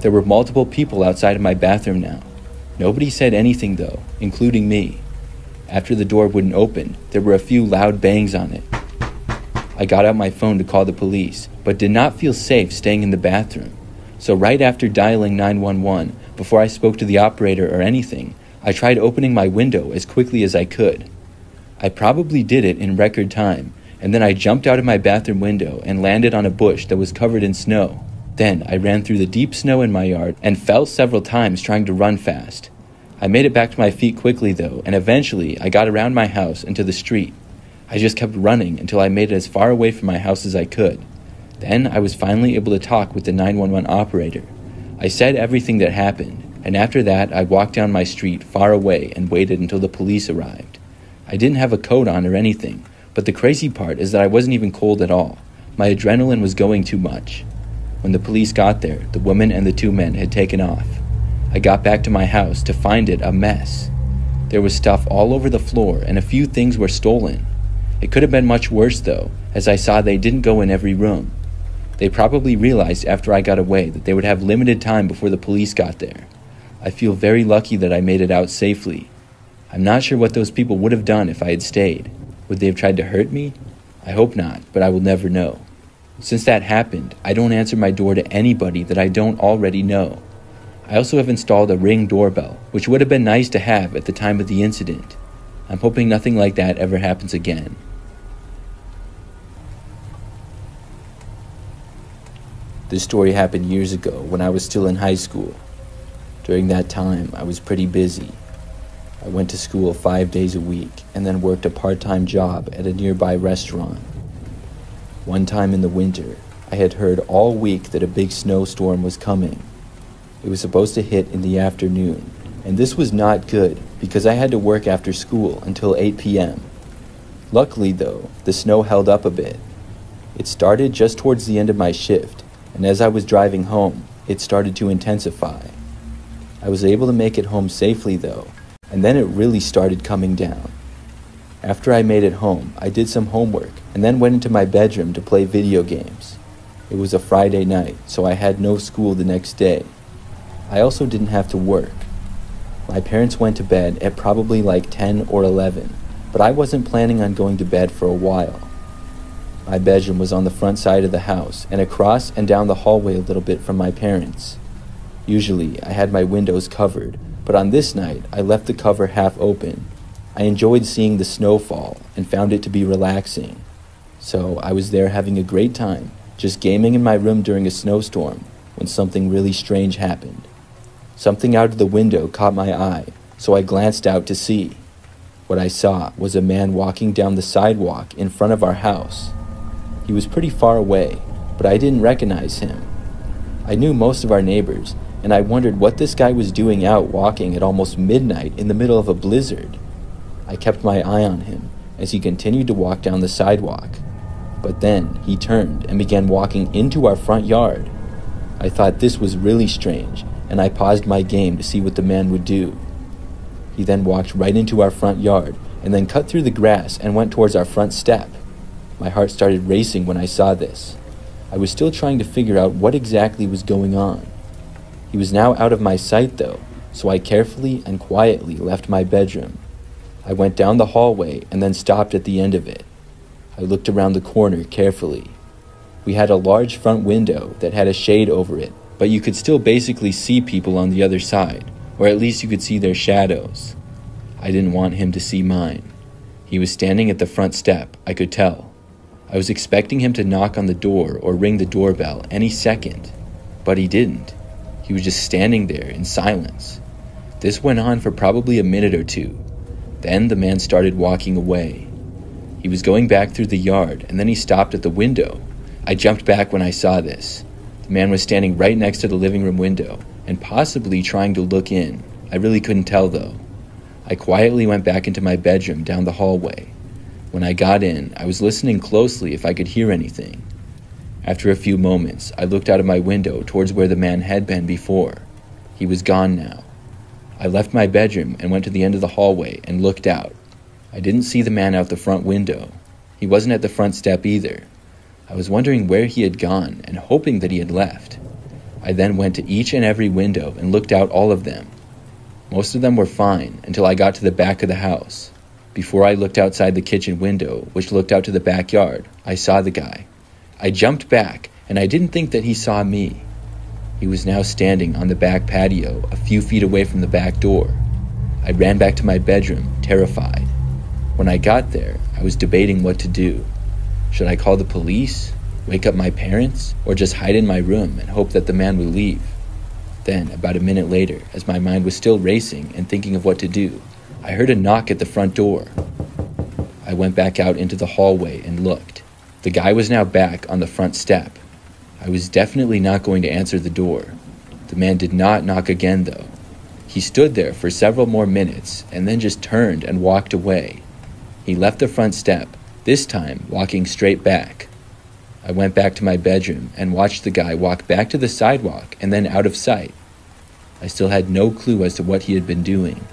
There were multiple people outside of my bathroom now. Nobody said anything though, including me. After the door wouldn't open, there were a few loud bangs on it. I got out my phone to call the police, but did not feel safe staying in the bathroom. So, right after dialing 911, before I spoke to the operator or anything, I tried opening my window as quickly as I could. I probably did it in record time, and then I jumped out of my bathroom window and landed on a bush that was covered in snow. Then I ran through the deep snow in my yard and fell several times trying to run fast. I made it back to my feet quickly though, and eventually I got around my house and to the street. I just kept running until I made it as far away from my house as I could. Then I was finally able to talk with the 911 operator. I said everything that happened, and after that I walked down my street far away and waited until the police arrived. I didn't have a coat on or anything, but the crazy part is that I wasn't even cold at all. My adrenaline was going too much. When the police got there, the woman and the two men had taken off. I got back to my house to find it a mess. There was stuff all over the floor, and a few things were stolen. It could have been much worse, though, as I saw they didn't go in every room. They probably realized after I got away that they would have limited time before the police got there. I feel very lucky that I made it out safely. I'm not sure what those people would have done if I had stayed. Would they have tried to hurt me? I hope not, but I will never know. Since that happened, I don't answer my door to anybody that I don't already know. I also have installed a ring doorbell, which would have been nice to have at the time of the incident. I'm hoping nothing like that ever happens again. This story happened years ago when I was still in high school. During that time, I was pretty busy. I went to school five days a week and then worked a part time job at a nearby restaurant. One time in the winter, I had heard all week that a big snowstorm was coming. It was supposed to hit in the afternoon, and this was not good because I had to work after school until 8 p.m. Luckily, though, the snow held up a bit. It started just towards the end of my shift, and as I was driving home, it started to intensify. I was able to make it home safely, though, and then it really started coming down. After I made it home, I did some homework and then went into my bedroom to play video games. It was a Friday night, so I had no school the next day. I also didn't have to work. My parents went to bed at probably like 10 or 11, but I wasn't planning on going to bed for a while. My bedroom was on the front side of the house and across and down the hallway a little bit from my parents'. Usually, I had my windows covered, but on this night, I left the cover half open. I enjoyed seeing the snow fall and found it to be relaxing. So I was there having a great time, just gaming in my room during a snowstorm, when something really strange happened. Something out of the window caught my eye, so I glanced out to see. What I saw was a man walking down the sidewalk in front of our house. He was pretty far away, but I didn't recognize him. I knew most of our neighbors, and I wondered what this guy was doing out walking at almost midnight in the middle of a blizzard. I kept my eye on him as he continued to walk down the sidewalk. But then he turned and began walking into our front yard. I thought this was really strange, and I paused my game to see what the man would do. He then walked right into our front yard and then cut through the grass and went towards our front step. My heart started racing when I saw this. I was still trying to figure out what exactly was going on. He was now out of my sight, though, so I carefully and quietly left my bedroom. I went down the hallway and then stopped at the end of it. I looked around the corner carefully. We had a large front window that had a shade over it, but you could still basically see people on the other side, or at least you could see their shadows. I didn't want him to see mine. He was standing at the front step, I could tell. I was expecting him to knock on the door or ring the doorbell any second, but he didn't. He was just standing there in silence. This went on for probably a minute or two. Then the man started walking away. He was going back through the yard, and then he stopped at the window. I jumped back when I saw this. The man was standing right next to the living room window, and possibly trying to look in. I really couldn't tell, though. I quietly went back into my bedroom down the hallway. When I got in, I was listening closely if I could hear anything. After a few moments, I looked out of my window towards where the man had been before. He was gone now. I left my bedroom and went to the end of the hallway and looked out. I didn't see the man out the front window. He wasn't at the front step either. I was wondering where he had gone and hoping that he had left. I then went to each and every window and looked out all of them. Most of them were fine until I got to the back of the house. Before I looked outside the kitchen window, which looked out to the backyard, I saw the guy. I jumped back, and I didn't think that he saw me. He was now standing on the back patio, a few feet away from the back door. I ran back to my bedroom, terrified. When I got there, I was debating what to do. Should I call the police, wake up my parents, or just hide in my room and hope that the man would leave? Then, about a minute later, as my mind was still racing and thinking of what to do, I heard a knock at the front door. I went back out into the hallway and looked. The guy was now back on the front step. I was definitely not going to answer the door. The man did not knock again, though. He stood there for several more minutes and then just turned and walked away. He left the front step, this time walking straight back. I went back to my bedroom and watched the guy walk back to the sidewalk and then out of sight. I still had no clue as to what he had been doing.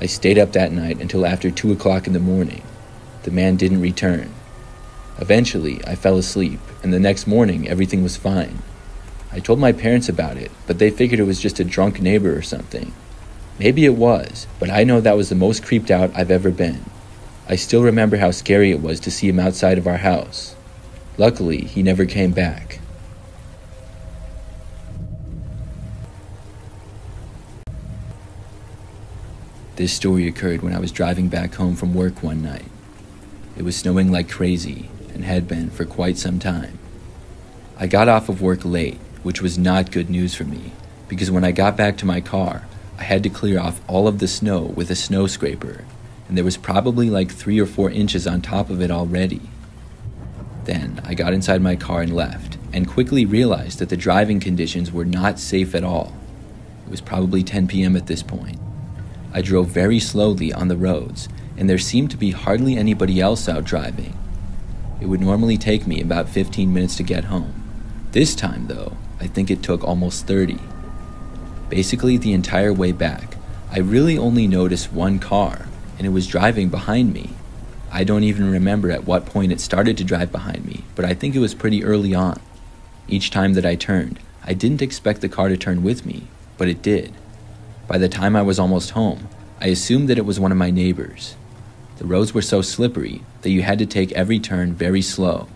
I stayed up that night until after 2 o'clock in the morning. The man didn't return. Eventually, I fell asleep, and the next morning, everything was fine. I told my parents about it, but they figured it was just a drunk neighbor or something. Maybe it was, but I know that was the most creeped out I've ever been. I still remember how scary it was to see him outside of our house. Luckily, he never came back. This story occurred when I was driving back home from work one night. It was snowing like crazy and had been for quite some time. I got off of work late, which was not good news for me, because when I got back to my car, I had to clear off all of the snow with a snow scraper, and there was probably like three or four inches on top of it already. Then I got inside my car and left, and quickly realized that the driving conditions were not safe at all. It was probably 10 p.m. at this point. I drove very slowly on the roads, and there seemed to be hardly anybody else out driving. It would normally take me about 15 minutes to get home. This time, though, I think it took almost 30. Basically, the entire way back, I really only noticed one car, and it was driving behind me. I don't even remember at what point it started to drive behind me, but I think it was pretty early on. Each time that I turned, I didn't expect the car to turn with me, but it did. By the time I was almost home, I assumed that it was one of my neighbors. The roads were so slippery that you had to take every turn very slow.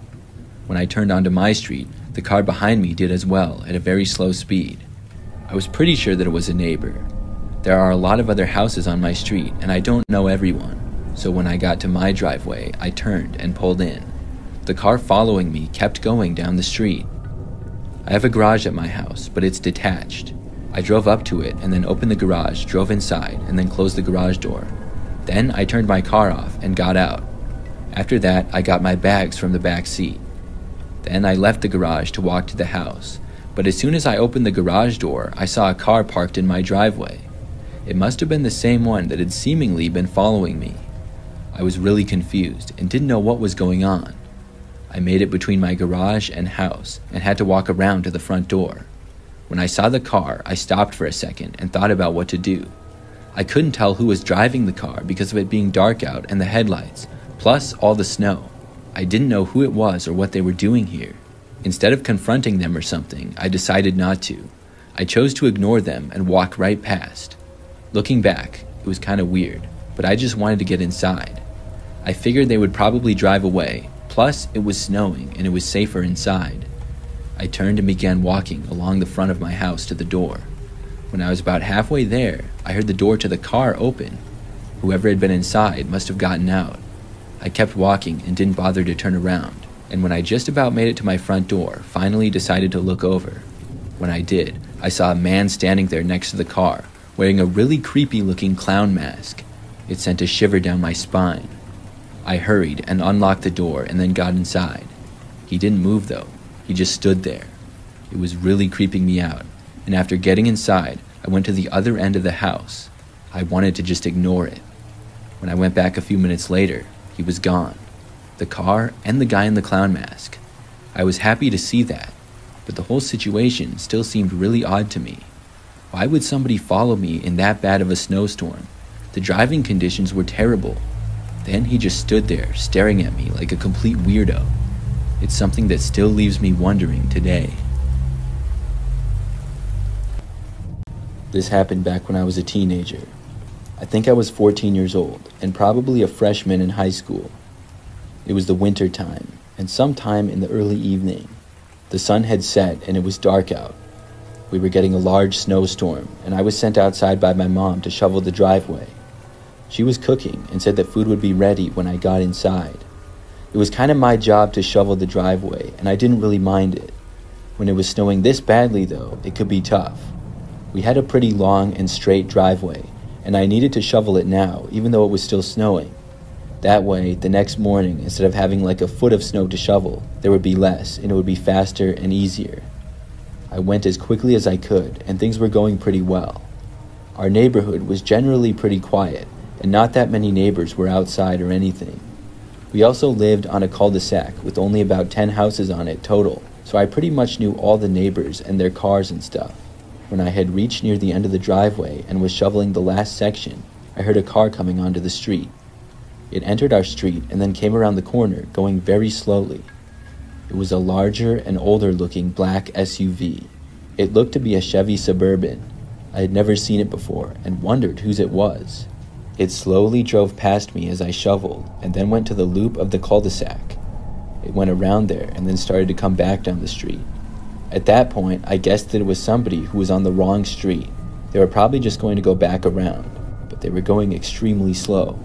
When I turned onto my street, the car behind me did as well at a very slow speed. I was pretty sure that it was a neighbor. There are a lot of other houses on my street, and I don't know everyone, so when I got to my driveway, I turned and pulled in. The car following me kept going down the street. I have a garage at my house, but it's detached. I drove up to it and then opened the garage, drove inside, and then closed the garage door. Then I turned my car off and got out. After that, I got my bags from the back seat. Then I left the garage to walk to the house, but as soon as I opened the garage door, I saw a car parked in my driveway. It must have been the same one that had seemingly been following me. I was really confused and didn't know what was going on. I made it between my garage and house and had to walk around to the front door. When I saw the car, I stopped for a second and thought about what to do. I couldn't tell who was driving the car because of it being dark out and the headlights, plus all the snow. I didn't know who it was or what they were doing here. Instead of confronting them or something, I decided not to. I chose to ignore them and walk right past. Looking back, it was kind of weird, but I just wanted to get inside. I figured they would probably drive away, plus, it was snowing and it was safer inside. I turned and began walking along the front of my house to the door. When I was about halfway there, I heard the door to the car open. Whoever had been inside must have gotten out. I kept walking and didn't bother to turn around, and when I just about made it to my front door, finally decided to look over. When I did, I saw a man standing there next to the car, wearing a really creepy looking clown mask. It sent a shiver down my spine. I hurried and unlocked the door and then got inside. He didn't move though, he just stood there. It was really creeping me out, and after getting inside, I went to the other end of the house. I wanted to just ignore it. When I went back a few minutes later, he was gone. The car and the guy in the clown mask. I was happy to see that, but the whole situation still seemed really odd to me. Why would somebody follow me in that bad of a snowstorm? The driving conditions were terrible. Then he just stood there, staring at me like a complete weirdo. It's something that still leaves me wondering today. This happened back when I was a teenager. I think I was 14 years old and probably a freshman in high school. It was the winter time, and sometime in the early evening, the sun had set and it was dark out. We were getting a large snowstorm, and I was sent outside by my mom to shovel the driveway. She was cooking and said that food would be ready when I got inside. It was kind of my job to shovel the driveway, and I didn't really mind it. When it was snowing this badly, though, it could be tough. We had a pretty long and straight driveway, and I needed to shovel it now, even though it was still snowing. That way, the next morning, instead of having like a foot of snow to shovel, there would be less, and it would be faster and easier. I went as quickly as I could, and things were going pretty well. Our neighborhood was generally pretty quiet, and not that many neighbors were outside or anything. We also lived on a cul de sac with only about 10 houses on it total, so I pretty much knew all the neighbors and their cars and stuff. When I had reached near the end of the driveway and was shoveling the last section, I heard a car coming onto the street. It entered our street and then came around the corner, going very slowly. It was a larger and older looking black SUV. It looked to be a Chevy Suburban. I had never seen it before and wondered whose it was. It slowly drove past me as I shoveled and then went to the loop of the cul de sac. It went around there and then started to come back down the street. At that point, I guessed that it was somebody who was on the wrong street. They were probably just going to go back around, but they were going extremely slow.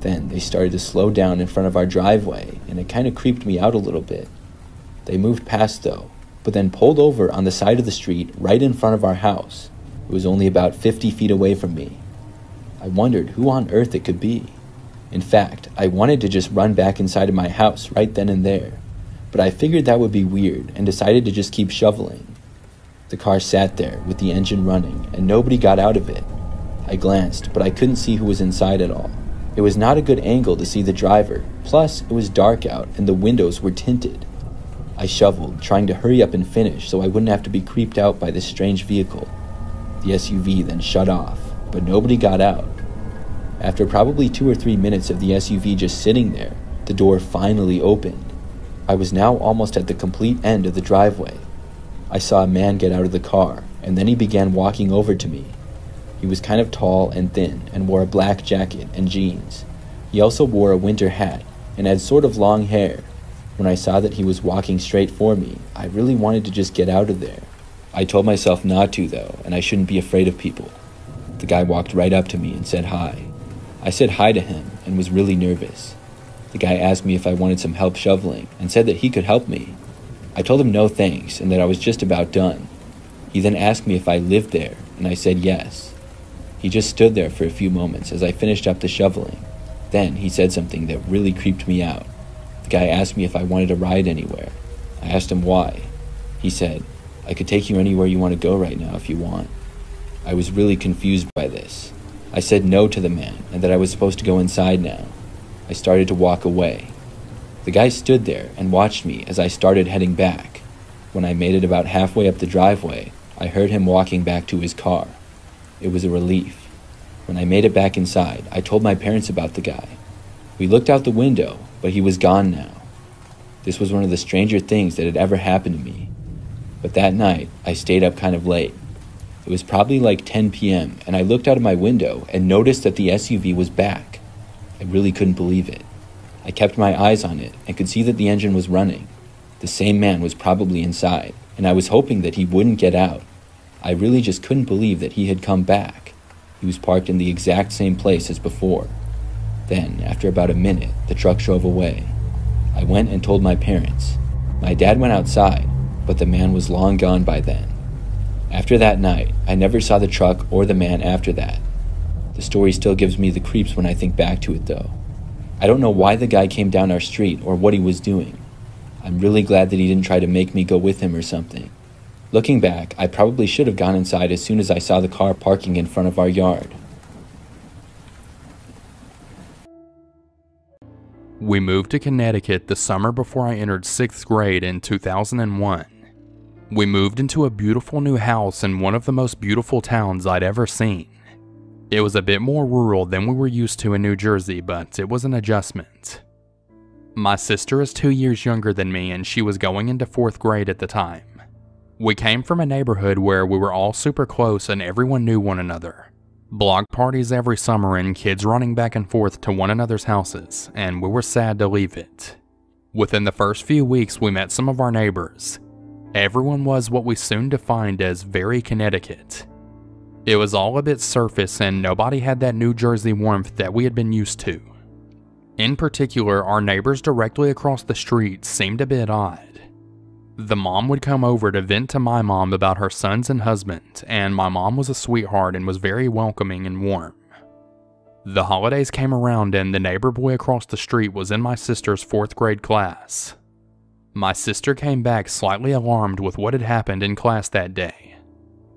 Then they started to slow down in front of our driveway, and it kind of creeped me out a little bit. They moved past though, but then pulled over on the side of the street right in front of our house. It was only about 50 feet away from me. I wondered who on earth it could be. In fact, I wanted to just run back inside of my house right then and there, but I figured that would be weird and decided to just keep shoveling. The car sat there with the engine running and nobody got out of it. I glanced, but I couldn't see who was inside at all. It was not a good angle to see the driver, plus, it was dark out and the windows were tinted. I shoveled, trying to hurry up and finish so I wouldn't have to be creeped out by this strange vehicle. The SUV then shut off, but nobody got out. After probably two or three minutes of the SUV just sitting there, the door finally opened. I was now almost at the complete end of the driveway. I saw a man get out of the car, and then he began walking over to me. He was kind of tall and thin and wore a black jacket and jeans. He also wore a winter hat and had sort of long hair. When I saw that he was walking straight for me, I really wanted to just get out of there. I told myself not to, though, and I shouldn't be afraid of people. The guy walked right up to me and said hi. I said hi to him and was really nervous. The guy asked me if I wanted some help shoveling and said that he could help me. I told him no thanks and that I was just about done. He then asked me if I lived there, and I said yes. He just stood there for a few moments as I finished up the shoveling. Then he said something that really creeped me out. The guy asked me if I wanted to ride anywhere. I asked him why. He said, I could take you anywhere you want to go right now if you want. I was really confused by this. I said no to the man and that I was supposed to go inside now. I started to walk away. The guy stood there and watched me as I started heading back. When I made it about halfway up the driveway, I heard him walking back to his car. It was a relief. When I made it back inside, I told my parents about the guy. We looked out the window, but he was gone now. This was one of the stranger things that had ever happened to me. But that night, I stayed up kind of late. It was probably like 10 p.m., and I looked out of my window and noticed that the SUV was back. I really couldn't believe it. I kept my eyes on it and could see that the engine was running. The same man was probably inside, and I was hoping that he wouldn't get out. I really just couldn't believe that he had come back. He was parked in the exact same place as before. Then, after about a minute, the truck drove away. I went and told my parents. My dad went outside, but the man was long gone by then. After that night, I never saw the truck or the man after that. The story still gives me the creeps when I think back to it, though. I don't know why the guy came down our street or what he was doing. I'm really glad that he didn't try to make me go with him or something. Looking back, I probably should have gone inside as soon as I saw the car parking in front of our yard. We moved to Connecticut the summer before I entered sixth grade in 2001. We moved into a beautiful new house in one of the most beautiful towns I'd ever seen. It was a bit more rural than we were used to in New Jersey, but it was an adjustment. My sister is two years younger than me, and she was going into fourth grade at the time. We came from a neighborhood where we were all super close and everyone knew one another. Block parties every summer and kids running back and forth to one another's houses, and we were sad to leave it. Within the first few weeks, we met some of our neighbors. Everyone was what we soon defined as very Connecticut. It was all a bit surface, and nobody had that New Jersey warmth that we had been used to. In particular, our neighbors directly across the street seemed a bit odd. The mom would come over to vent to my mom about her sons and husband, and my mom was a sweetheart and was very welcoming and warm. The holidays came around, and the neighbor boy across the street was in my sister's fourth grade class. My sister came back slightly alarmed with what had happened in class that day.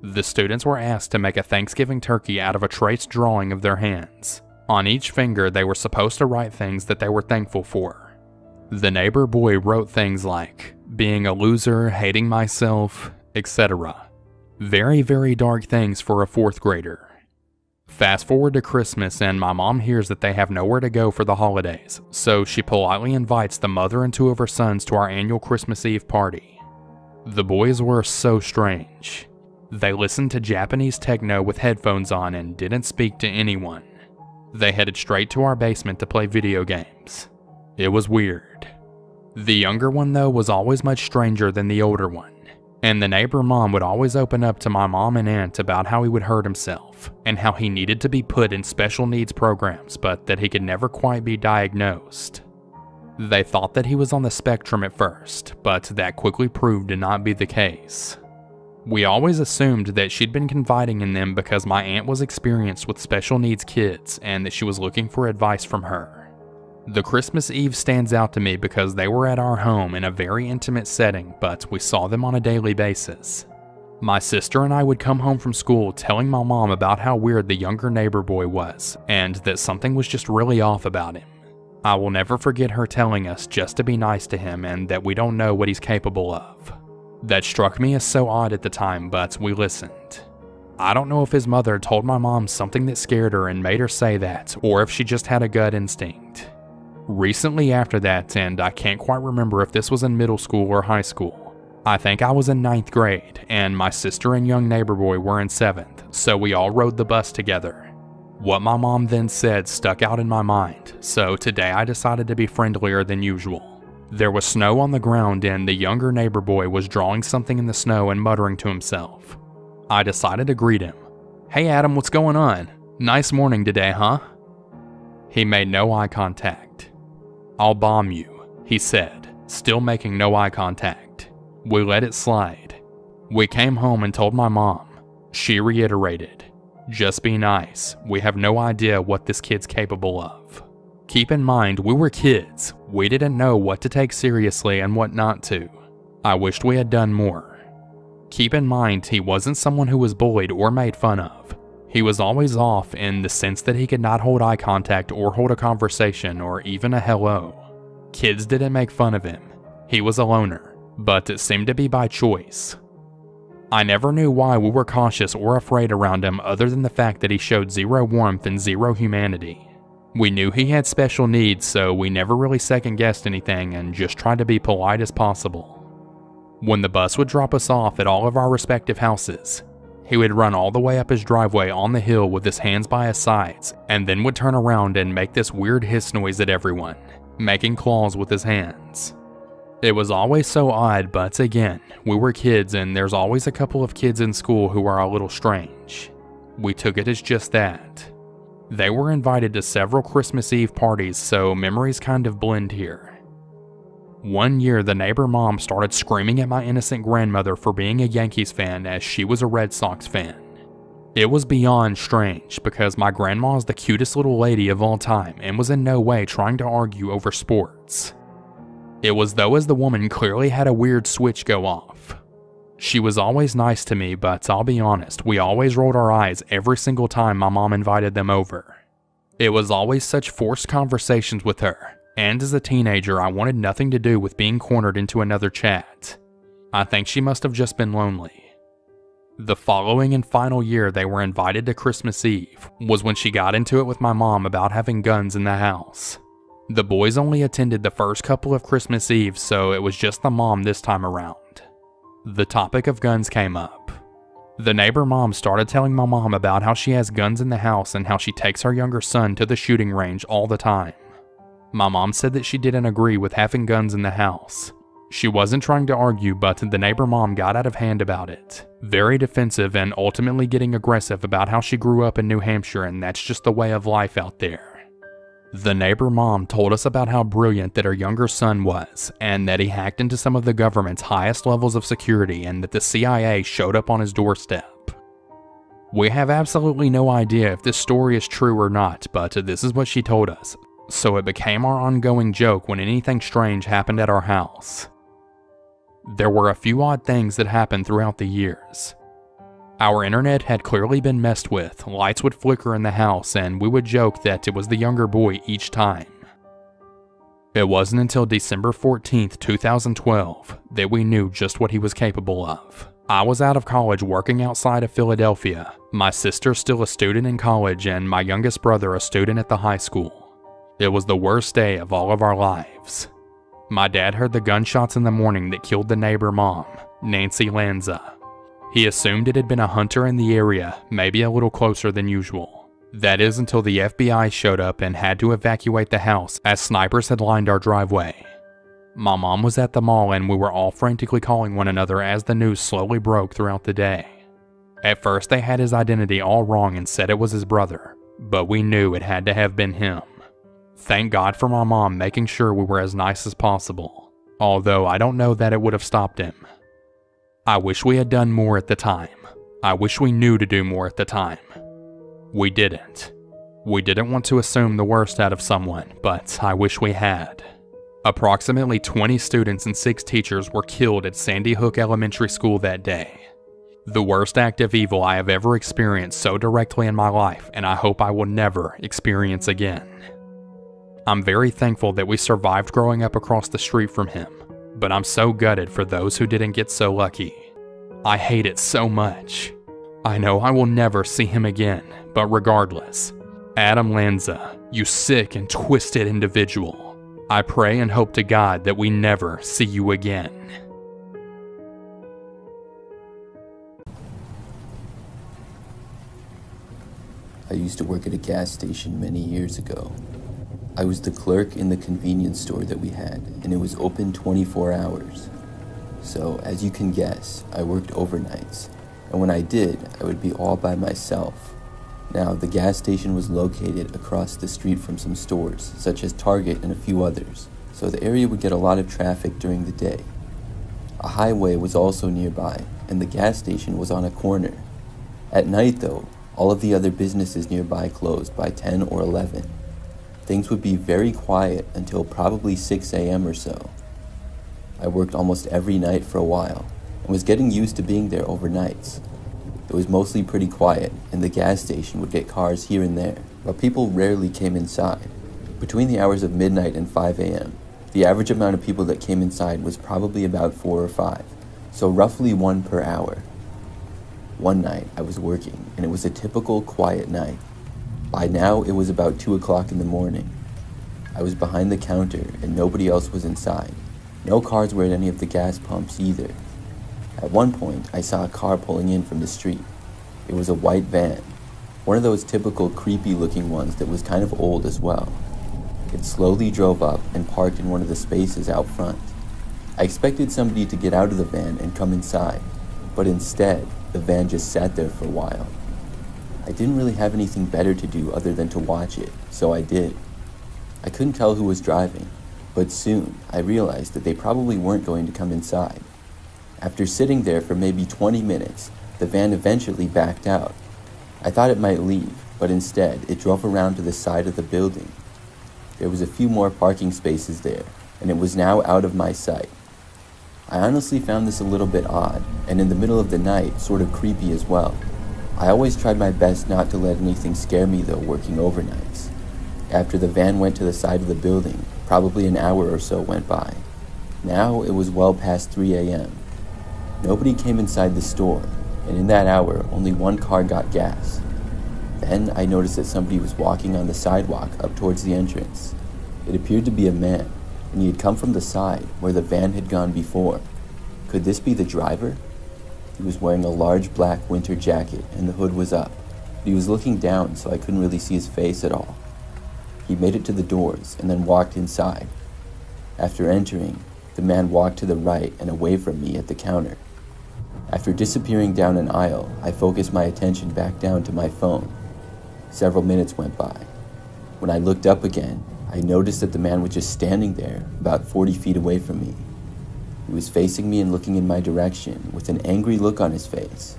The students were asked to make a Thanksgiving turkey out of a traced drawing of their hands. On each finger, they were supposed to write things that they were thankful for. The neighbor boy wrote things like, being a loser, hating myself, etc. Very, very dark things for a fourth grader. Fast forward to Christmas, and my mom hears that they have nowhere to go for the holidays, so she politely invites the mother and two of her sons to our annual Christmas Eve party. The boys were so strange. They listened to Japanese techno with headphones on and didn't speak to anyone. They headed straight to our basement to play video games. It was weird. The younger one, though, was always much stranger than the older one, and the neighbor mom would always open up to my mom and aunt about how he would hurt himself and how he needed to be put in special needs programs, but that he could never quite be diagnosed. They thought that he was on the spectrum at first, but that quickly proved to not be the case. We always assumed that she'd been confiding in them because my aunt was experienced with special needs kids and that she was looking for advice from her. The Christmas Eve stands out to me because they were at our home in a very intimate setting, but we saw them on a daily basis. My sister and I would come home from school telling my mom about how weird the younger neighbor boy was, and that something was just really off about him. I will never forget her telling us just to be nice to him and that we don't know what he's capable of. That struck me as so odd at the time, but we listened. I don't know if his mother told my mom something that scared her and made her say that, or if she just had a gut instinct. Recently after that, and I can't quite remember if this was in middle school or high school, I think I was in ninth grade, and my sister and young neighbor boy were in seventh, so we all rode the bus together. What my mom then said stuck out in my mind, so today I decided to be friendlier than usual. There was snow on the ground, and the younger neighbor boy was drawing something in the snow and muttering to himself. I decided to greet him. Hey Adam, what's going on? Nice morning today, huh? He made no eye contact. I'll bomb you, he said, still making no eye contact. We let it slide. We came home and told my mom. She reiterated, Just be nice. We have no idea what this kid's capable of. Keep in mind, we were kids. We didn't know what to take seriously and what not to. I wished we had done more. Keep in mind, he wasn't someone who was bullied or made fun of. He was always off in the sense that he could not hold eye contact or hold a conversation or even a hello. Kids didn't make fun of him. He was a loner, but it seemed to be by choice. I never knew why we were cautious or afraid around him other than the fact that he showed zero warmth and zero humanity. We knew he had special needs, so we never really second guessed anything and just tried to be polite as possible. When the bus would drop us off at all of our respective houses, he would run all the way up his driveway on the hill with his hands by his sides, and then would turn around and make this weird hiss noise at everyone, making claws with his hands. It was always so odd, but again, we were kids, and there's always a couple of kids in school who are a little strange. We took it as just that. They were invited to several Christmas Eve parties, so memories kind of blend here. One year, the neighbor mom started screaming at my innocent grandmother for being a Yankees fan as she was a Red Sox fan. It was beyond strange because my grandma is the cutest little lady of all time and was in no way trying to argue over sports. It was though as the woman clearly had a weird switch go off. She was always nice to me, but I'll be honest, we always rolled our eyes every single time my mom invited them over. It was always such forced conversations with her, and as a teenager, I wanted nothing to do with being cornered into another chat. I think she must have just been lonely. The following and final year they were invited to Christmas Eve was when she got into it with my mom about having guns in the house. The boys only attended the first couple of Christmas Eves, so it was just the mom this time around. The topic of guns came up. The neighbor mom started telling my mom about how she has guns in the house and how she takes her younger son to the shooting range all the time. My mom said that she didn't agree with having guns in the house. She wasn't trying to argue, but the neighbor mom got out of hand about it. Very defensive and ultimately getting aggressive about how she grew up in New Hampshire and that's just the way of life out there. The neighbor mom told us about how brilliant that her younger son was, and that he hacked into some of the government's highest levels of security, and that the CIA showed up on his doorstep. We have absolutely no idea if this story is true or not, but this is what she told us, so it became our ongoing joke when anything strange happened at our house. There were a few odd things that happened throughout the years. Our internet had clearly been messed with, lights would flicker in the house, and we would joke that it was the younger boy each time. It wasn't until December 14th, 2012, that we knew just what he was capable of. I was out of college working outside of Philadelphia, my sister still a student in college, and my youngest brother a student at the high school. It was the worst day of all of our lives. My dad heard the gunshots in the morning that killed the neighbor mom, Nancy Lanza. He assumed it had been a hunter in the area, maybe a little closer than usual. That is until the FBI showed up and had to evacuate the house as snipers had lined our driveway. My mom was at the mall and we were all frantically calling one another as the news slowly broke throughout the day. At first, they had his identity all wrong and said it was his brother, but we knew it had to have been him. Thank God for my mom making sure we were as nice as possible, although I don't know that it would have stopped him. I wish we had done more at the time. I wish we knew to do more at the time. We didn't. We didn't want to assume the worst out of someone, but I wish we had. Approximately 20 students and 6 teachers were killed at Sandy Hook Elementary School that day. The worst act of evil I have ever experienced so directly in my life, and I hope I will never experience again. I'm very thankful that we survived growing up across the street from him but I'm so gutted for those who didn't get so lucky. I hate it so much. I know I will never see him again, but regardless, Adam Lanza, you sick and twisted individual. I pray and hope to God that we never see you again. I used to work at a gas station many years ago. I was the clerk in the convenience store that we had, and it was open 24 hours. So, as you can guess, I worked overnights, and when I did, I would be all by myself. Now, the gas station was located across the street from some stores, such as Target and a few others, so the area would get a lot of traffic during the day. A highway was also nearby, and the gas station was on a corner. At night, though, all of the other businesses nearby closed by 10 or 11 Things would be very quiet until probably 6 a.m. or so. I worked almost every night for a while and was getting used to being there overnights. It was mostly pretty quiet, and the gas station would get cars here and there, but people rarely came inside. Between the hours of midnight and 5 a.m., the average amount of people that came inside was probably about four or five, so roughly one per hour. One night I was working, and it was a typical quiet night. By now, it was about 2 o'clock in the morning. I was behind the counter and nobody else was inside. No cars were at any of the gas pumps either. At one point, I saw a car pulling in from the street. It was a white van, one of those typical creepy looking ones that was kind of old as well. It slowly drove up and parked in one of the spaces out front. I expected somebody to get out of the van and come inside, but instead, the van just sat there for a while. I didn't really have anything better to do other than to watch it, so I did. I couldn't tell who was driving, but soon I realized that they probably weren't going to come inside. After sitting there for maybe 20 minutes, the van eventually backed out. I thought it might leave, but instead it drove around to the side of the building. There was a few more parking spaces there, and it was now out of my sight. I honestly found this a little bit odd, and in the middle of the night, sort of creepy as well. I always tried my best not to let anything scare me though working overnights. After the van went to the side of the building, probably an hour or so went by. Now it was well past 3 a.m. Nobody came inside the store, and in that hour, only one car got gas. Then I noticed that somebody was walking on the sidewalk up towards the entrance. It appeared to be a man, and he had come from the side where the van had gone before. Could this be the driver? He was wearing a large black winter jacket and the hood was up. But he was looking down, so I couldn't really see his face at all. He made it to the doors and then walked inside. After entering, the man walked to the right and away from me at the counter. After disappearing down an aisle, I focused my attention back down to my phone. Several minutes went by. When I looked up again, I noticed that the man was just standing there, about 40 feet away from me. He was facing me and looking in my direction with an angry look on his face.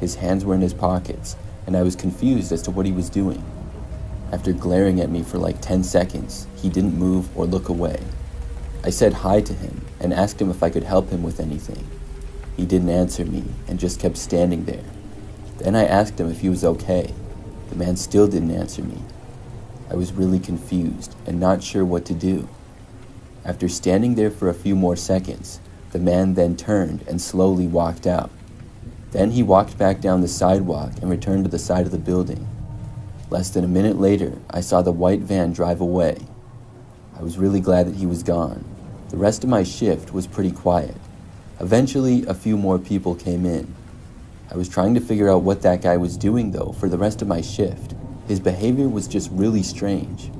His hands were in his pockets, and I was confused as to what he was doing. After glaring at me for like 10 seconds, he didn't move or look away. I said hi to him and asked him if I could help him with anything. He didn't answer me and just kept standing there. Then I asked him if he was okay. The man still didn't answer me. I was really confused and not sure what to do. After standing there for a few more seconds, the man then turned and slowly walked out. Then he walked back down the sidewalk and returned to the side of the building. Less than a minute later, I saw the white van drive away. I was really glad that he was gone. The rest of my shift was pretty quiet. Eventually, a few more people came in. I was trying to figure out what that guy was doing, though, for the rest of my shift. His behavior was just really strange.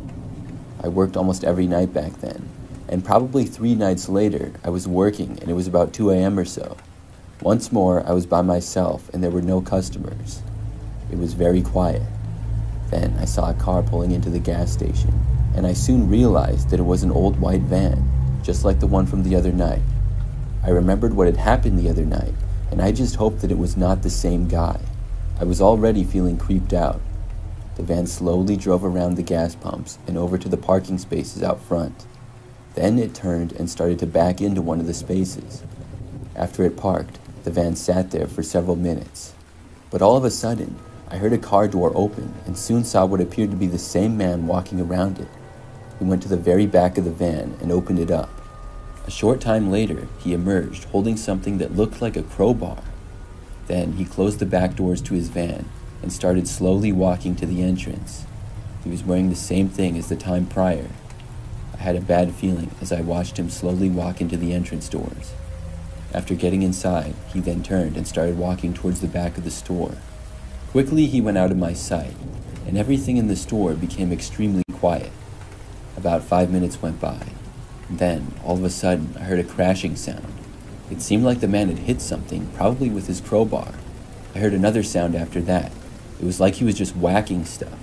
I worked almost every night back then, and probably three nights later, I was working and it was about 2 a.m. or so. Once more, I was by myself and there were no customers. It was very quiet. Then I saw a car pulling into the gas station, and I soon realized that it was an old white van, just like the one from the other night. I remembered what had happened the other night, and I just hoped that it was not the same guy. I was already feeling creeped out. The van slowly drove around the gas pumps and over to the parking spaces out front. Then it turned and started to back into one of the spaces. After it parked, the van sat there for several minutes. But all of a sudden, I heard a car door open and soon saw what appeared to be the same man walking around it. He went to the very back of the van and opened it up. A short time later, he emerged holding something that looked like a crowbar. Then he closed the back doors to his van and started slowly walking to the entrance. He was wearing the same thing as the time prior, had a bad feeling as I watched him slowly walk into the entrance doors. After getting inside, he then turned and started walking towards the back of the store. Quickly, he went out of my sight, and everything in the store became extremely quiet. About five minutes went by. Then, all of a sudden, I heard a crashing sound. It seemed like the man had hit something, probably with his crowbar. I heard another sound after that. It was like he was just whacking stuff.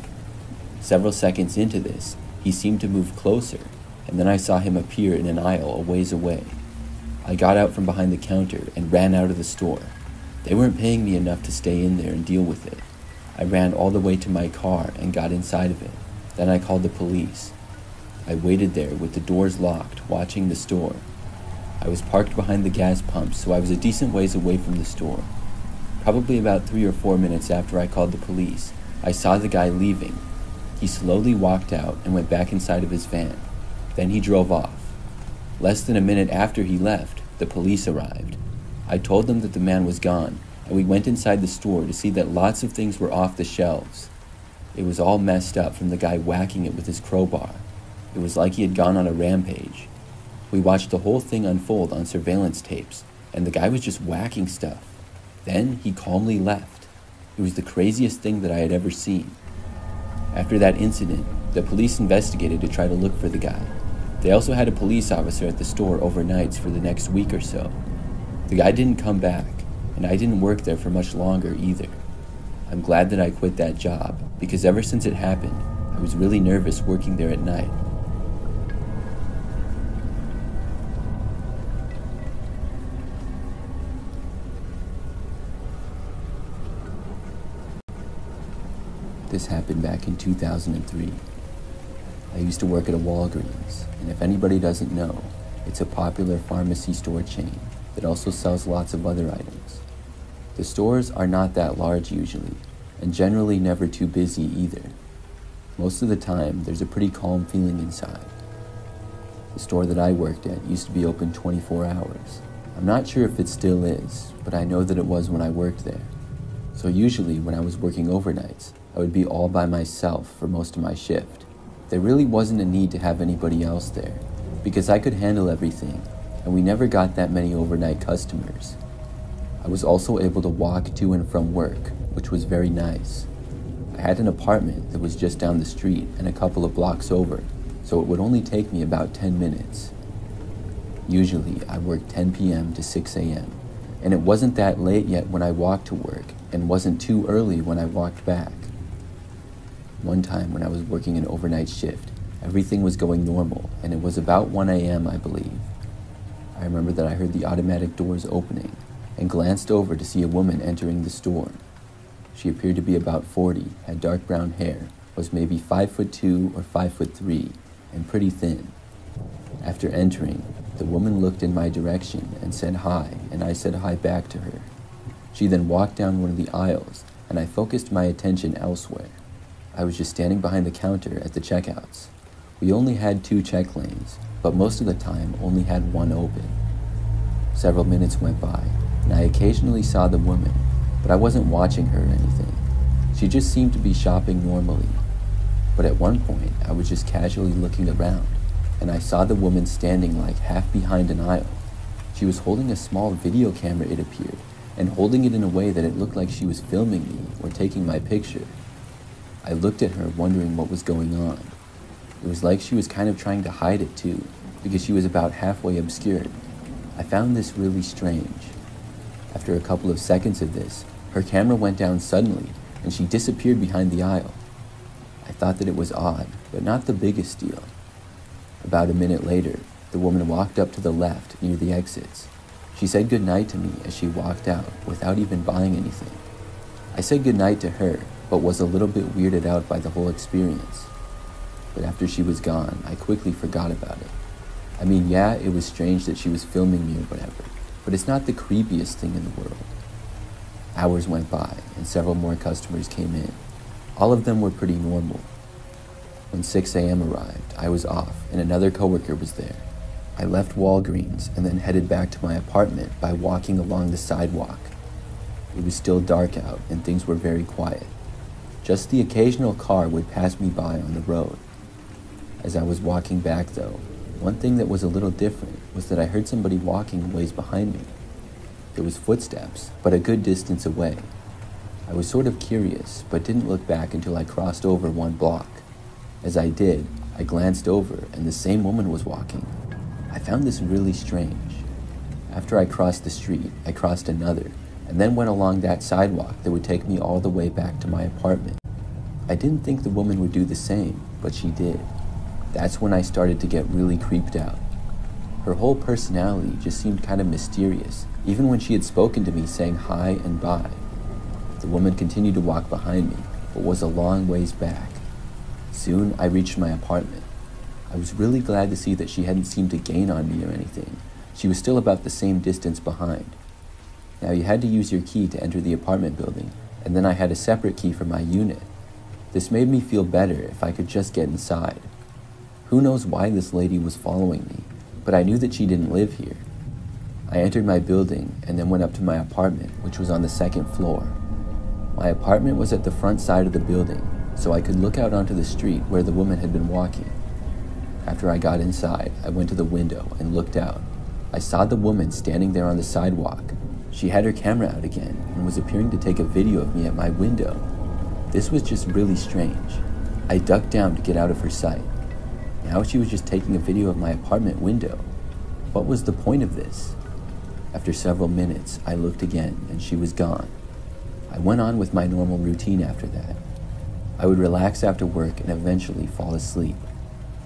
Several seconds into this, he seemed to move closer, and then I saw him appear in an aisle a ways away. I got out from behind the counter and ran out of the store. They weren't paying me enough to stay in there and deal with it. I ran all the way to my car and got inside of it. Then I called the police. I waited there with the doors locked, watching the store. I was parked behind the gas pump, so I was a decent ways away from the store. Probably about three or four minutes after I called the police, I saw the guy leaving. He slowly walked out and went back inside of his van. Then he drove off. Less than a minute after he left, the police arrived. I told them that the man was gone, and we went inside the store to see that lots of things were off the shelves. It was all messed up from the guy whacking it with his crowbar. It was like he had gone on a rampage. We watched the whole thing unfold on surveillance tapes, and the guy was just whacking stuff. Then he calmly left. It was the craziest thing that I had ever seen. After that incident, the police investigated to try to look for the guy. They also had a police officer at the store overnights for the next week or so. The guy didn't come back, and I didn't work there for much longer either. I'm glad that I quit that job, because ever since it happened, I was really nervous working there at night. This happened back in 2003. I used to work at a Walgreens, and if anybody doesn't know, it's a popular pharmacy store chain that also sells lots of other items. The stores are not that large usually, and generally never too busy either. Most of the time, there's a pretty calm feeling inside. The store that I worked at used to be open 24 hours. I'm not sure if it still is, but I know that it was when I worked there. So usually, when I was working overnights, I would be all by myself for most of my shift. There really wasn't a need to have anybody else there, because I could handle everything, and we never got that many overnight customers. I was also able to walk to and from work, which was very nice. I had an apartment that was just down the street and a couple of blocks over, so it would only take me about 10 minutes. Usually, I worked 10 p.m. to 6 a.m., and it wasn't that late yet when I walked to work, and wasn't too early when I walked back. One time when I was working an overnight shift, everything was going normal, and it was about 1 a.m., I believe. I remember that I heard the automatic doors opening and glanced over to see a woman entering the store. She appeared to be about 40, had dark brown hair, was maybe 5 foot 2 or 5 foot 3, and pretty thin. After entering, the woman looked in my direction and said hi, and I said hi back to her. She then walked down one of the aisles, and I focused my attention elsewhere. I was just standing behind the counter at the checkouts. We only had two check lanes, but most of the time only had one open. Several minutes went by, and I occasionally saw the woman, but I wasn't watching her or anything. She just seemed to be shopping normally. But at one point, I was just casually looking around, and I saw the woman standing like half behind an aisle. She was holding a small video camera, it appeared, and holding it in a way that it looked like she was filming me or taking my picture. I looked at her, wondering what was going on. It was like she was kind of trying to hide it too, because she was about halfway obscured. I found this really strange. After a couple of seconds of this, her camera went down suddenly and she disappeared behind the aisle. I thought that it was odd, but not the biggest deal. About a minute later, the woman walked up to the left near the exits. She said goodnight to me as she walked out without even buying anything. I said goodnight to her, but was a little bit weirded out by the whole experience. But after she was gone, I quickly forgot about it. I mean, yeah, it was strange that she was filming me or whatever, but it's not the creepiest thing in the world. Hours went by, and several more customers came in. All of them were pretty normal. When 6 a.m. arrived, I was off, and another coworker was there. I left Walgreens and then headed back to my apartment by walking along the sidewalk. It was still dark out, and things were very quiet. Just the occasional car would pass me by on the road. As I was walking back, though, one thing that was a little different was that I heard somebody walking ways behind me. There was footsteps, but a good distance away. I was sort of curious, but didn't look back until I crossed over one block. As I did, I glanced over, and the same woman was walking. I found this really strange. After I crossed the street, I crossed another, and then went along that sidewalk that would take me all the way back to my apartment. I didn't think the woman would do the same, but she did. That's when I started to get really creeped out. Her whole personality just seemed kind of mysterious, even when she had spoken to me saying hi and bye. The woman continued to walk behind me, but was a long ways back. Soon I reached my apartment. I was really glad to see that she hadn't seemed to gain on me or anything. She was still about the same distance behind. Now you had to use your key to enter the apartment building, and then I had a separate key for my unit. This made me feel better if I could just get inside. Who knows why this lady was following me, but I knew that she didn't live here. I entered my building and then went up to my apartment, which was on the second floor. My apartment was at the front side of the building, so I could look out onto the street where the woman had been walking. After I got inside, I went to the window and looked out. I saw the woman standing there on the sidewalk. She had her camera out again and was appearing to take a video of me at my window. This was just really strange. I ducked down to get out of her sight. Now she was just taking a video of my apartment window. What was the point of this? After several minutes, I looked again and she was gone. I went on with my normal routine after that. I would relax after work and eventually fall asleep.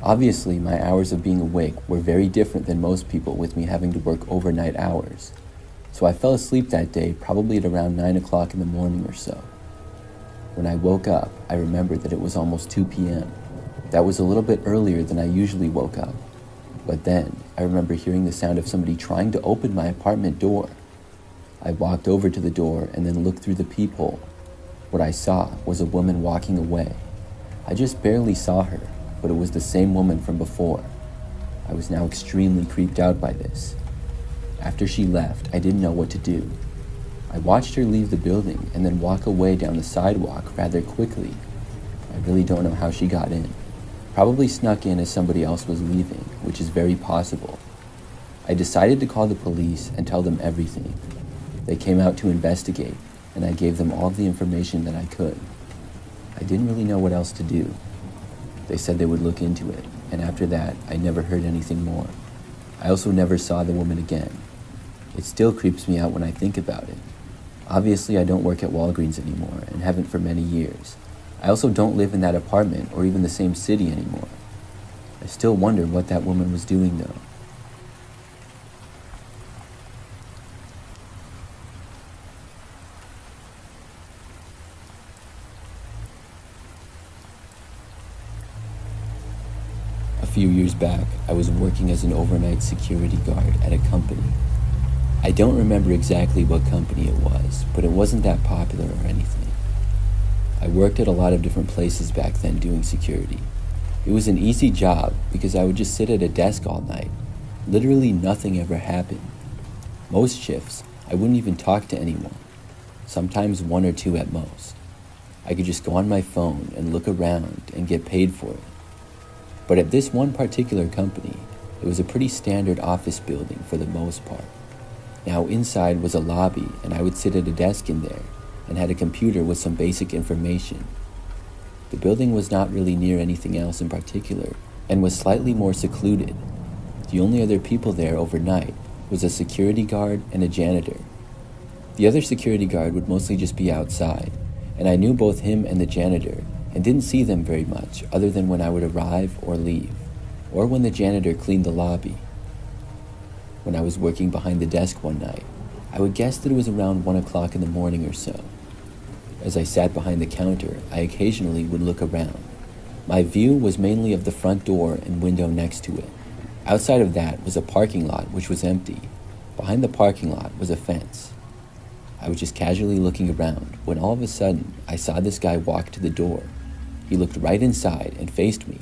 Obviously, my hours of being awake were very different than most people with me having to work overnight hours. So I fell asleep that day probably at around 9 o'clock in the morning or so. When I woke up, I remembered that it was almost 2 p.m. That was a little bit earlier than I usually woke up. But then, I remember hearing the sound of somebody trying to open my apartment door. I walked over to the door and then looked through the peephole. What I saw was a woman walking away. I just barely saw her, but it was the same woman from before. I was now extremely creeped out by this. After she left, I didn't know what to do. I watched her leave the building and then walk away down the sidewalk rather quickly. I really don't know how she got in. Probably snuck in as somebody else was leaving, which is very possible. I decided to call the police and tell them everything. They came out to investigate, and I gave them all the information that I could. I didn't really know what else to do. They said they would look into it, and after that, I never heard anything more. I also never saw the woman again. It still creeps me out when I think about it. Obviously, I don't work at Walgreens anymore and haven't for many years. I also don't live in that apartment or even the same city anymore. I still wonder what that woman was doing though. A few years back, I was working as an overnight security guard at a company. I don't remember exactly what company it was, but it wasn't that popular or anything. I worked at a lot of different places back then doing security. It was an easy job because I would just sit at a desk all night. Literally nothing ever happened. Most shifts, I wouldn't even talk to anyone, sometimes one or two at most. I could just go on my phone and look around and get paid for it. But at this one particular company, it was a pretty standard office building for the most part. Now, inside was a lobby, and I would sit at a desk in there and had a computer with some basic information. The building was not really near anything else in particular and was slightly more secluded. The only other people there overnight was a security guard and a janitor. The other security guard would mostly just be outside, and I knew both him and the janitor and didn't see them very much other than when I would arrive or leave, or when the janitor cleaned the lobby. When I was working behind the desk one night, I would guess that it was around 1 o'clock in the morning or so. As I sat behind the counter, I occasionally would look around. My view was mainly of the front door and window next to it. Outside of that was a parking lot which was empty. Behind the parking lot was a fence. I was just casually looking around when all of a sudden I saw this guy walk to the door. He looked right inside and faced me.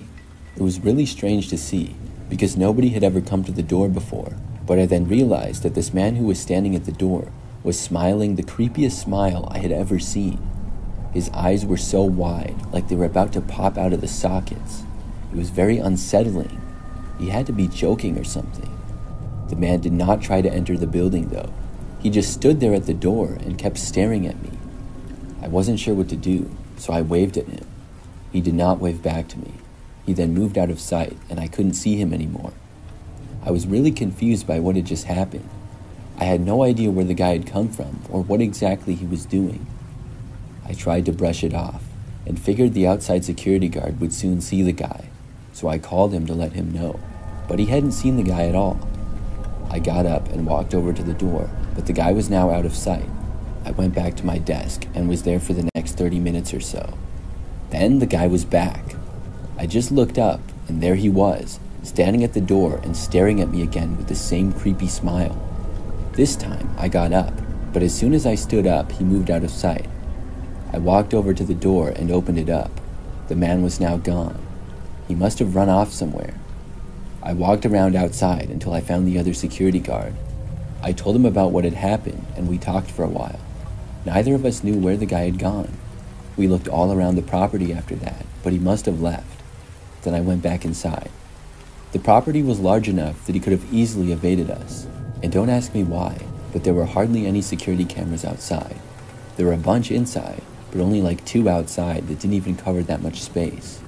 It was really strange to see because nobody had ever come to the door before, but I then realized that this man who was standing at the door was smiling the creepiest smile I had ever seen. His eyes were so wide, like they were about to pop out of the sockets. It was very unsettling. He had to be joking or something. The man did not try to enter the building, though. He just stood there at the door and kept staring at me. I wasn't sure what to do, so I waved at him. He did not wave back to me. He then moved out of sight, and I couldn't see him anymore. I was really confused by what had just happened. I had no idea where the guy had come from or what exactly he was doing. I tried to brush it off and figured the outside security guard would soon see the guy, so I called him to let him know. But he hadn't seen the guy at all. I got up and walked over to the door, but the guy was now out of sight. I went back to my desk and was there for the next 30 minutes or so. Then the guy was back. I just looked up, and there he was, standing at the door and staring at me again with the same creepy smile. This time, I got up, but as soon as I stood up, he moved out of sight. I walked over to the door and opened it up. The man was now gone. He must have run off somewhere. I walked around outside until I found the other security guard. I told him about what had happened, and we talked for a while. Neither of us knew where the guy had gone. We looked all around the property after that, but he must have left. Then I went back inside. The property was large enough that he could have easily evaded us. And don't ask me why, but there were hardly any security cameras outside. There were a bunch inside, but only like two outside that didn't even cover that much space.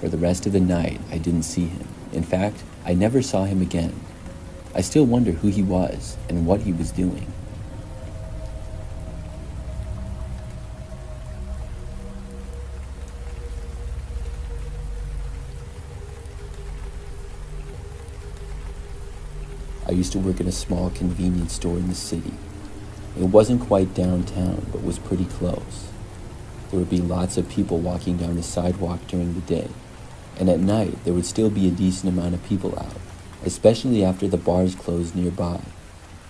For the rest of the night, I didn't see him. In fact, I never saw him again. I still wonder who he was and what he was doing. I used to work in a small convenience store in the city. It wasn't quite downtown, but was pretty close. There would be lots of people walking down the sidewalk during the day, and at night there would still be a decent amount of people out, especially after the bars closed nearby.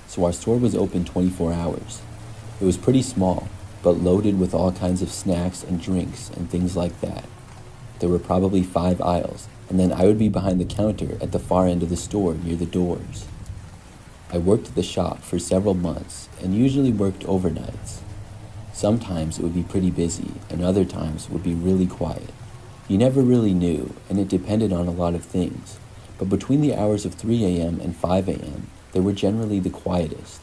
So our store was open 24 hours. It was pretty small, but loaded with all kinds of snacks and drinks and things like that. There were probably five aisles, and then I would be behind the counter at the far end of the store near the doors. I worked at the shop for several months and usually worked overnights. Sometimes it would be pretty busy, and other times would be really quiet. You never really knew, and it depended on a lot of things. But between the hours of 3 a.m. and 5 a.m., they were generally the quietest.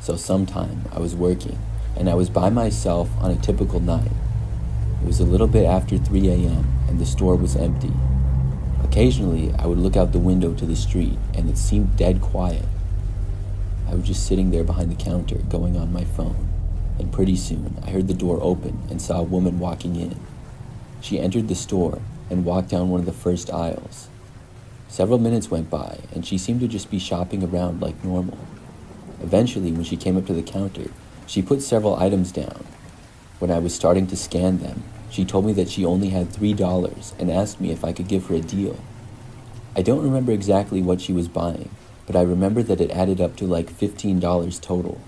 so sometime I was working and I was by myself on a typical night. It was a little bit after 3 a.m., and the store was empty. Occasionally, I would look out the window to the street, and it seemed dead quiet. I was just sitting there behind the counter, going on my phone, and pretty soon I heard the door open and saw a woman walking in. She entered the store and walked down one of the first aisles. Several minutes went by, and she seemed to just be shopping around like normal. Eventually, when she came up to the counter, she put several items down. When I was starting to scan them, she told me that she only had $3 and asked me if I could give her a deal. I don't remember exactly what she was buying, but I remember that it added up to like $15 total.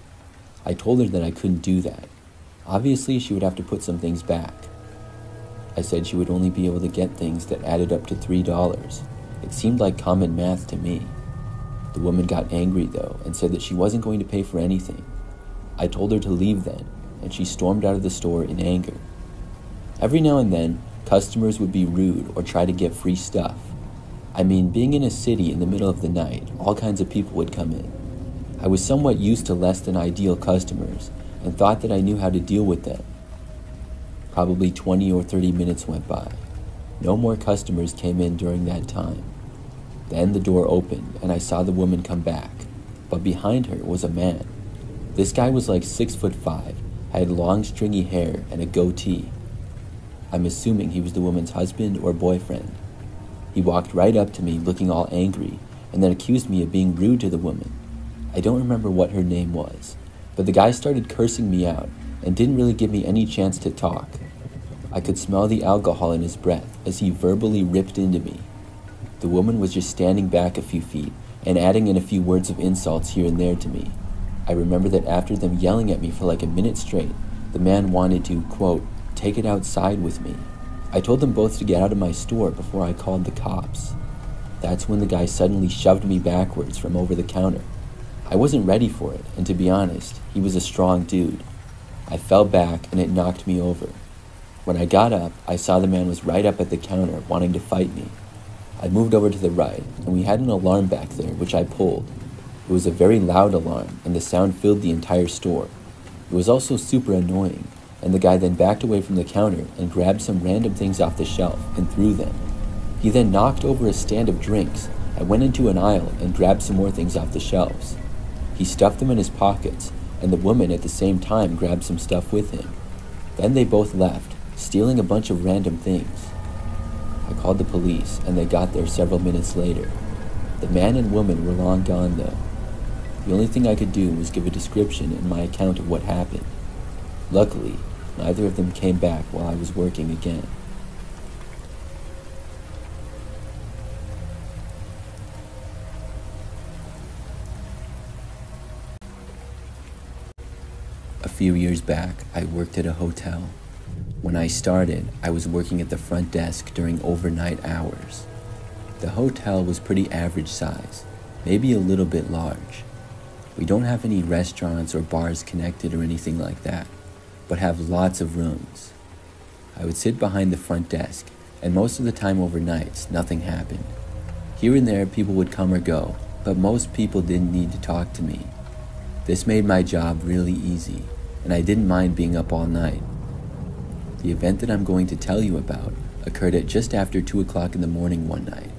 I told her that I couldn't do that. Obviously, she would have to put some things back. I said she would only be able to get things that added up to $3. It seemed like common math to me. The woman got angry, though, and said that she wasn't going to pay for anything. I told her to leave then, and she stormed out of the store in anger. Every now and then, customers would be rude or try to get free stuff. I mean, being in a city in the middle of the night, all kinds of people would come in. I was somewhat used to less than ideal customers and thought that I knew how to deal with them. Probably 20 or 30 minutes went by. No more customers came in during that time. Then the door opened and I saw the woman come back, but behind her was a man. This guy was like six foot five, had long stringy hair and a goatee. I'm assuming he was the woman's husband or boyfriend. He walked right up to me looking all angry and then accused me of being rude to the woman. I don't remember what her name was, but the guy started cursing me out and didn't really give me any chance to talk. I could smell the alcohol in his breath as he verbally ripped into me. The woman was just standing back a few feet and adding in a few words of insults here and there to me. I remember that after them yelling at me for like a minute straight, the man wanted to, quote, take it outside with me. I told them both to get out of my store before I called the cops. That's when the guy suddenly shoved me backwards from over the counter. I wasn't ready for it, and to be honest, he was a strong dude. I fell back and it knocked me over. When I got up, I saw the man was right up at the counter wanting to fight me. I moved over to the right, and we had an alarm back there, which I pulled. It was a very loud alarm, and the sound filled the entire store. It was also super annoying, and the guy then backed away from the counter and grabbed some random things off the shelf and threw them. He then knocked over a stand of drinks and went into an aisle and grabbed some more things off the shelves. He stuffed them in his pockets, and the woman at the same time grabbed some stuff with him. Then they both left, stealing a bunch of random things. I called the police, and they got there several minutes later. The man and woman were long gone, though. The only thing I could do was give a description in my account of what happened. Luckily, neither of them came back while I was working again. A few years back, I worked at a hotel. When I started, I was working at the front desk during overnight hours. The hotel was pretty average size, maybe a little bit large. We don't have any restaurants or bars connected or anything like that, but have lots of rooms. I would sit behind the front desk, and most of the time overnights, nothing happened. Here and there, people would come or go, but most people didn't need to talk to me. This made my job really easy, and I didn't mind being up all night. The event that I'm going to tell you about occurred at just after 2 o'clock in the morning one night.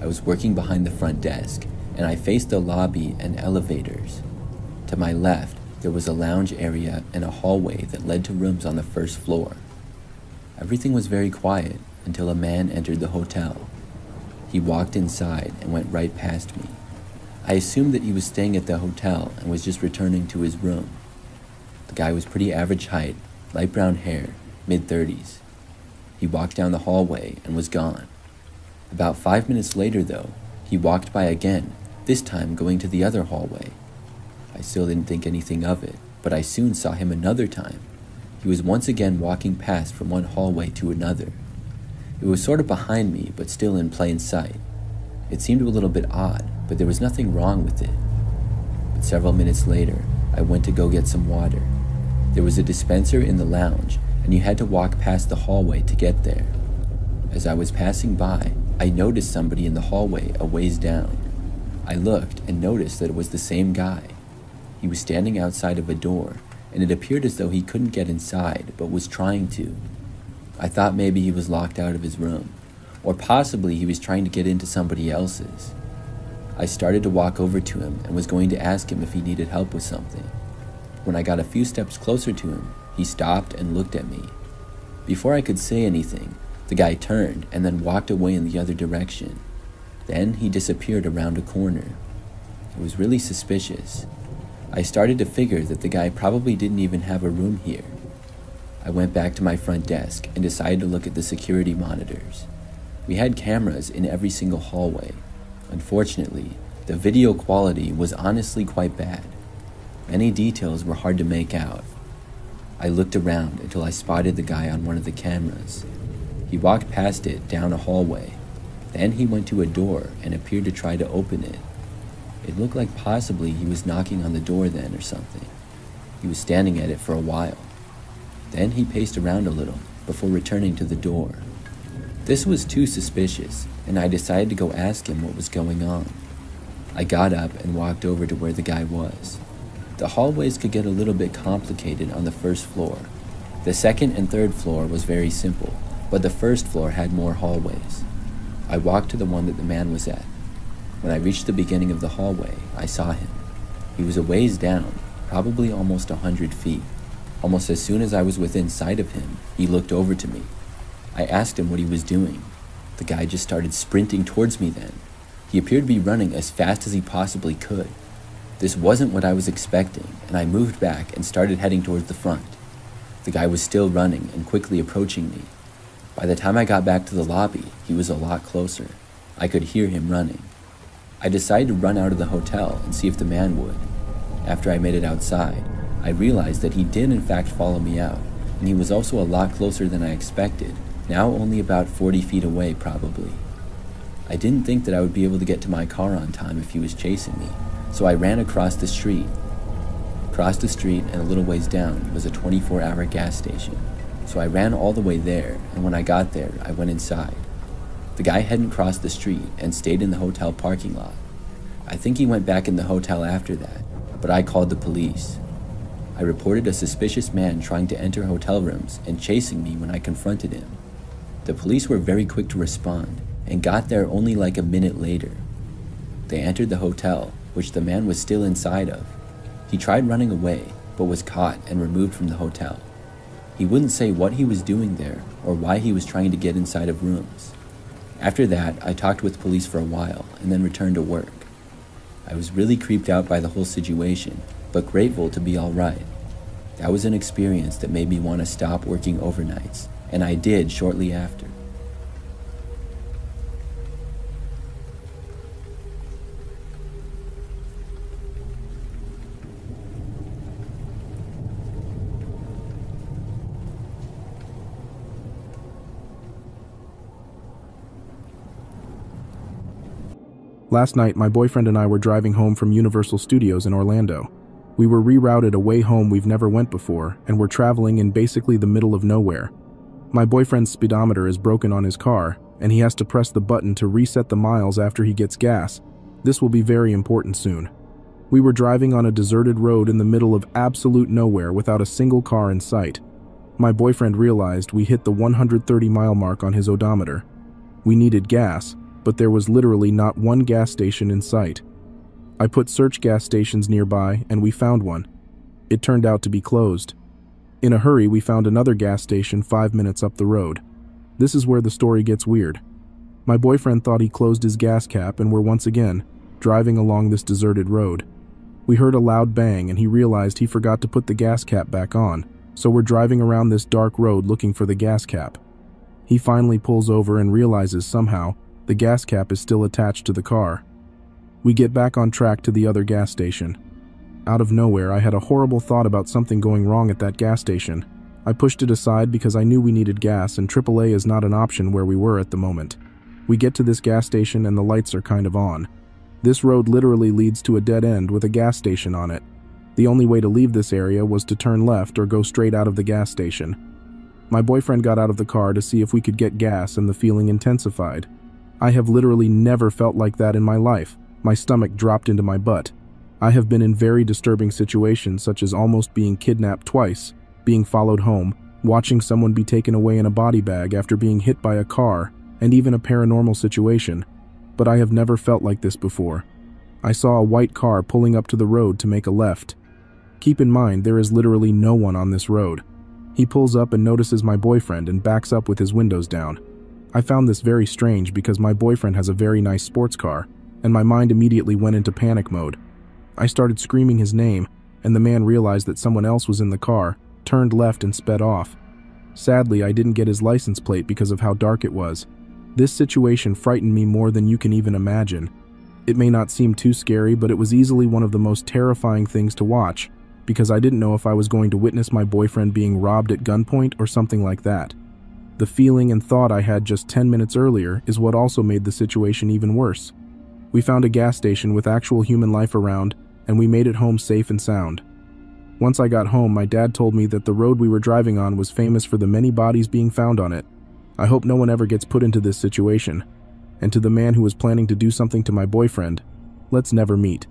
I was working behind the front desk, and I faced the lobby and elevators. To my left, there was a lounge area and a hallway that led to rooms on the first floor. Everything was very quiet until a man entered the hotel. He walked inside and went right past me. I assumed that he was staying at the hotel and was just returning to his room. The guy was pretty average height, light brown hair, mid 30s. He walked down the hallway and was gone. About five minutes later, though, he walked by again this time going to the other hallway. I still didn't think anything of it, but I soon saw him another time. He was once again walking past from one hallway to another. It was sort of behind me, but still in plain sight. It seemed a little bit odd, but there was nothing wrong with it. But several minutes later, I went to go get some water. There was a dispenser in the lounge, and you had to walk past the hallway to get there. As I was passing by, I noticed somebody in the hallway a ways down. I looked and noticed that it was the same guy. He was standing outside of a door, and it appeared as though he couldn't get inside, but was trying to. I thought maybe he was locked out of his room, or possibly he was trying to get into somebody else's. I started to walk over to him and was going to ask him if he needed help with something. When I got a few steps closer to him, he stopped and looked at me. Before I could say anything, the guy turned and then walked away in the other direction. Then he disappeared around a corner. It was really suspicious. I started to figure that the guy probably didn't even have a room here. I went back to my front desk and decided to look at the security monitors. We had cameras in every single hallway. Unfortunately, the video quality was honestly quite bad. Many details were hard to make out. I looked around until I spotted the guy on one of the cameras. He walked past it down a hallway. Then he went to a door and appeared to try to open it. It looked like possibly he was knocking on the door then or something. He was standing at it for a while. Then he paced around a little before returning to the door. This was too suspicious, and I decided to go ask him what was going on. I got up and walked over to where the guy was. The hallways could get a little bit complicated on the first floor. The second and third floor was very simple, but the first floor had more hallways. I walked to the one that the man was at. When I reached the beginning of the hallway, I saw him. He was a ways down, probably almost a hundred feet. Almost as soon as I was within sight of him, he looked over to me. I asked him what he was doing. The guy just started sprinting towards me then. He appeared to be running as fast as he possibly could. This wasn't what I was expecting, and I moved back and started heading towards the front. The guy was still running and quickly approaching me. By the time I got back to the lobby, he was a lot closer. I could hear him running. I decided to run out of the hotel and see if the man would. After I made it outside, I realized that he did in fact follow me out, and he was also a lot closer than I expected, now only about 40 feet away probably. I didn't think that I would be able to get to my car on time if he was chasing me, so I ran across the street. Across the street and a little ways down was a 24 hour gas station. So I ran all the way there, and when I got there, I went inside. The guy hadn't crossed the street and stayed in the hotel parking lot. I think he went back in the hotel after that, but I called the police. I reported a suspicious man trying to enter hotel rooms and chasing me when I confronted him. The police were very quick to respond and got there only like a minute later. They entered the hotel which the man was still inside of. He tried running away, but was caught and removed from the hotel. He wouldn't say what he was doing there or why he was trying to get inside of rooms. After that, I talked with police for a while and then returned to work. I was really creeped out by the whole situation, but grateful to be alright. That was an experience that made me want to stop working overnights, and I did shortly after. Last night, my boyfriend and I were driving home from Universal Studios in Orlando. We were rerouted away home we've never went before, and we're traveling in basically the middle of nowhere. My boyfriend's speedometer is broken on his car, and he has to press the button to reset the miles after he gets gas. This will be very important soon. We were driving on a deserted road in the middle of absolute nowhere without a single car in sight. My boyfriend realized we hit the 130 mile mark on his odometer. We needed gas, but there was literally not one gas station in sight. I put search gas stations nearby and we found one. It turned out to be closed. In a hurry, we found another gas station five minutes up the road. This is where the story gets weird. My boyfriend thought he closed his gas cap and we're once again driving along this deserted road. We heard a loud bang and he realized he forgot to put the gas cap back on, so we're driving around this dark road looking for the gas cap. He finally pulls over and realizes somehow the gas cap is still attached to the car. We get back on track to the other gas station. Out of nowhere, I had a horrible thought about something going wrong at that gas station. I pushed it aside because I knew we needed gas and AAA is not an option where we were at the moment. We get to this gas station and the lights are kind of on. This road literally leads to a dead end with a gas station on it. The only way to leave this area was to turn left or go straight out of the gas station. My boyfriend got out of the car to see if we could get gas and the feeling intensified. I have literally never felt like that in my life. My stomach dropped into my butt. I have been in very disturbing situations such as almost being kidnapped twice, being followed home, watching someone be taken away in a body bag after being hit by a car, and even a paranormal situation. But I have never felt like this before. I saw a white car pulling up to the road to make a left. Keep in mind, there is literally no one on this road. He pulls up and notices my boyfriend and backs up with his windows down. I found this very strange because my boyfriend has a very nice sports car, and my mind immediately went into panic mode. I started screaming his name, and the man realized that someone else was in the car, turned left, and sped off. Sadly, I didn't get his license plate because of how dark it was. This situation frightened me more than you can even imagine. It may not seem too scary, but it was easily one of the most terrifying things to watch, because I didn't know if I was going to witness my boyfriend being robbed at gunpoint or something like that. The feeling and thought I had just 10 minutes earlier is what also made the situation even worse. We found a gas station with actual human life around, and we made it home safe and sound. Once I got home, my dad told me that the road we were driving on was famous for the many bodies being found on it. I hope no one ever gets put into this situation. And to the man who was planning to do something to my boyfriend, let's never meet.